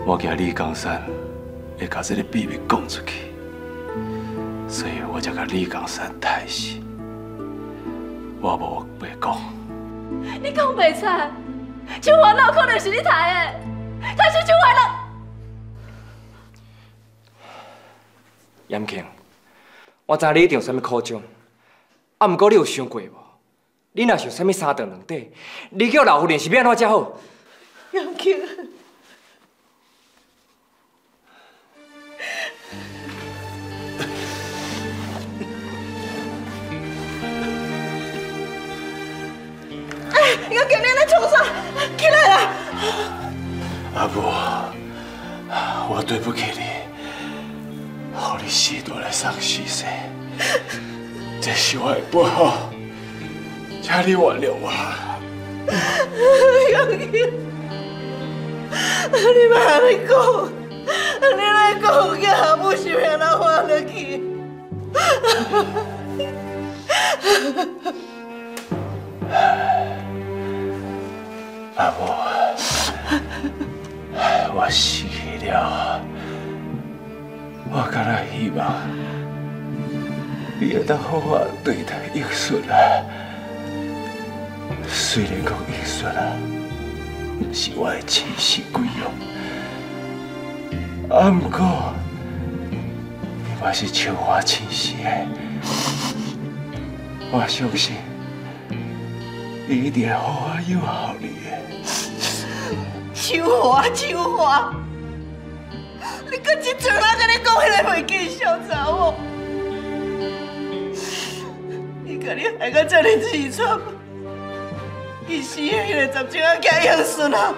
我惊李江山会把这个秘密讲出去，所以我才把李江山杀死。我无白讲。你讲袂出，秋华哪有可能是你杀的？他是秋华人。严庆，我知你一定有啥物苦衷，啊，毋过你有想过无？你若是有啥物三长两短，你叫老夫人是要安怎才好？杨庆，哎，杨庆，你在创啥？起来啦！阿母，我对不起你，让你死都来丧死生，这是我的不好，请你原谅我。杨庆，你别安尼讲，你来讲，叫阿母是要哪活落去？阿母，我死去了，我敢若希望你会当好好对待英顺啊。虽然讲英顺啊，不是我的亲生骨肉，啊，不过你嘛是秋花亲生的，我相信伊一定会好好养好你的。秋花，秋花，你搁一阵啊，跟你讲迄个袂记小查某，伊甲你害到这么凄惨，伊死的迄个十钟啊，惊养孙啊，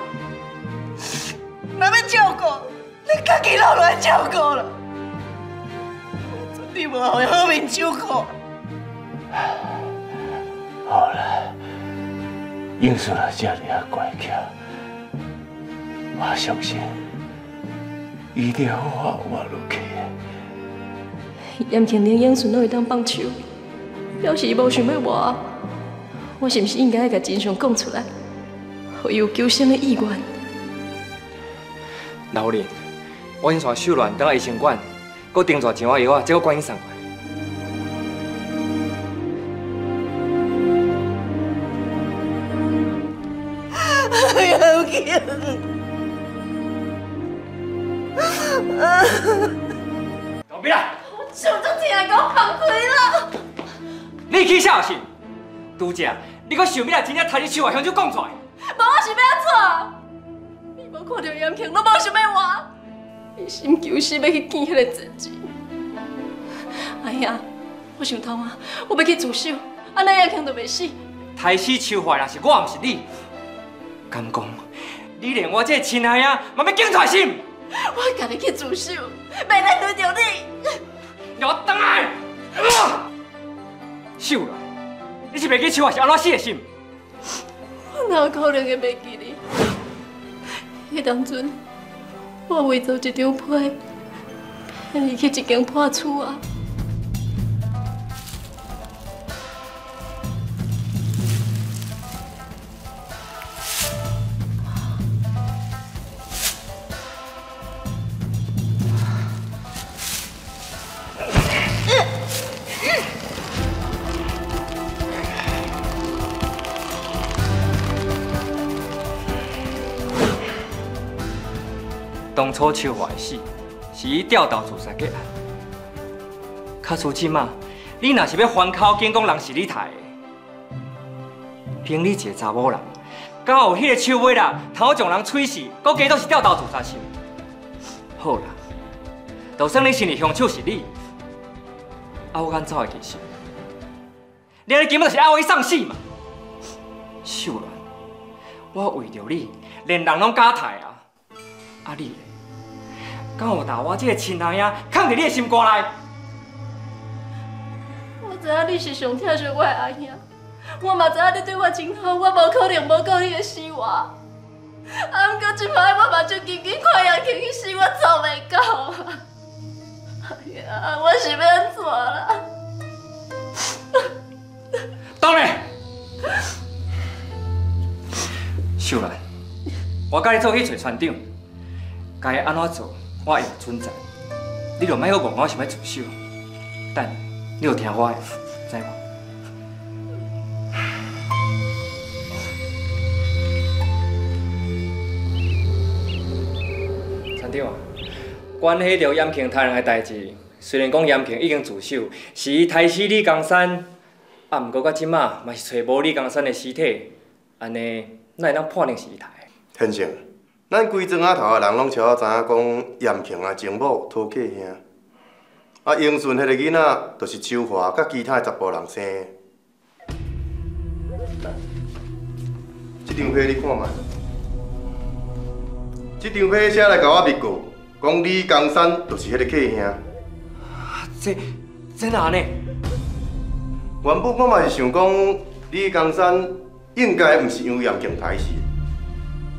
若要照顾，你家己留来照顾啦，绝对无互伊好面照顾。好了，英顺啊，这里啊乖巧，我相信一定好好活落去的。严庆连英顺都会当放手，表示伊无想要活，我是毋是应该甲真相讲出来，互伊有求生的意愿？老林，我已经带秀兰等来医生馆，搁订做一碗药啊，再搁关医送过来。杨庆，后壁啦！我手都疼，给我放开了！你去啥心？拄则你搁想要来真正杀你手啊，向就讲出来。无我是要安怎？你无看到严庆，都无想要我，一心求死要去见迄个自己。哎呀，我想通啊，我要去自首，安尼严庆就袂死。杀死手坏若是我，毋是你。敢讲，你连我这个亲爱啊，嘛要惊出来心？我家己去自首，袂来对着你。给我等来！秀兰，你是袂记手还是安怎死的心？我哪有可能会袂记你？迄当阵，我为做一张批，骗你去一间破厝啊！当初秋华的死，是伊吊刀自杀结案。卡出即马，你若是要反口讲讲人是你杀的，凭你一个查某人，敢有迄个手尾啦，头将人吹死，搁加都是吊刀自杀心？好啦，就算你心里凶手是你，啊我敢走会其实？你安尼根本就是爱我去送死嘛！秀兰，我为着你，连人拢敢杀啊！啊你，敢有把我这个亲爱仔藏伫你的心肝内？我知影你是上疼惜我的阿兄，我嘛知影你对我真好，我无可能无顾你的死活。啊，毋过即摆我嘛就紧紧看杨庆去死，我做袂到啊！哎呀，我是要安怎啦？当然，秀兰，我甲你做去找船长，该安怎做，我会存在。你就莫搁问我想要自首，等你就听我的，知无？船长啊，关系到严庆杀人的代志，虽然讲严庆已经自首，是伊杀死李江山。啊，毋过到即马嘛是找无李江山的尸体，安尼哪会当判定是伊杀的？先生，咱规庄仔头的人拢超知影讲严庆啊情某讨客兄，啊英顺迄个囡仔就是秋华甲其他的查甫人生的。这张批你看卖，这张批写来甲我密过，讲李江山就是迄个客兄。这这哪呢？原本我嘛是想讲李江山应该毋是因为严庆杀死的，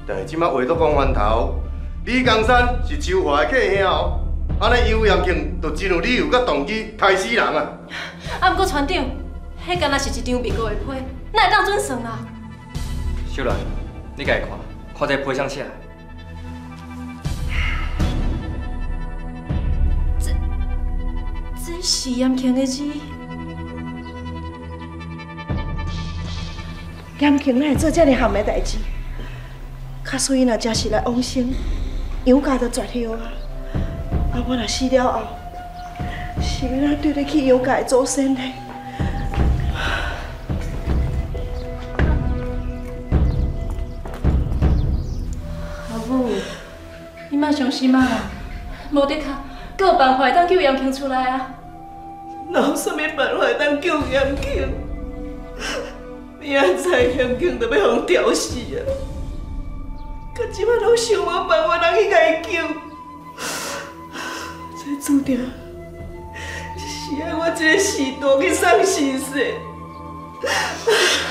但是即摆话都讲翻头，李江山是周华的客兄哦，安尼尤阳庆就真有理由甲动机杀死人啊！啊，不过船长，迄敢若是一张民国的批，哪会当准算啊？小兰，你家看，看这批上写。这这是严庆的字。严庆哪会做这么含的代志？卡所以若真是来往生，杨家就绝后啊！啊，我若死了后，是要哪对得起杨家的祖先呢？阿母，你莫伤心啊！无得卡，阁有办法会当救杨庆出来啊！哪有啥物办法会当救杨庆？明仔载严庆就要互吊死啊！到即摆拢想无办法通去甲伊救，这注定是爱我这个士大去送死死。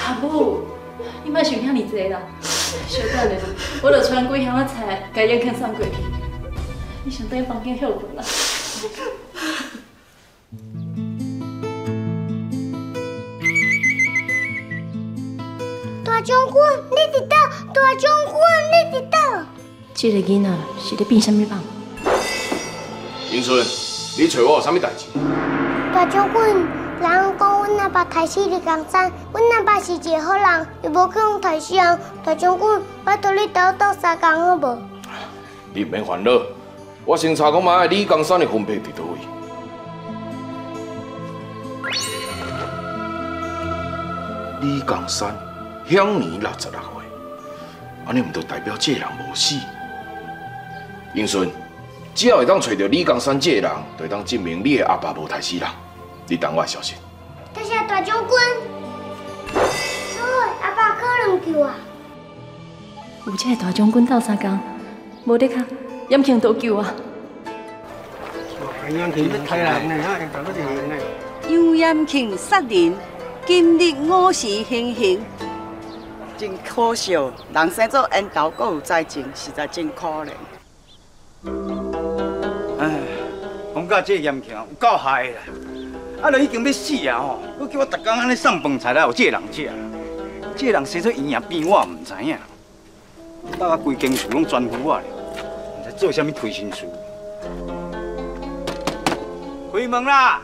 阿母，你莫想遐尼济啦，小等下，我著传几箱仔菜，甲严庆送过去。你先等房间休困啦。大将军，你伫倒？大将军，你伫倒？这个囡仔是咧变啥物梦？英顺，你找我有啥物代志？大将军，人讲阮阿爸杀死李江山，阮阿爸是一个好人，又无去互杀死人。大将军，拜托你带我到沙港好无？你毋免烦恼，我先查讲妈李江山的分配伫倒位。李江山享年六十六岁，安尼毋就代表这个人无死？英顺，只要会当找到李江山这个人，就会当证明你的阿爸无杀死人。你等我的消息。多谢大将军。所以阿爸可能救啊！有这个大将军斗相共，无得卡，严庆都救啊！杨庆杀人，今日午时行刑，真可笑，人生做缘投，阁有灾情，实在真可怜。唉，讲到这严庆有够害啦！啊，都已经要死啊吼，佮叫我逐工安尼送饭菜来有这个人食，这个人生出营养病我也毋知影，大家规间厝拢专负我咧，毋知做啥物亏心事。开门啦，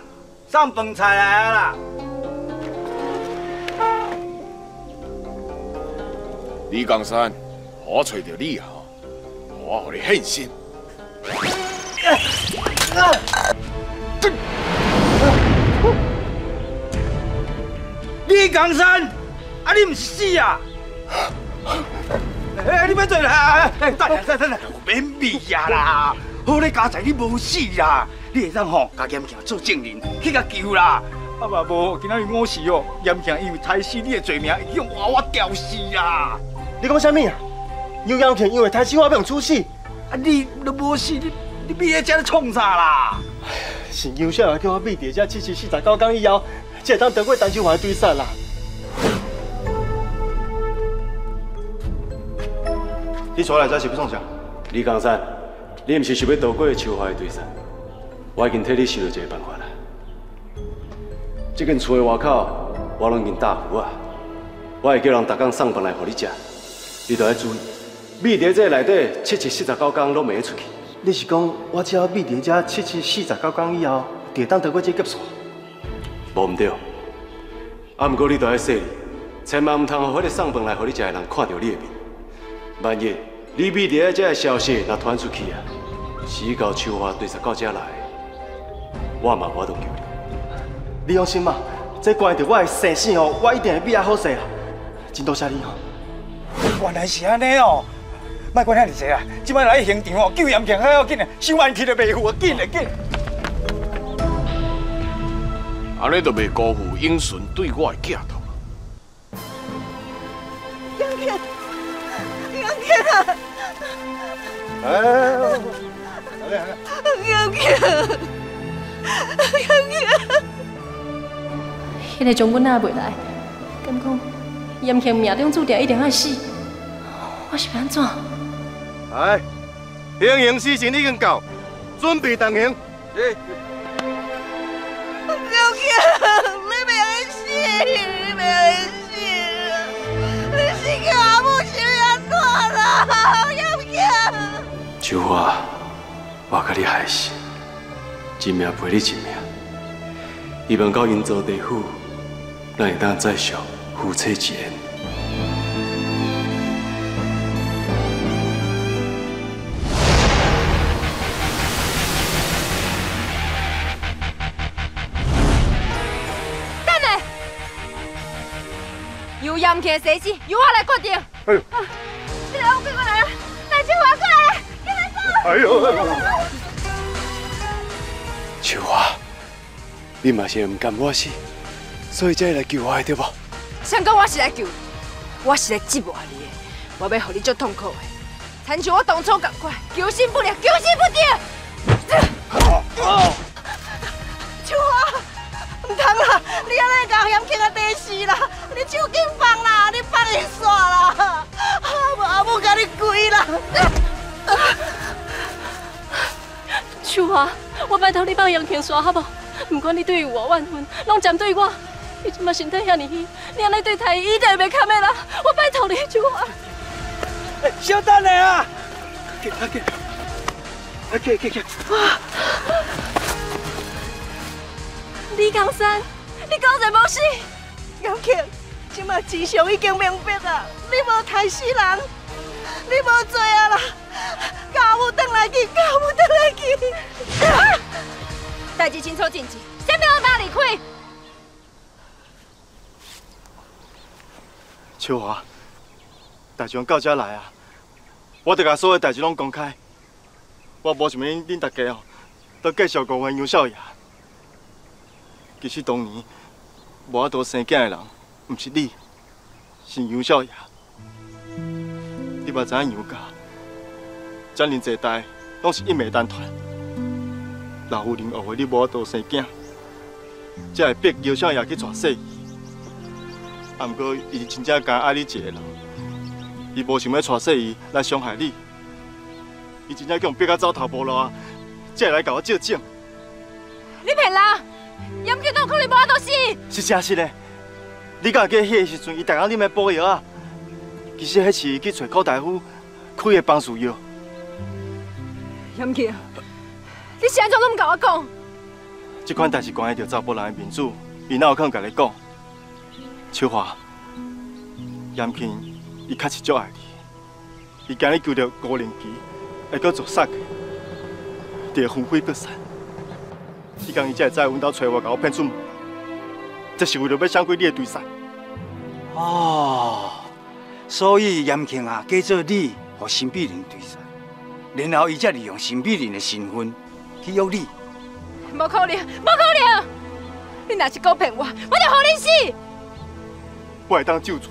送饭菜来啊啦！李江山，我找到你啊，我互你献身。李江山，啊你毋是死啊？哎，你别做啦！哎，等下等等等，免味啊啦！好咧，家在你无死啦，你会当吼做证人去甲救啦。啊嘛无，今仔日午时哦，严庆因为杀死你的罪名，已经把我吊死啊！你讲啥物啊？尤阳庆因为杀死我，变处死。啊，你都无死，你你咪在这咧创啥啦？是杨小姐叫我咪在这七七四十九天以后，才会当得过陈秋华的对杀啦。你出来这是要创啥？李江山，你毋是想要逃过秋华的对杀？我已经替你想到一个办法啦。这间厝的外口，我拢已经搭好啊。我会叫人逐工送饭来互你食，你都要注意，秘在这内底七七四十九天拢袂出去。你是讲我只要秘在这七七四十九天以后，就会当得过这劫数？无毋对，啊，毋过你都要细，千万毋通互迄个送饭来互你食的人看到你的面。万一你秘在这个消息若传出去啊，死到秋花对十到这来，我嘛无法度救你。你放心吧，这关系到我的生死哦，我一定会比较好势啊！真多谢你哦。原来是安尼哦，莫管遐尼济啊！即摆来现场哦，救严庆还要紧啊，伤万气都袂赴啊，紧啊紧！安尼就袂辜负英顺对我的寄托。杨庆，杨庆啊！哎，杨庆，杨庆。迄个将军哪袂来？敢讲严庆命中注定一定要死？我是要安怎？哎，行刑时辰已经到，准备动刑。杨庆，你别死，你别死，你死叫阿母受安怎啦？杨庆，秋花，我甲你害死，一命赔你一命。希望到因做地府，咱会当再续夫妻之缘。等下，由严庆的生死由我来决定。哎呦！你来，我跟过来，来秋华过来，跟来走。哎呦！秋花，你嘛是唔甘我死，所以才会来救我的对不？谁讲我是来救你？我是来折磨你的，我要让你足痛苦的，亲像我当初咁快，求心不了，求心不得。秋华，唔通啦，你安尼甲杨庆啊地死啦，你手紧放啦，你放伊煞啦，阿母阿母甲你跪啦。秋华，我拜托你帮杨庆刷好不？不管你对我万分，拢针对我。你即马身体遐尼虚，你安尼对太医一定袂堪的啦！我拜托你，秋华。小等下啊！给他给，啊给给给！李江山，你讲谁无死？杨庆，即马真相已经明白啊！你无害死人，你无罪啊啦！教阿母转来去，教阿母转来去。代志清楚尽止，啥物我哪离开？秋华，大将到这来啊！我得把所有代志拢公开。我无想要恁大家哦，都继续误会杨少爷。其实当年无法度生囝的人，毋是你，是杨少爷。你嘛知影杨家，遮尔济代拢是一脉单传。老夫人误会你无法度生囝，才会逼杨少爷去娶细姨。啊，毋过伊真正敢爱你一个人，伊无想要娶细姨来伤害你。伊真正叫逼到走投无路啊，才会来甲我借证。你骗人！杨庆都可能无法度死。是真实的，你敢记迄个时阵，伊逐工啉的补药啊？其实迄是伊去找寇大夫开的帮助药。杨庆，你现在拢唔甲我讲？这款代志关系到查甫人的面子，伊哪有可能甲你讲？秋华，严庆，伊确实足爱你，伊今日救到高年级，还阁做杀的，就会魂飞魄散。伊讲伊才会在阮兜找我，甲我骗出门，这是为了要闪开你的对杀。哦，所以严庆啊，假做你和新美玲对杀，然后伊才利用新美玲的身份去约你。无可能，无可能！你若是搁骗我，我就让你死！我会当救出。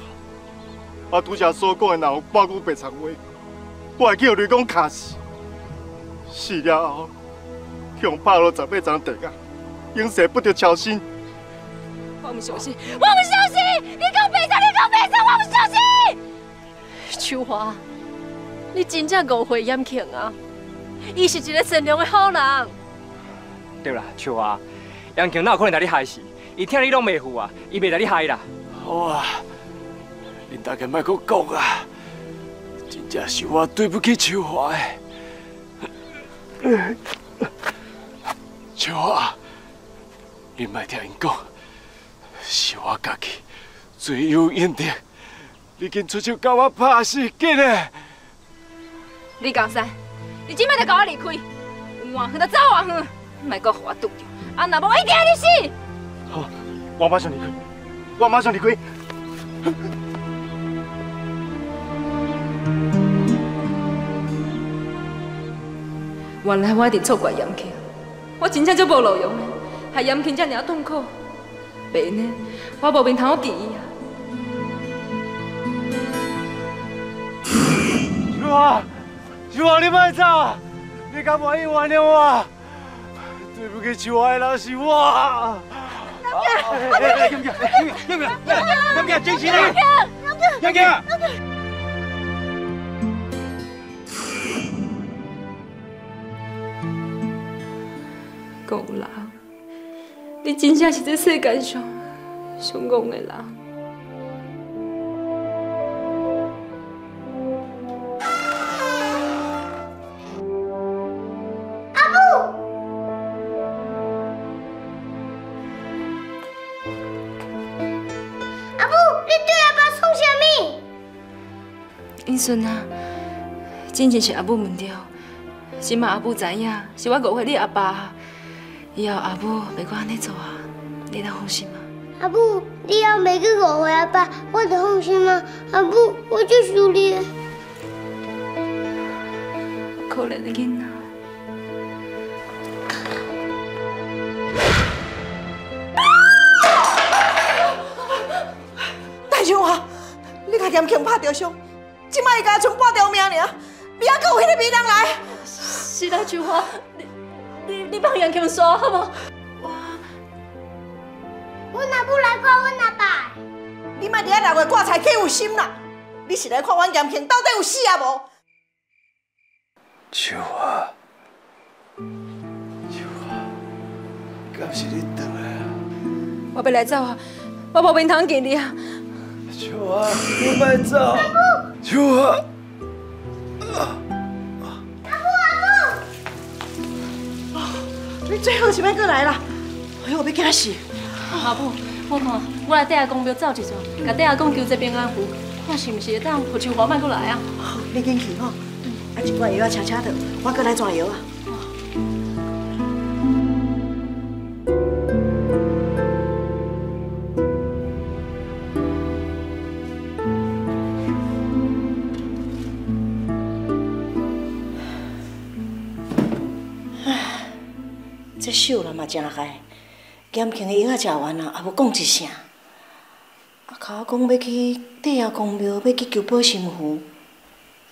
我拄则所讲的，若有半句白贼话，我会叫雷公卡死。死了后，用拍落十八层地啊，永世不得超生。我不相信，我不相信！你讲白贼，你讲白贼，我不相信！秋华，你真正误会严庆啊！伊是一个善良的好人。对啦，秋华，杨庆哪有可能把你害死？伊听你拢袂负啊，伊袂把你害啦。好啊，恁大家莫搁讲啊，真正是我对不起秋华的。秋华，你莫听因讲，是我家己罪有应得。你紧出手甲我拍死，紧的！李江山，你今摆就甲我离开，有偌远就走偌远，莫搁互我拄着，啊若无我一定让你死！好，我马上离开，我马上离开。原来我一直错怪严庆，我真正足无路用的，害严庆这尔痛苦。白呢，我无面通去见伊啊！如华，如华，你莫走，你敢不愿意原谅我？对不起，秋华的人是我。Nhâm Kiều, Nhâm Kiều, Nhâm Kiều, chiến sĩ đây. Nhâm Kiều. Cậu là, đi chính xác chỉ thế sẽ cảnh sống, sống cậu này là. 孙啊，真正是阿母问着，即马阿母知影是我误会你阿爸，以后阿母袂阁安尼做啊，你能放心吗？阿母，你要袂去误会阿爸，我就放心吗？阿母，我就想你。可怜的囡仔。大雄啊，你甲严庆拍着伤。即摆伊家剩半条命尔，边还有迄个美人来？是大菊花，你你你帮杨庆说好无？我阿母来看阮阿爸。你莫伫遐六月挂彩起有心啦！你是来看阮杨庆到底有死啊无？秋华，秋华，敢是你回来啊？我要来走啊！我无面通见你啊！秋华，你莫走。秋华，阿母阿母，你最后是要过来啦？哎呦，我要惊死！阿母，我看我来带阿公庙走一走，甲带阿公求一平安符，看是毋是会当让秋华慢过来啊？好，你紧去吼，啊，一罐药啊，悄悄的，我过来转药啊。酒了嘛真害，咸庆的药仔食完了，也无讲一声。啊，甲我讲要去地下公庙，要去求保身符。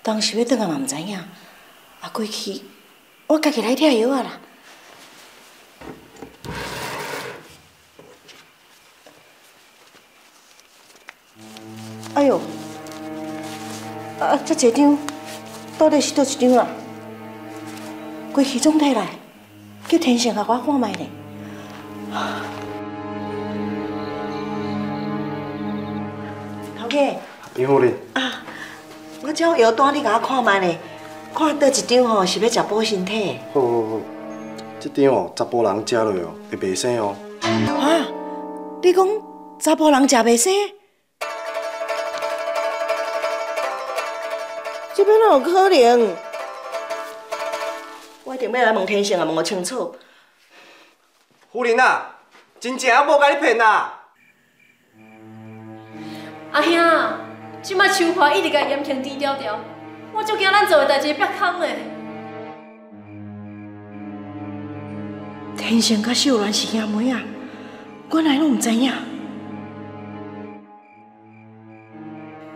当时要转来嘛毋知影，啊过去，我家己来贴药啊啦。哎呦，啊，这一张到底是倒一张啊？过去总体来。叫天成给我看卖咧。头家。你好咧。啊，我叫药单你甲我看卖咧，看倒一张吼是要食补身体。好好好，这张哦，查甫人食落哦会袂生哦。啊？你讲查甫人食袂生？这边哪有可能？我一定要来问天生啊，问个清楚。夫人啊，真正还无甲你骗啊！阿兄，即摆秋华一直甲严庆低调调，我足惊咱做的代志变空嘞。天生甲秀兰是兄妹啊，原来拢唔知影。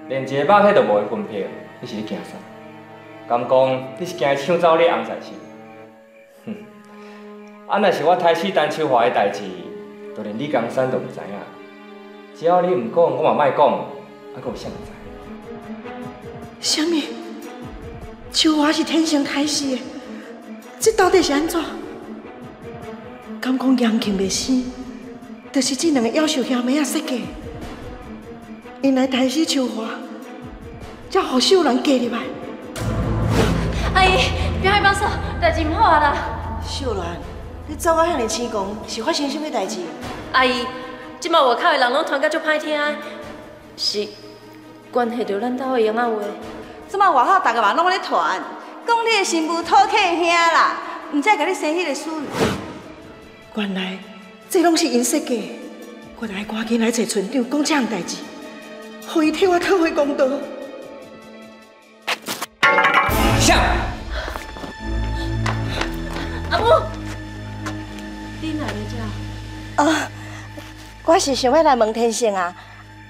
连一个肉体都无会分辨，你是咧惊啥？敢讲你是惊抢走你红菜是？啊！若是我开始陈秋华的代志，就连李江山都唔知影。只要你唔讲，我嘛莫讲，啊，阁有啥物知？啥物？秋华是天生开始的，这到底是安怎？敢讲杨庆未死，就是这两个妖兽兄妹仔设计。因来杀死秋华，才互秀兰嫁入来。阿姨，别害怕，说，代志唔好啊啦。秀兰。你走啊，遐尼青狂，是发生什么代志？阿姨，即马外口的人拢传甲足歹听，是关系着咱兜的杨阿话。即马外口大家嘛拢咧传，讲你的新妇讨客兄啦，唔再甲你生迄个孙。原来这拢是因设计，我来赶紧来找村长讲这样代志，可以替我讨回公道。下。阿母。啊，我是想要来问天性啊，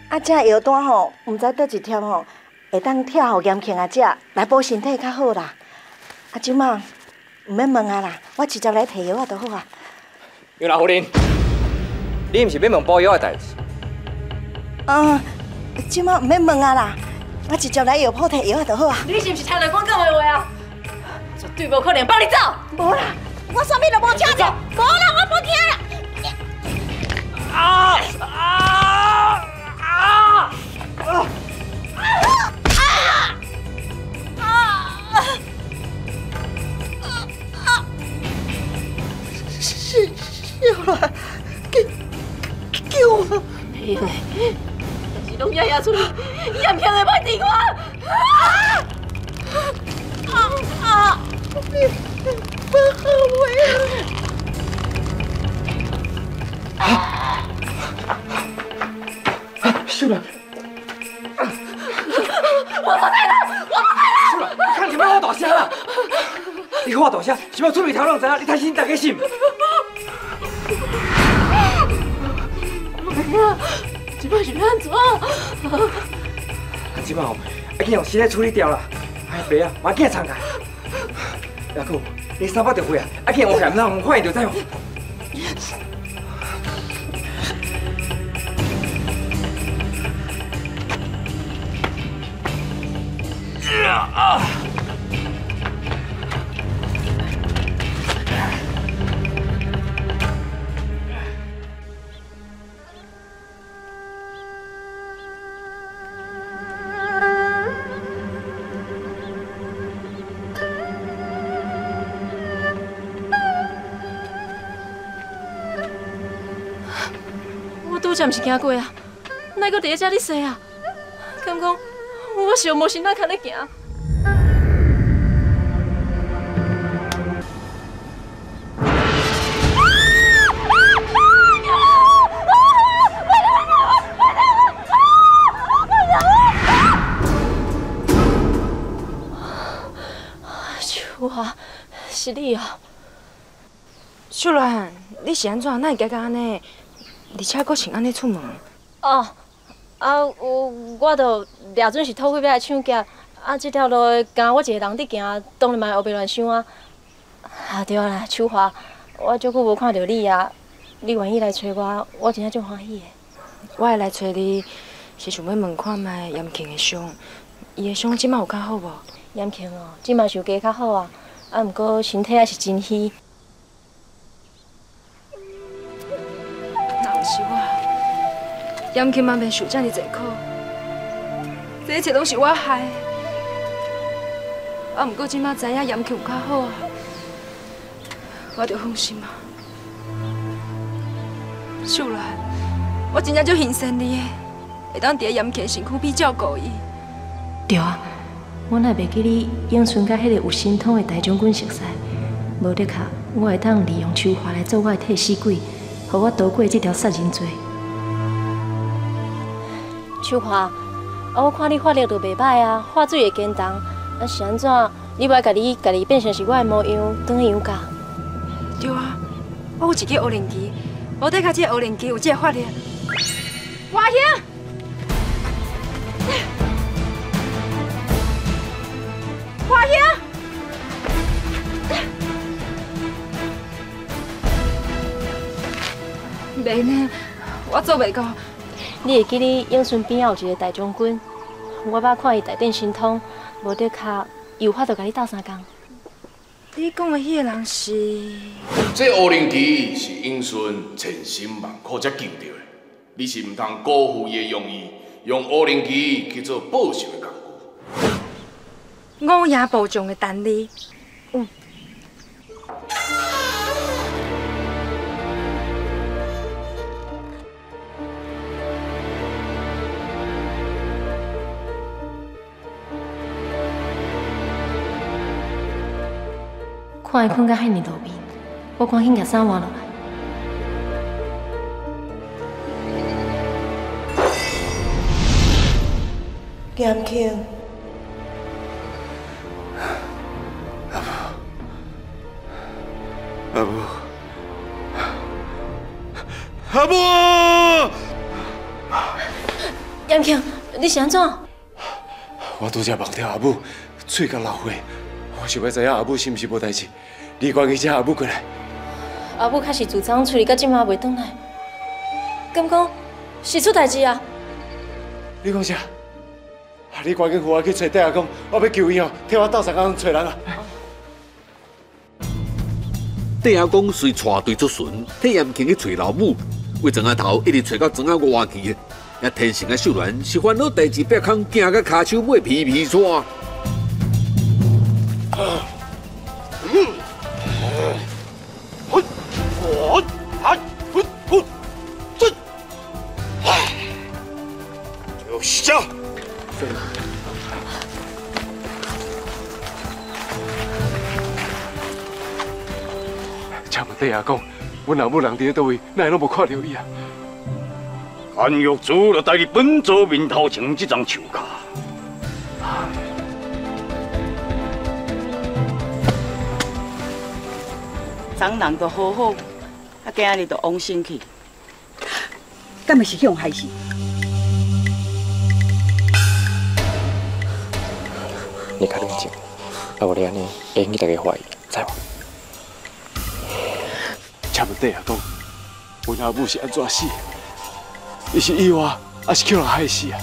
啊，这药单吼，唔知倒一贴吼，会当贴互严庆啊，食来补身体较好啦。啊，即马唔免问啊啦，我直接来摕药啊就好啊。有老夫人，你唔是要问补药的代志？嗯，即马唔免问啊啦，我直接来药铺摕药啊就好啊。你是唔是听人讲讲话话啊？绝对无可能帮你走。无啦，我啥物都无听着，无啦，我无听啦。啊啊啊啊！是小兰，救救我！妹妹，但是拢爷爷出去，严平会歹电话。啊啊啊！你不好为啊！秀兰，我不在了，我不在了。秀兰，你看你别我大声啦！你看我大声，是要出面调人知影，你太心大家心。妹啊，这摆是安怎？这摆吼，要紧用身体处理掉啦。哎，爸啊，马紧参加。阿哥，你三百就回啊，要紧我嫌人看见就走。啊！我拄则毋是行过啊，哪个伫咧遮咧说啊？敢讲我是无心仔看咧行？秋华，是你哦！秀兰，你是安怎？哪会加到安尼？而且阁穿安尼出门？哦，啊，我我着掠准是土匪要来抢劫，啊，这条路敢我一个人伫行，当然嘛后边乱想啊。啊，对啦，秋华，我足久无看到你啊，你愿意来找我，我真正足欢喜的。我会来找你，是想要问看卖严庆的伤，伊的伤即摆有较好无？严庆哦，即摆是有加较好啊，啊，毋过身体还是真虚。是我，严庆嘛免受遮尔济苦，这一切拢是我害的。啊，毋过即摆知影严庆有较好啊，我就放心啊。秀兰，我真正足欣赏你的，会当伫咧严庆身躯边照顾伊。对啊，我哪袂记你永春甲迄个有神通的大将军熟悉，无得卡，我会当利用秋华来做我的替死鬼，互我逃过这条杀人罪。秋华，啊，我看你法力都袂歹啊，化水会简单，啊是安怎？你要甲你家己变成是我的模样，当去养家？对啊，我有一个乌灵机，无得卡这个乌灵机有这个法力。华兄。华兄，袂呢，我做袂到。你会记你永顺边有一个大将军，我捌看伊大展神通，无得卡有法度甲你斗相共。你讲的迄个人是？这乌灵旗是永顺千辛万苦才救到的，你是毋通辜负伊的用意，用乌灵旗去做报仇的工具。五爷部长的等你。嗯。看伊困到遐尼路面，我赶紧甲衫换落来。严庆，阿母，阿母，严庆，你是安怎？我拄则梦到阿母嘴甲流血，我想要知影阿母是毋是无代志，你赶紧请阿母过来。阿母确实自昨处理到今嘛袂转来，敢讲是出代志啊？你讲啥？啊！你赶紧扶我去找戴阿公，我要求伊哦！替我斗相共找人啊！戴阿公随带队出巡，替严庆去找老母，为庄仔头一直找到庄仔外去，也天生的秀兰是烦恼代志，别空惊个骹手尾皮皮喘。有请问弟阿公，阮老母人伫咧倒位，哪会拢无看到伊啊？韩玉珠就带你本座面头前这张树卡。昨人都好好，啊，今日就往生去，敢咪是向害死？你较冷静，啊，无你安尼会引起大家怀疑，知无？请问弟阿公，阮阿母是安怎死的？伊是意外，还是叫人害死啊？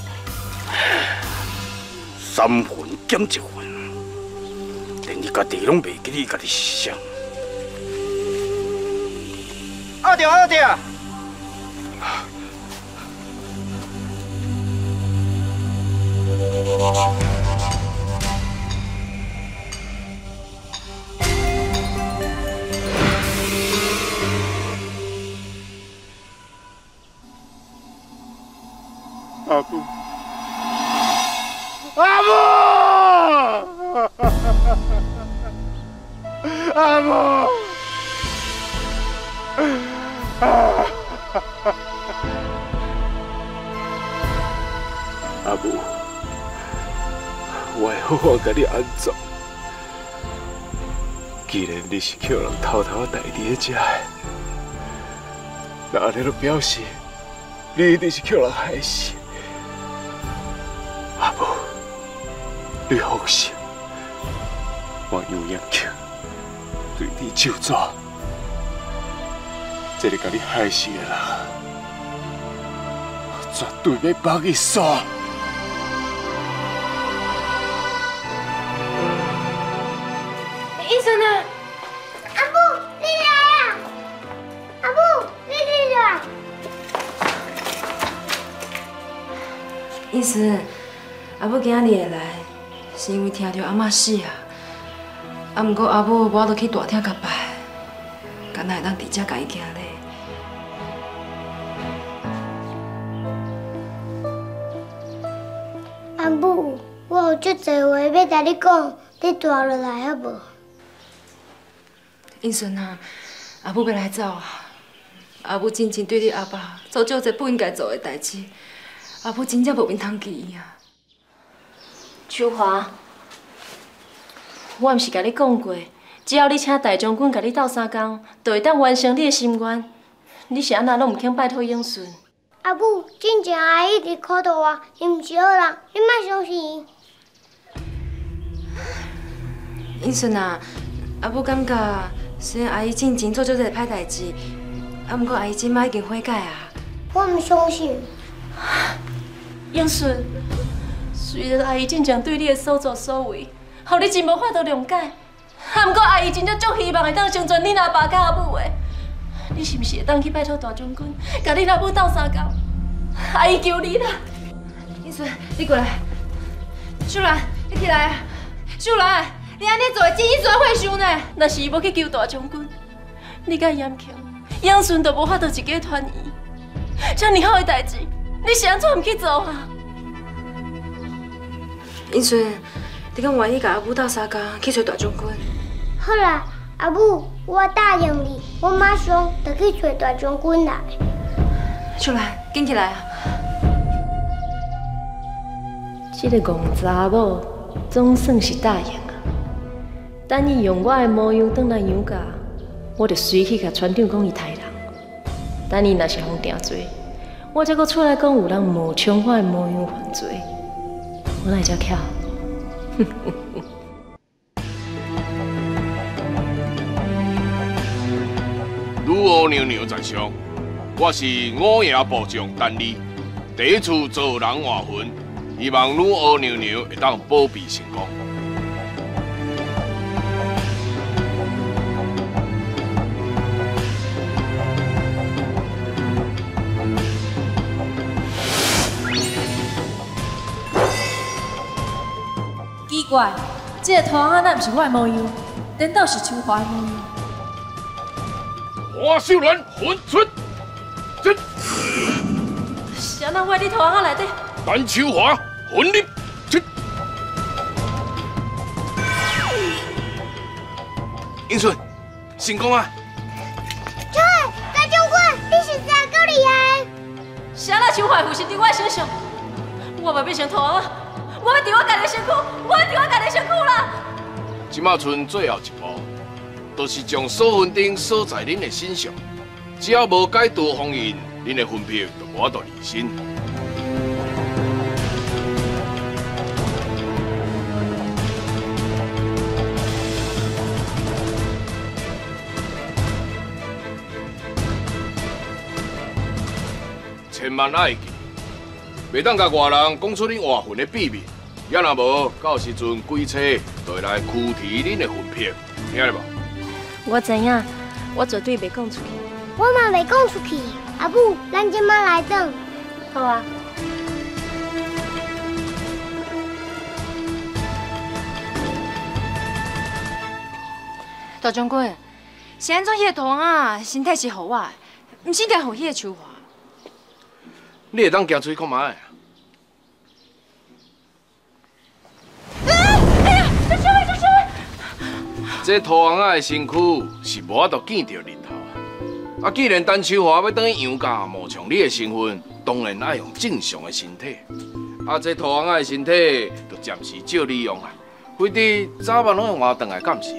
三分减一分，连你家己拢袂记你家己是啥。二弟，二弟。阿母，阿母，阿母，阿母，我会好好甲你安葬。既然你是叫人偷偷带伫个遮的，那安尼就表示你一定是叫人害死。阿母，你放心，我有眼镜对你就抓，这个甲你害死的人，绝对要帮你杀。医生啊！阿母，你来啊！阿母，你你来。医生，阿母今日会来，是因为听到阿嬷死啊。啊，毋过阿母我都去大厅甲拜，敢若会当伫遮甲伊行咧。阿母，我有足侪话要甲你讲，你住落来好无？英顺啊，阿母要来走啊！阿母真正对你阿爸做足侪不应该做的代志，阿母真正无面通记伊啊！秋华，我毋是甲你讲过，只要你请大将军甲你斗相共，就会当完成你的心愿。你是安那拢毋肯拜托英顺？阿母，真正阿姨一直苦待我，伊毋是好人，你莫相信伊。英顺啊，阿母感觉虽然阿姨进前做少侪歹代志，啊，毋过阿姨即摆已经悔改啊。我毋相信。英顺，虽然阿姨真正对你的所作所为，让你真无法度谅解，啊，毋过阿姨真正足希望会当成全你阿爸甲阿母的。你是毋是会当去拜托大将军，甲你阿母斗相共？阿姨求你啦！英顺，你过来。秀兰，你起来啊！秀兰，你安尼做会真英顺会想呢？若是伊要去救大将军，你甲严强、永顺都无法度一家团圆。遮尔好的代志，你是安怎毋去做啊？英顺，你敢愿意甲阿母斗相共去找大将军？好啦，阿母，我答应你，我马上就去找大将军来。出来，紧起来啊！这个戆查某总算是答应了！等伊用我的模样转来杨家，我就随去甲船长讲伊杀人。等伊若是互定罪，我才阁出来讲有人冒充我的模样犯罪。我哪遮巧？女儿娘娘在上，我是五爷部长丹尼，第一次做人换魂，希望女儿娘娘会当保庇成功。怪，这个拖仔哪不是我的模样，颠倒是秋华的模样。花秀兰混出，这是安那我伫拖仔内底？单秋华混入，这英顺，成功啊！对，大将军，你实在够厉害。是安那秋华附身伫我身上，我嘛变成拖仔，我要伫我家己身躯，我要伫我家己身躯啦！即马剩最后一步，就是将锁魂钉锁在恁的身上。只要无解除封印，恁的魂魄就无法度离身。千万爱记，袂当甲外人讲出恁外魂的秘密，要若无，到时阵鬼车就会来驱提恁的魂魄，听得无？我知影，我绝对袂讲出去。我嘛袂讲出去。阿母，咱即马来等。好啊。大将军，是安怎迄个图啊？身体是互我的，毋是定互迄个秋华。你会当行出去看觅？哎呀，这小伟，这小伟！这土王仔的身躯是无法度见到日头。啊，既然单秋华要等于杨家冒充你的身份，当然爱用正常的身体。啊，这土王仔的身体就暂时借你用啊，非得早晚拢要换转来，敢是？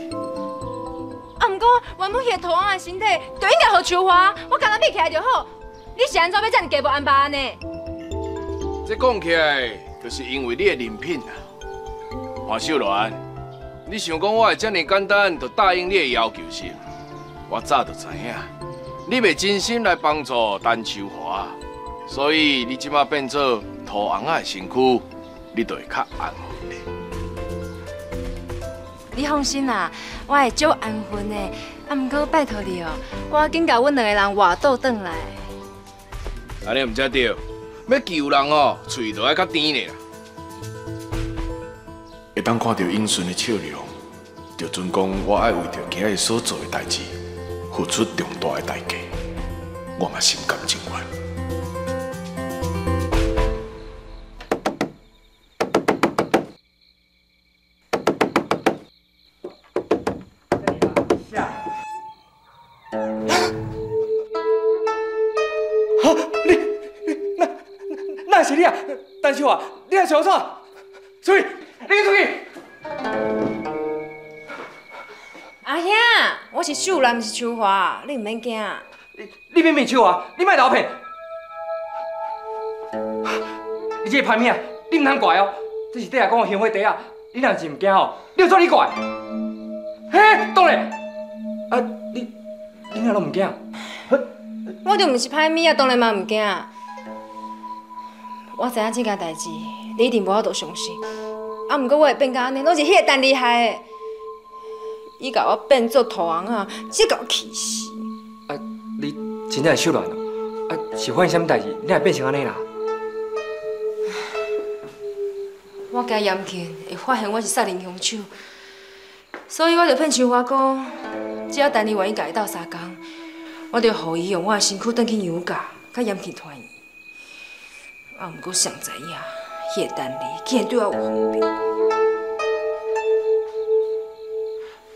啊，毋过原本迄个图案的身体就应该给秋华，我刚刚爬起来就好。你是安怎要这样加无安排呢？这讲起来，就是因为你的人品啊，黄秀兰。你想讲我会这么简单就答应你的要求是？我早就知影，你袂真心来帮助陈秋华，所以你即马变做土红仔的身躯，你就会较安分的。你放心啦，我会足安分的。啊，毋过拜托你哦，赶紧甲阮两个人活倒转来。安尼毋才对，要救人哦，嘴都要较甜咧啦。会当看到英顺的笑容，就准讲我爱为着今日所做的代志，付出重大的代价，我嘛心甘情愿。那是你啊，单秋啊，你来找我啥？出去，你出去！阿兄，我是秀兰，毋是秋华，你毋免惊。你你明明秋华，你莫流骗！你这个歹命啊，你唔通怪哦，这是底下讲的香火茶啊，你若是唔惊哦，你要怎你怪？嘿，当然。啊，你你哪拢唔惊？我就毋是歹物啊，当然嘛毋惊。我知影这件代志，你一定无法度相信。啊，毋过我会变甲安尼，拢是迄个陈厉害的。伊甲我变做土王啊，这甲我气死！啊你真正会手乱哦？啊，是发生什么代志？你会变成安尼啦？我惊严庆会发现我是杀人凶手，所以我就骗秋华讲，只要陈丽愿意甲伊斗相共，我就予伊用我的身躯转去杨家，甲严庆团圆。啊，毋过谁知影，迄个丹妮竟然对我有风评。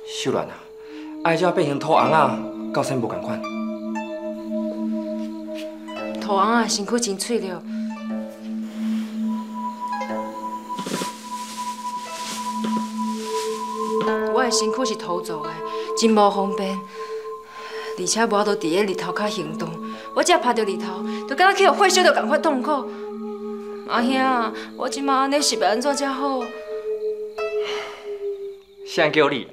秀兰啊，爱只变成土红啊，到啥无共款？土王啊，身躯真脆弱。我的身躯是土做的，真无方便，而且无法度伫个日头下行动。我只要拍到日头，就感觉去互火烧着感觉痛苦。阿兄，我即马安尼是要安怎才好？谁叫你？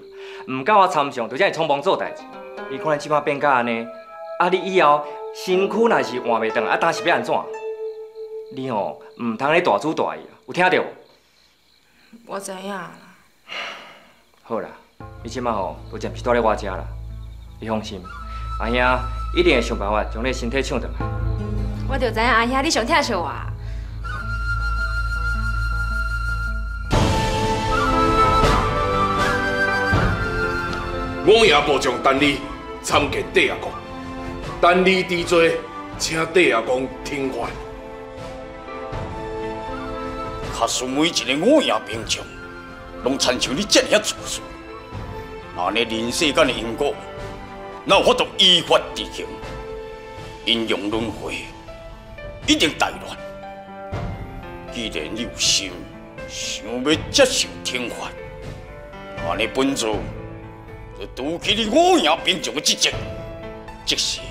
唔甲我参详，就遮尔匆忙做代志。你看你即马变甲安尼，啊你以后身躯若是换袂转，啊当是要安怎？你吼唔通咧大主大意，有听到无？我知影。好啦，你即马吼就暂时住咧我家啦。你放心，阿兄一定会想办法将你身体抢回来。我就知影阿兄你上疼惜我。我也部长等你参见帝阿公，等你伫座，请帝阿公听话。假使每一个五爷平常，拢参像你这样做事，那你人世间的因果，哪有法度依法执行？阴阳轮回，一定大乱。既然你有心想要接受天罚，那你本座就拄起你五爷兵将的职责，即是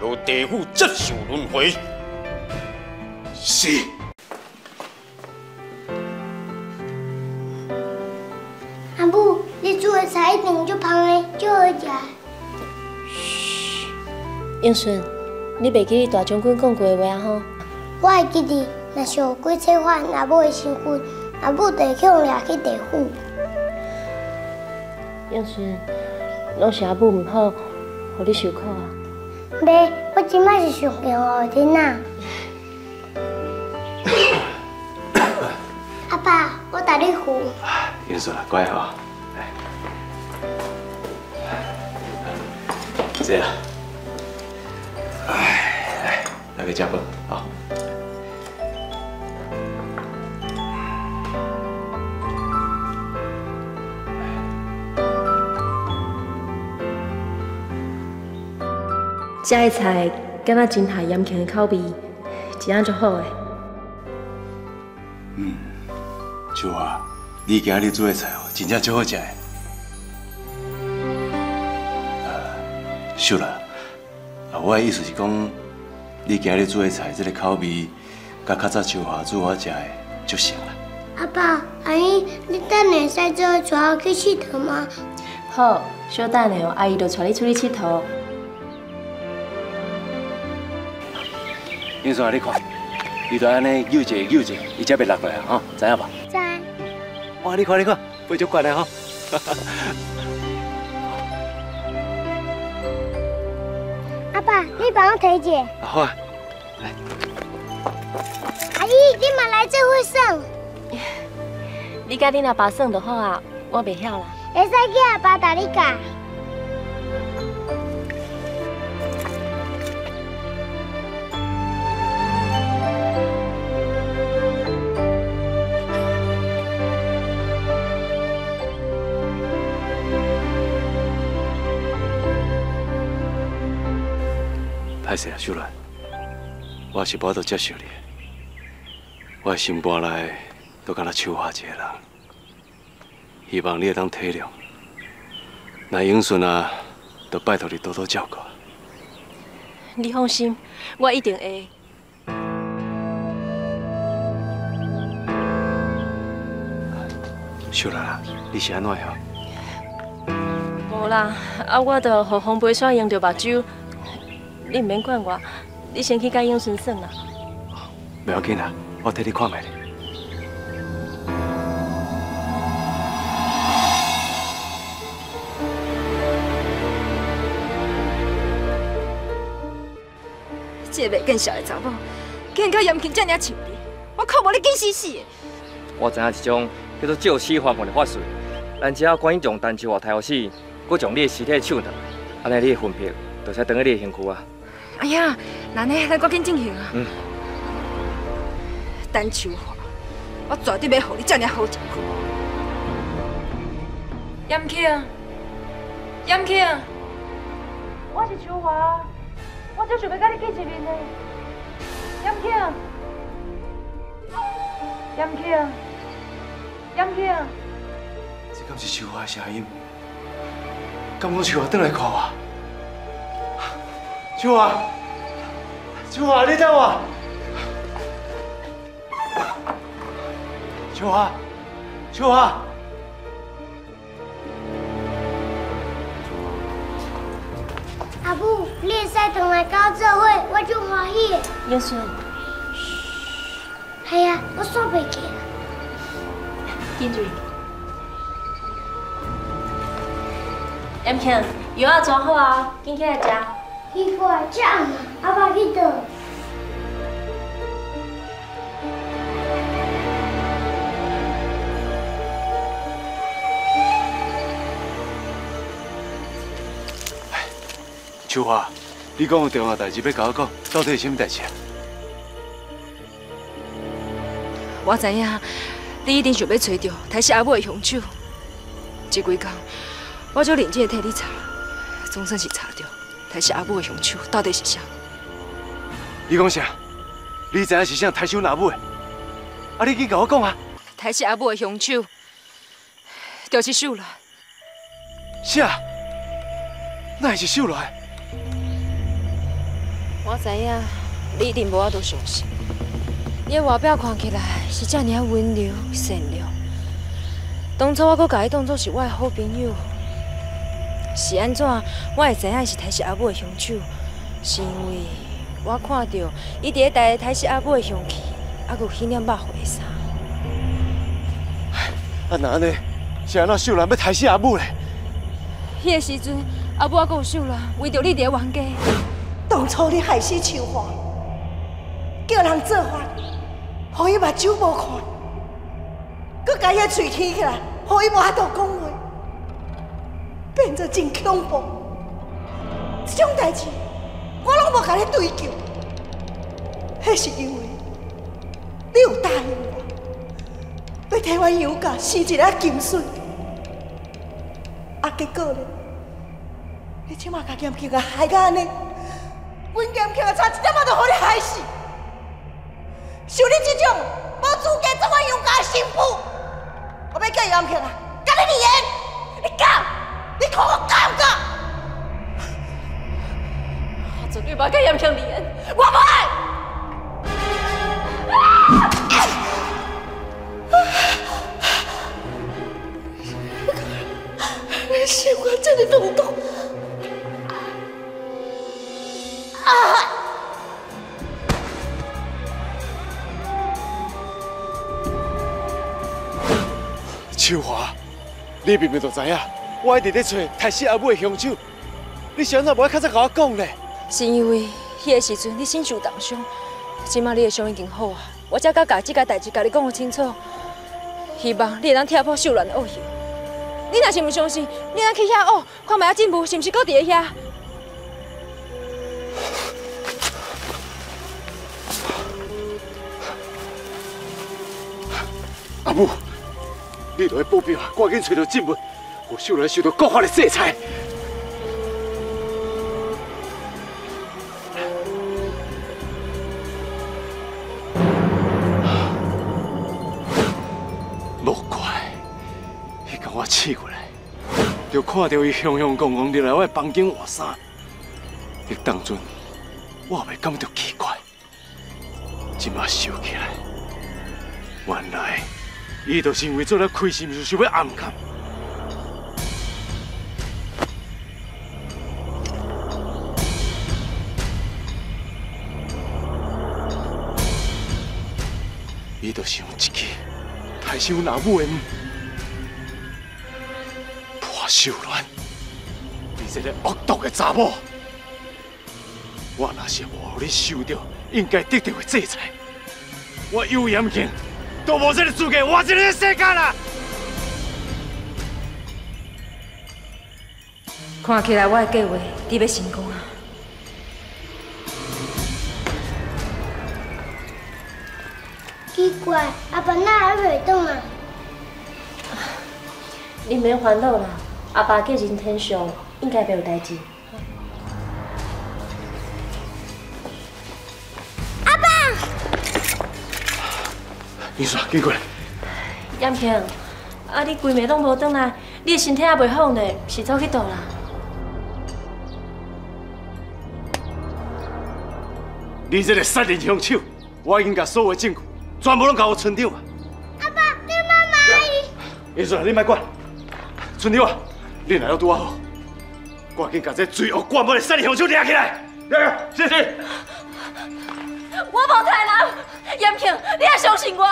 由地府接受轮回。是。阿母，你做的菜一定足香的，足好食。英顺，你袂记你大将军讲过的话啊吼？我会记得，若是有鬼切饭，阿母的身份，阿母就会去掠去地府。英顺，拢是阿母唔好，互你受苦啊。袂，我即摆是上骄傲的囡仔。阿爸，我带你扶。英顺啊，乖哈，来，这样，哎，来，来个加饭，好。这个菜敢若真合严庆的口味，真样足好诶。嗯，秋华，你今日煮的菜哦，真正足好食的。呃，秀啦，啊，我的意思是讲，你今日煮的菜，这个口味，甲较早秋华煮我食的就像啦。阿爸，阿姨，你等下使做带我去佚佗吗？好，小等下哦，阿姨就带你出去佚佗。英顺啊，你看，你都安尼扭一下扭一下，伊才袂落来啊，吼，知影吧？知。哇，你看你看，飞足悬的吼。阿爸，你帮我提一下。好啊。阿姨，你嘛来做会耍。你甲恁阿爸耍就好啊，我袂晓啦。会使叫阿爸带你教。歹势啊，秀兰，我是无法度接受你，我的心肝内都敢若秋华一个人，希望你会当体谅。那英顺啊，就拜托你多多照顾。你放心，我一定会。秀兰啊，你是安怎样？无啦，啊，我着互黄培煞用着目睭。你唔免管我，你先去甲永顺耍啦。袂要紧啦，我替你看卖。这个袂见笑的查某，竟然甲严庆这样像你，我靠！无你见死死的！我知影一种叫做借尸还魂的法术，咱只要管伊用单手或太好死，佮将你的尸体抢倒，安尼你的魂魄就使等于你的身躯啊！哎呀，那呢，咱赶紧进行啊！嗯。单手化，我绝对要给你这样好结果。严庆，严庆，我是秋华，我就想要跟你见一面呢。严庆，严庆，严庆，这敢是秋华的声音？敢讲秋华回来看我？秋华，秋华，你等我。秋华，秋华，阿母，你会使同我做伙，我就欢喜的。英顺，系啊，我煞袂记啦。紧住。严庆，药啊装好啊，紧起来食。秋华，你讲有重要代志要甲我讲，到底是什么代志啊？我知影，你一定想要找到台视阿母的凶手。这几天，我就认真替你查，总算是查到台是阿母的凶手到底是啥。你讲啥？你知影是啥台视阿母的？啊，你去甲我讲啊！台是阿母的凶手就是秀兰。啥？那是秀兰？我知影，你一定无法度相信。伊的外表看起来是这么温柔善良。当初我阁把伊当作是我的好朋友，是安怎？我会知影是台视阿母的凶手，是因为我看到伊伫咧带台视阿母的凶器，还有迄领肉回衫。啊，那安尼，是安怎秀兰要杀死阿母嘞？迄个时阵，阿母还阁有秀兰，为着你伫咧冤家。当初你害死秋花，叫人做法。互伊目睭无看，搁甲伊个嘴舔起来，互伊无法度讲话，变作真恐怖。这种代志，我拢无甲你追究，迄是因为你有答应我，要替我养家生一个金孙。啊，结果呢？你即马甲剑庆个害甲安尼，阮剑庆个差一点仔都互你害死。像你这种无资格做我杨家媳妇，我要叫杨庆啊，跟你离婚！你敢？你看我敢不敢？我绝对不跟杨庆离婚，我不爱。你心肝这么疼痛啊！秋华，你明明就知影，我一直在找太师阿母的凶手，你是安怎无爱较早甲我讲呢？是因为迄个时阵你身受重伤，即马你的伤已经好啊，我才敢把这件代志甲你讲清楚，希望你会当踢破秀兰的恶行。你若是唔相信，你咱去遐学，看卖阿进步是毋是搁伫咧遐？阿母。你落去保庇我，赶紧找到进门，我秀兰受到国法的制裁。莫怪，伊甲我气过来，就看到伊雄雄公公入来我房间换衫。迄当阵，我未感到奇怪，即马想起来，原来。伊就是因为做了亏心事，想要暗藏。就是用一支太秀拿母的破秀兰，你这个恶毒的查某！我若是无你受到应该得到的制裁，我有严庆。都无这个资格活在这个世界啦！看起来我的计划你要成功啊！阿爸哪还袂动啊？你免烦恼啦，阿爸过人天上，应该袂有代志。阿爸你说，过来。杨平，啊，你规暝拢无转来，你的身体也袂好呢，是走去倒啦？你这个杀人凶手，我已经把所有证据全部拢交我村长啊！阿爸，你妈妈阿姨。你说，你莫管。村长啊，你来了拄好，赶紧把这罪恶贯满的杀人凶手抓起来！来来，谢谢。我无杀人。严庆，你还相信我？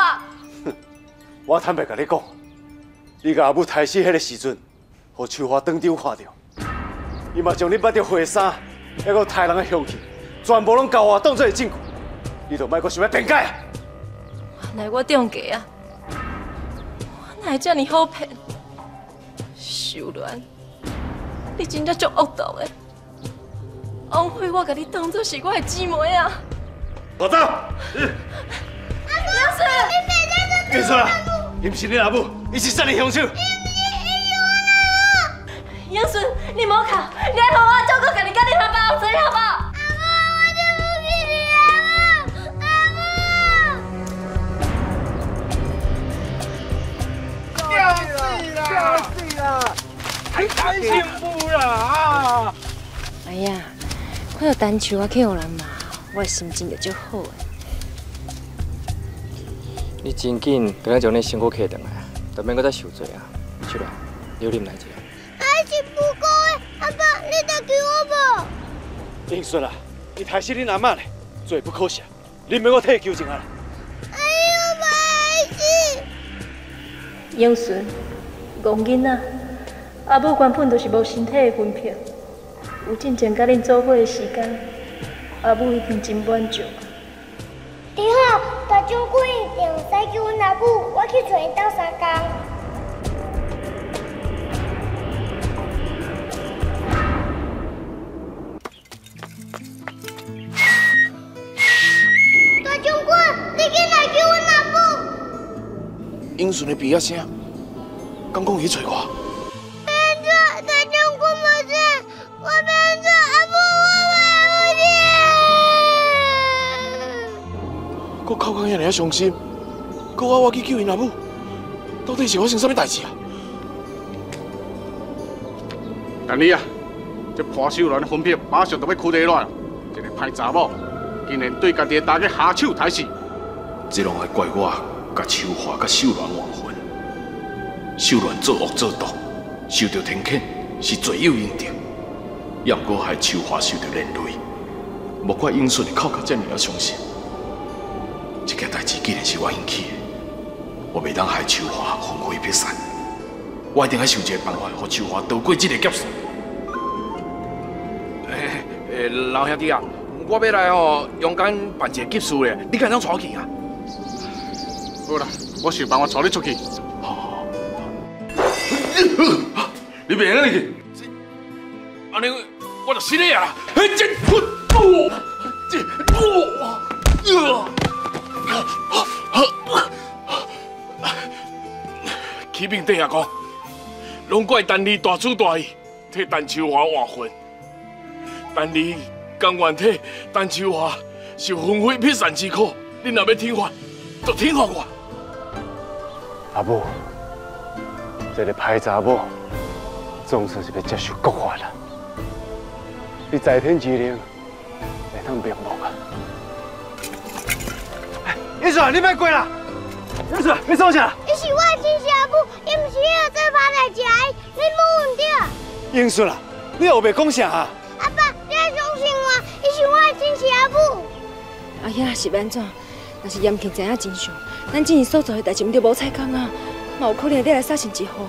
哼，我坦白跟你讲，你甲阿母杀死迄个时阵，互秋花当场看到，伊嘛将你捌着花衫，还有杀人的凶器，全部拢交我当作证据，你就莫阁想要辩解啊！原来我中计啊！我哪会这么好骗？秀兰，你真正足恶毒的！王辉，我甲你当作是我的姊妹啊！我走。阿叔，你别在这。结束啦，伊不是你阿母，伊是杀人凶手。英顺，你莫哭，你来和我照顾家己，家己他爸，知好不好？笑死啦！太幸福了啊！哎呀，看到单手啊去互人骂，我的心情就足好诶。你真紧，等下将你辛苦客回来，就免搁再受罪啊！去吧，留啉来者。还是不够诶，阿爸，你得救我无？英顺啊，你害死你阿妈嘞，罪不可赦，你免我替求情啊！哎呦，不死！英顺。戆囡仔，阿母原本就是无身体的分票，有进前甲恁做伙的时间，阿母已经真满足。你好，大将军一定使叫阮阿母，我去找伊斗相共。大将军，你紧来叫阮阿母。英顺的鼻仔声。刚讲伊找我。变做大将军无事，我变做阿母，我靠，讲遐尔伤心，搁我我去救因阿母，到底是发生什么代志啊？但你啊，这破手乱的分片，马上就要哭地乱，一个歹查某，竟然对家己的大家下手抬死，这拢会怪我，甲秋华甲秀兰忘婚。秀兰作恶作毒，受到天谴是罪有应得，也毋过害秋华受到连累，莫怪英顺的口壳这么啊伤心。这件代志既然是我引起的，我袂当害秋华魂飞魄散，我一定要想一个办法，让秋华度过这个劫数。诶诶，老兄弟啊，我要来哦，勇敢办一个急事咧，你敢当带我去啊？好啦，我想办法带你出去。你别啊你！安尼我就死你啊！嘿，这我我这我呃，启明殿下讲，拢怪丹尼大主大意替丹秋华换婚，丹尼甘愿替丹秋华受魂飞魄散之苦，你若要听话，就听话我。阿母。这个歹查某，总算是要接受国法了。你在天之灵，会当平复啊！英顺，你别过啦！英顺，你坐下。伊是我亲生阿母，伊不是要做歹代志，你母唔着。英顺啊，你后袂讲啥啊？阿爸，你要相信我，伊是我亲生阿母。阿兄是安怎？若是严庆知影真相，咱今日所做的代志，毋就无采工啊！嘛有可能你来杀身之祸。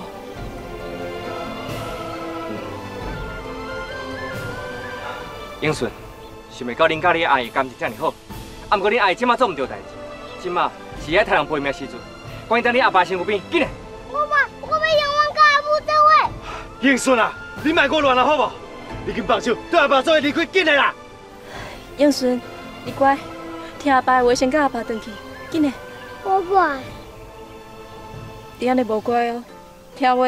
英顺，想袂到恁家你阿姨感情这么好，啊，不过恁阿姨即马做唔对代志，即马是爱太人背命时阵，关于等你阿爸身躯边，紧嘞！我爸，我要永远跟阿母做伙。英顺啊，你莫过乱了好不？你紧放手，对阿爸做伙离开，紧嘞啦！英顺，你乖，听阿爸的话，先跟阿爸回去，紧嘞！我乖。你安尼无乖哦，听话。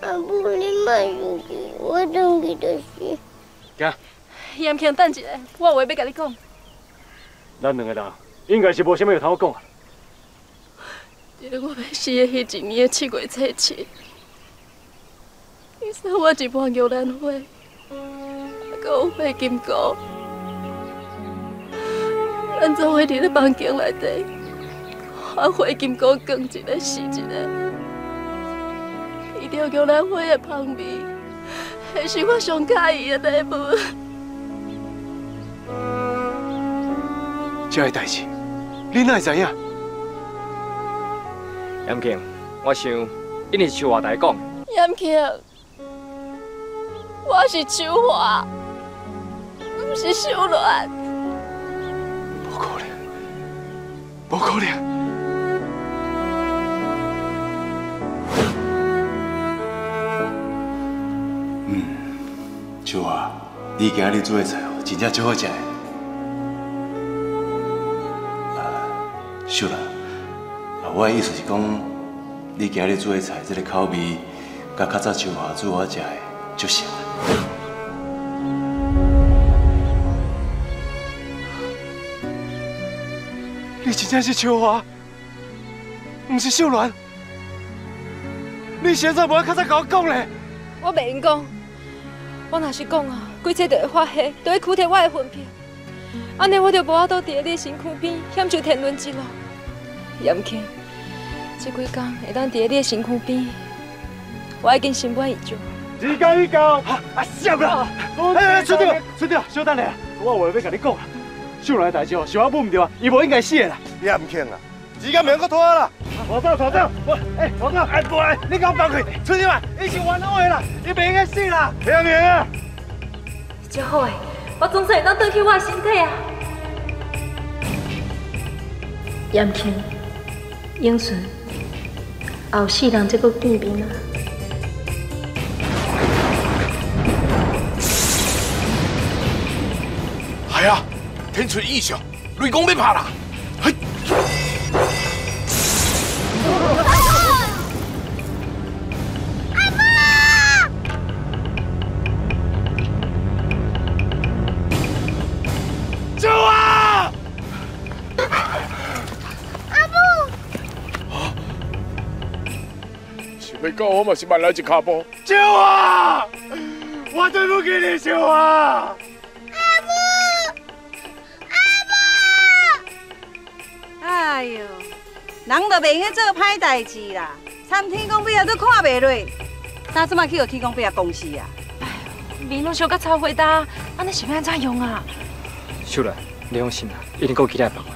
阿母，你莫生气，我生气就是。行。严庆，等一下，我有话要甲你讲。咱两个人应该是无啥物要通讲啊。在我要死的迄一年的七月七七，你送我一盘玉兰花，还有花金菇，咱做伙伫咧房间内底。把花金菇卷一个是一个，闻到玉兰花的香味，那是我上喜意的礼物。这个代志，你哪会知影？严庆，我想一定是秋华大讲。严庆，我是秋华，不是秀兰。不可能，不可能！你今日做的菜哦，真正足好食的。啊，秀兰，啊，我的意思是讲，你今日做的菜，这个口味，甲较早秋华煮我食的足像。你真正是秋华，不是秀兰。你现在无较早甲我讲咧？我袂用讲，我若是讲啊，规切就会发现，就会躯体我的魂魄。安尼我就无法度伫你身躯边享受天伦之乐。严庆，这几天会当伫你身躯边，我已经心满意足。时间已到，啊，笑啦！哎，村长，村长，小等下，我话要甲你讲啊，秀兰的代志哦，是我母唔对啊，伊无应该死的啦。你也唔时间不能再拖了。何走，何走，喂，哎，何总，哎，不，你给我放开，出去吧。他是冤枉的啦，你不应该死啦。行行啊。只好的，我总算能对去我身体啊。严青，英顺，后世人再搁见面啊。是啊，天出异象，雷公被怕啦。我嘛是慢来一卡步。救啊！我对不起你，救啊！哎呦，人就袂用做歹代志啦。参天公伯啊都看袂落，哪怎么去互天公伯啊公司啊？面拢烧甲臭灰搭，安尼是要安怎用啊？秀兰，你放心啦，一定够其他办法。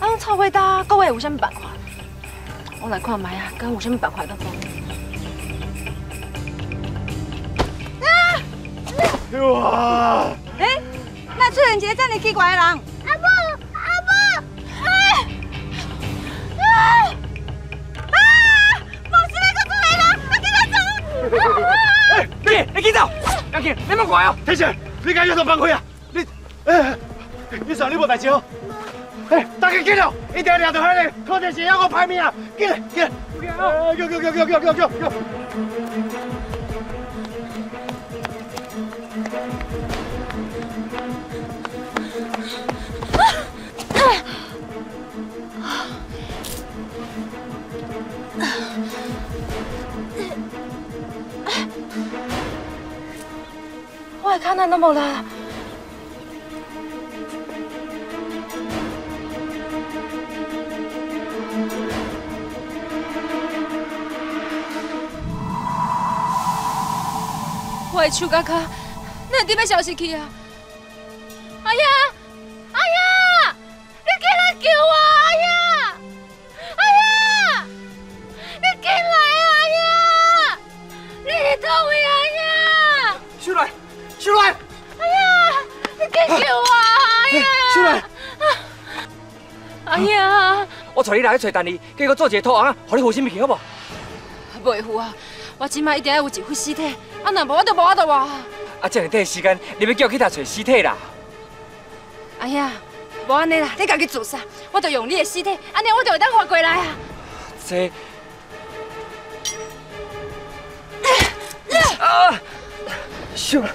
啊，用臭灰搭，各位有啥物办法？我来看卖啊，敢有啥物办法当讲？哇！哎，那出现一个这么奇怪的人？阿母，阿母，哎，啊！啊！莫是那个出来人，快跟他走！哎，你你紧走，杨庆，你莫怪哦。天生，你家有什放开啊？你，哎，你上你无代志哦？哎，大家紧了，一定要抓到迄个，可能是要我歹命啊！紧来，紧来，叫叫叫叫叫叫叫叫！我也看到那么了我的手甲脚，哪点要消失去啊？哎呀，哎呀，你进来救我！哎呀，哎呀，你进来啊！哎呀，你是倒位啊！哎呀，秀兰，秀兰，阿爷，你紧救我！哎呀，秀兰，哎呀，我带你来去找丹尼，结果做一个托行，互你负心去好不？袂负啊！我即摆一定要有一副尸体，啊，若无我就无法度活。啊，这么短的时间，你要叫我去哪找尸体啦？阿兄，无安尼啦，你家己自杀，我就用你的尸体，安尼我就会当活过来啊！这啊，秀兰，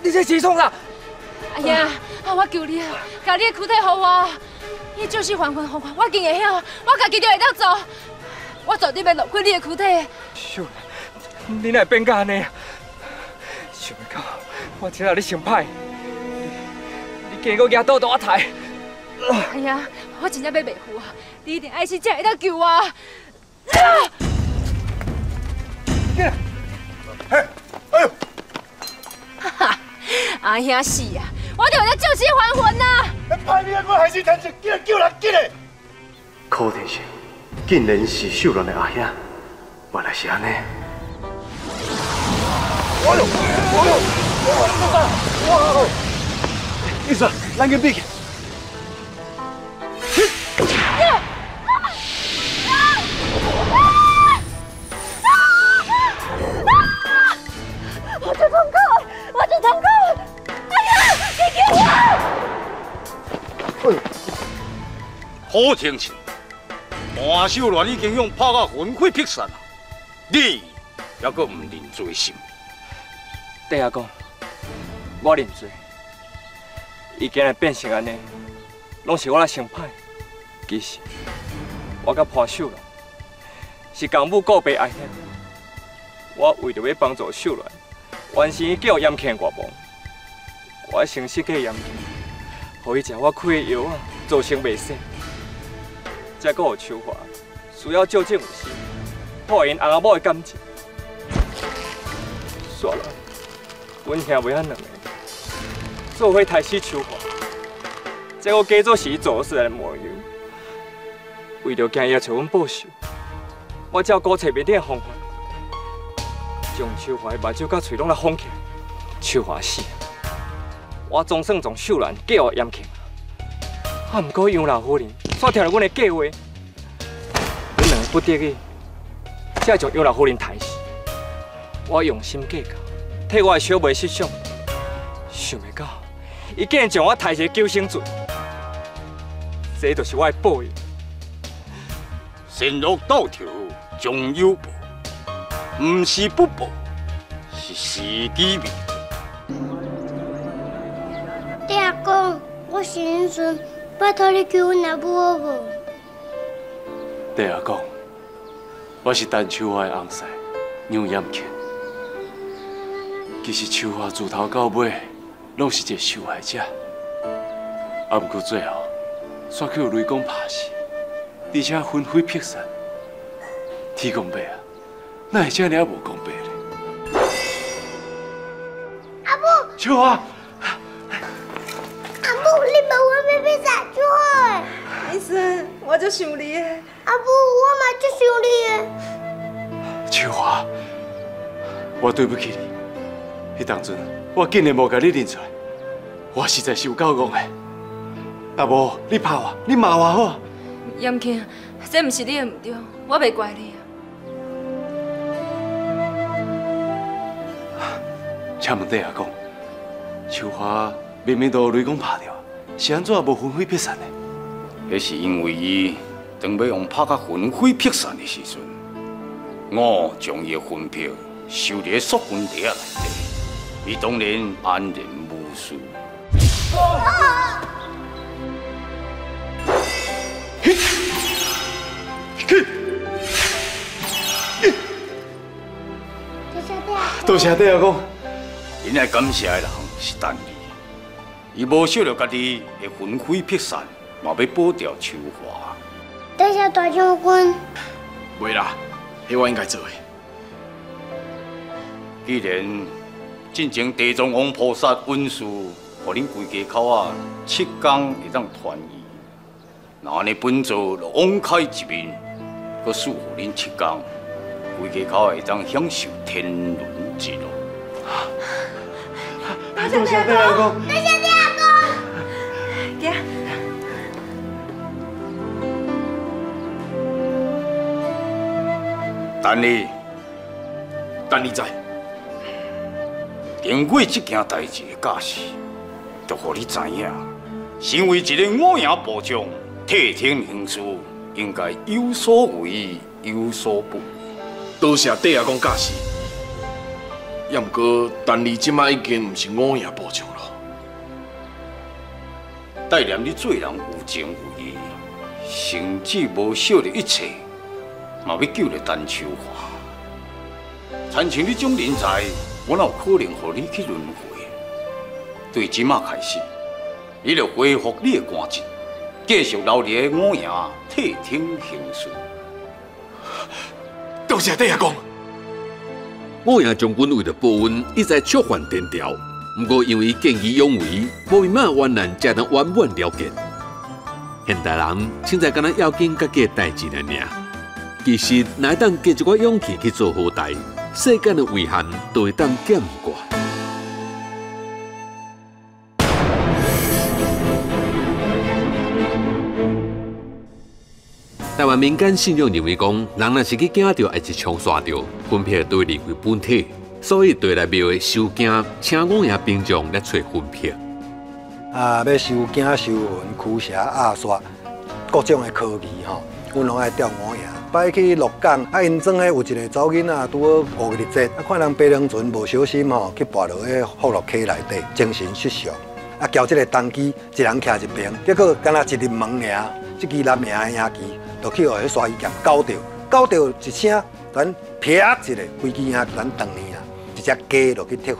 你这是创啥？阿兄，啊，我求你啊，把你的躯体给我，你就是还魂还魂，我竟会晓，我家己就会当做，我绝对要离开你的躯体。秀兰，你哪会变到安尼啊？想不到，我真让你想歹，你你竟搁举刀刀我抬。哎呀，我真正要袂赴啊！你一定爱死才会当救我。啊！哎，哎呦！哈哈，阿兄是啊，我就会当救死还魂呐！歹命，我还是天生叫救人紧的。柯天生，竟然是秀兰的阿兄，原来是安尼。哎呦哎呦哇哦生，来个 big 我哎呀！给我天起魔兽卵已经用泡泡魂飞魄散了你还阁唔认罪星弟阿公，我认罪。伊今日变成安尼，拢是我来成歹。其实我甲潘秀兰是公母告别爱恨，我为着要帮助秀兰完成叫严庆外梦，我诚实给严庆，互伊食我开的药啊，造成未死。再搁有秋华需要救正有时，破因阿公某的感情。算了，阮兄妹咱两个做伙杀死秋华，再搁假作是伊做事来模样。为着惊伊来找阮报仇，我只好搞找面顶的方法，将秋华的目睭甲嘴拢来封起来。秋华死，我总算从秀兰嫁予严庆。啊，不过杨老夫人煞听了阮的计划，阮两个不得已，才将杨老夫人杀死。我用心计较，替我的小妹设想，想袂到伊竟然将我杀死救生船，这就是我的报应。善恶到头终有报，不是不报，是时机未到。爹阿公，我是恁孙，拜托你救阮阿母好无？爹阿公，我是陈秋华的翁婿杨延庆。其实秋华自头到尾拢是一个受害者，啊，不过最后却去雷公拍死。而且魂飞魄散，天公伯啊，哪会这样无公平呢？阿母，秋华，阿母，你问我要要啥做？医生，我就想你的。阿母，我嘛就想你的。秋华，我对不起你，迄当阵我竟然无甲你认出来，我实在是有够戆的。阿无，你拍我，你骂我好。严庆，这不是你的唔对，我袂怪你啊。请问底下讲，秋花明明都雷公拍掉，是安怎无魂飞魄散呢？那是因为伊当要用拍到魂飞魄散的时阵，我将伊的魂魄收伫塑魂袋内底，伊当然安然无事。多谢爹阿公。因爱感谢的人是陈丽，伊无想到家己会魂飞魄散，嘛要保掉秋华。多谢大将军。袂啦，迄我应该做的。既然进前地藏王菩萨恩赐，互恁规家口啊七天会当团圆，那呢本座就网开一面，搁祝福恁七天，规家口会当享受天伦。多谢爹阿公，多谢爹阿公。行。等你，等你在。经过这件代志的假释，就互你知影，身为一个五营部长，替天行事，应该有所为，有所不为。多谢爹阿公假释。也毋过，但你即摆已经毋是五爷部长了。带念你做人有情有义，甚至无惜的一切，嘛要救了陈秋华。参像你种人才，我哪有可能让你去轮回？对即马开始，你就恢复你的官职，继续留伫个五爷替天行事。多谢爹阿公。五爷将军为了报恩，一再触犯天条。不过因为见义勇为，无伊嘛冤难才能圆满了结。现代人现在敢若要紧家己代志了尔，其实哪当加一寡勇气去做好代，世间的遗憾都会当减过。台湾民间信仰认为讲，人若是去惊到，还是枪杀到，魂魄都会离开本体，所以对来庙的修惊，请五爷兵将来找魂魄。啊，要修惊修魂驱邪压煞，各种的科技吼，阮拢爱钓五爷。摆去鹿港，啊，因庄诶有一个查某囡仔，拄好五日节，啊，看人爬龙船无小心吼，去跋落迄福禄溪内底，精神失常。啊，交这个当机，一人徛一边，结果敢若一入门尔，即支蓝名的影机，就去互迄鲨鱼夹搞着，搞着一声，咱劈一个飞机啊，咱当年啊，一只鸡落去踢虎，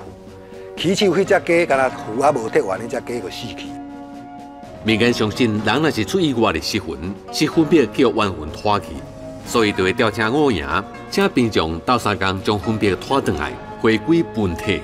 起手迄只鸡，敢若虎还无踢完，迄只鸡就死去。民间相信，人若是出意外的失魂，是分别叫冤魂拖去。所以就会调请五爷，请兵将到三工将分别拖回来，回归本体。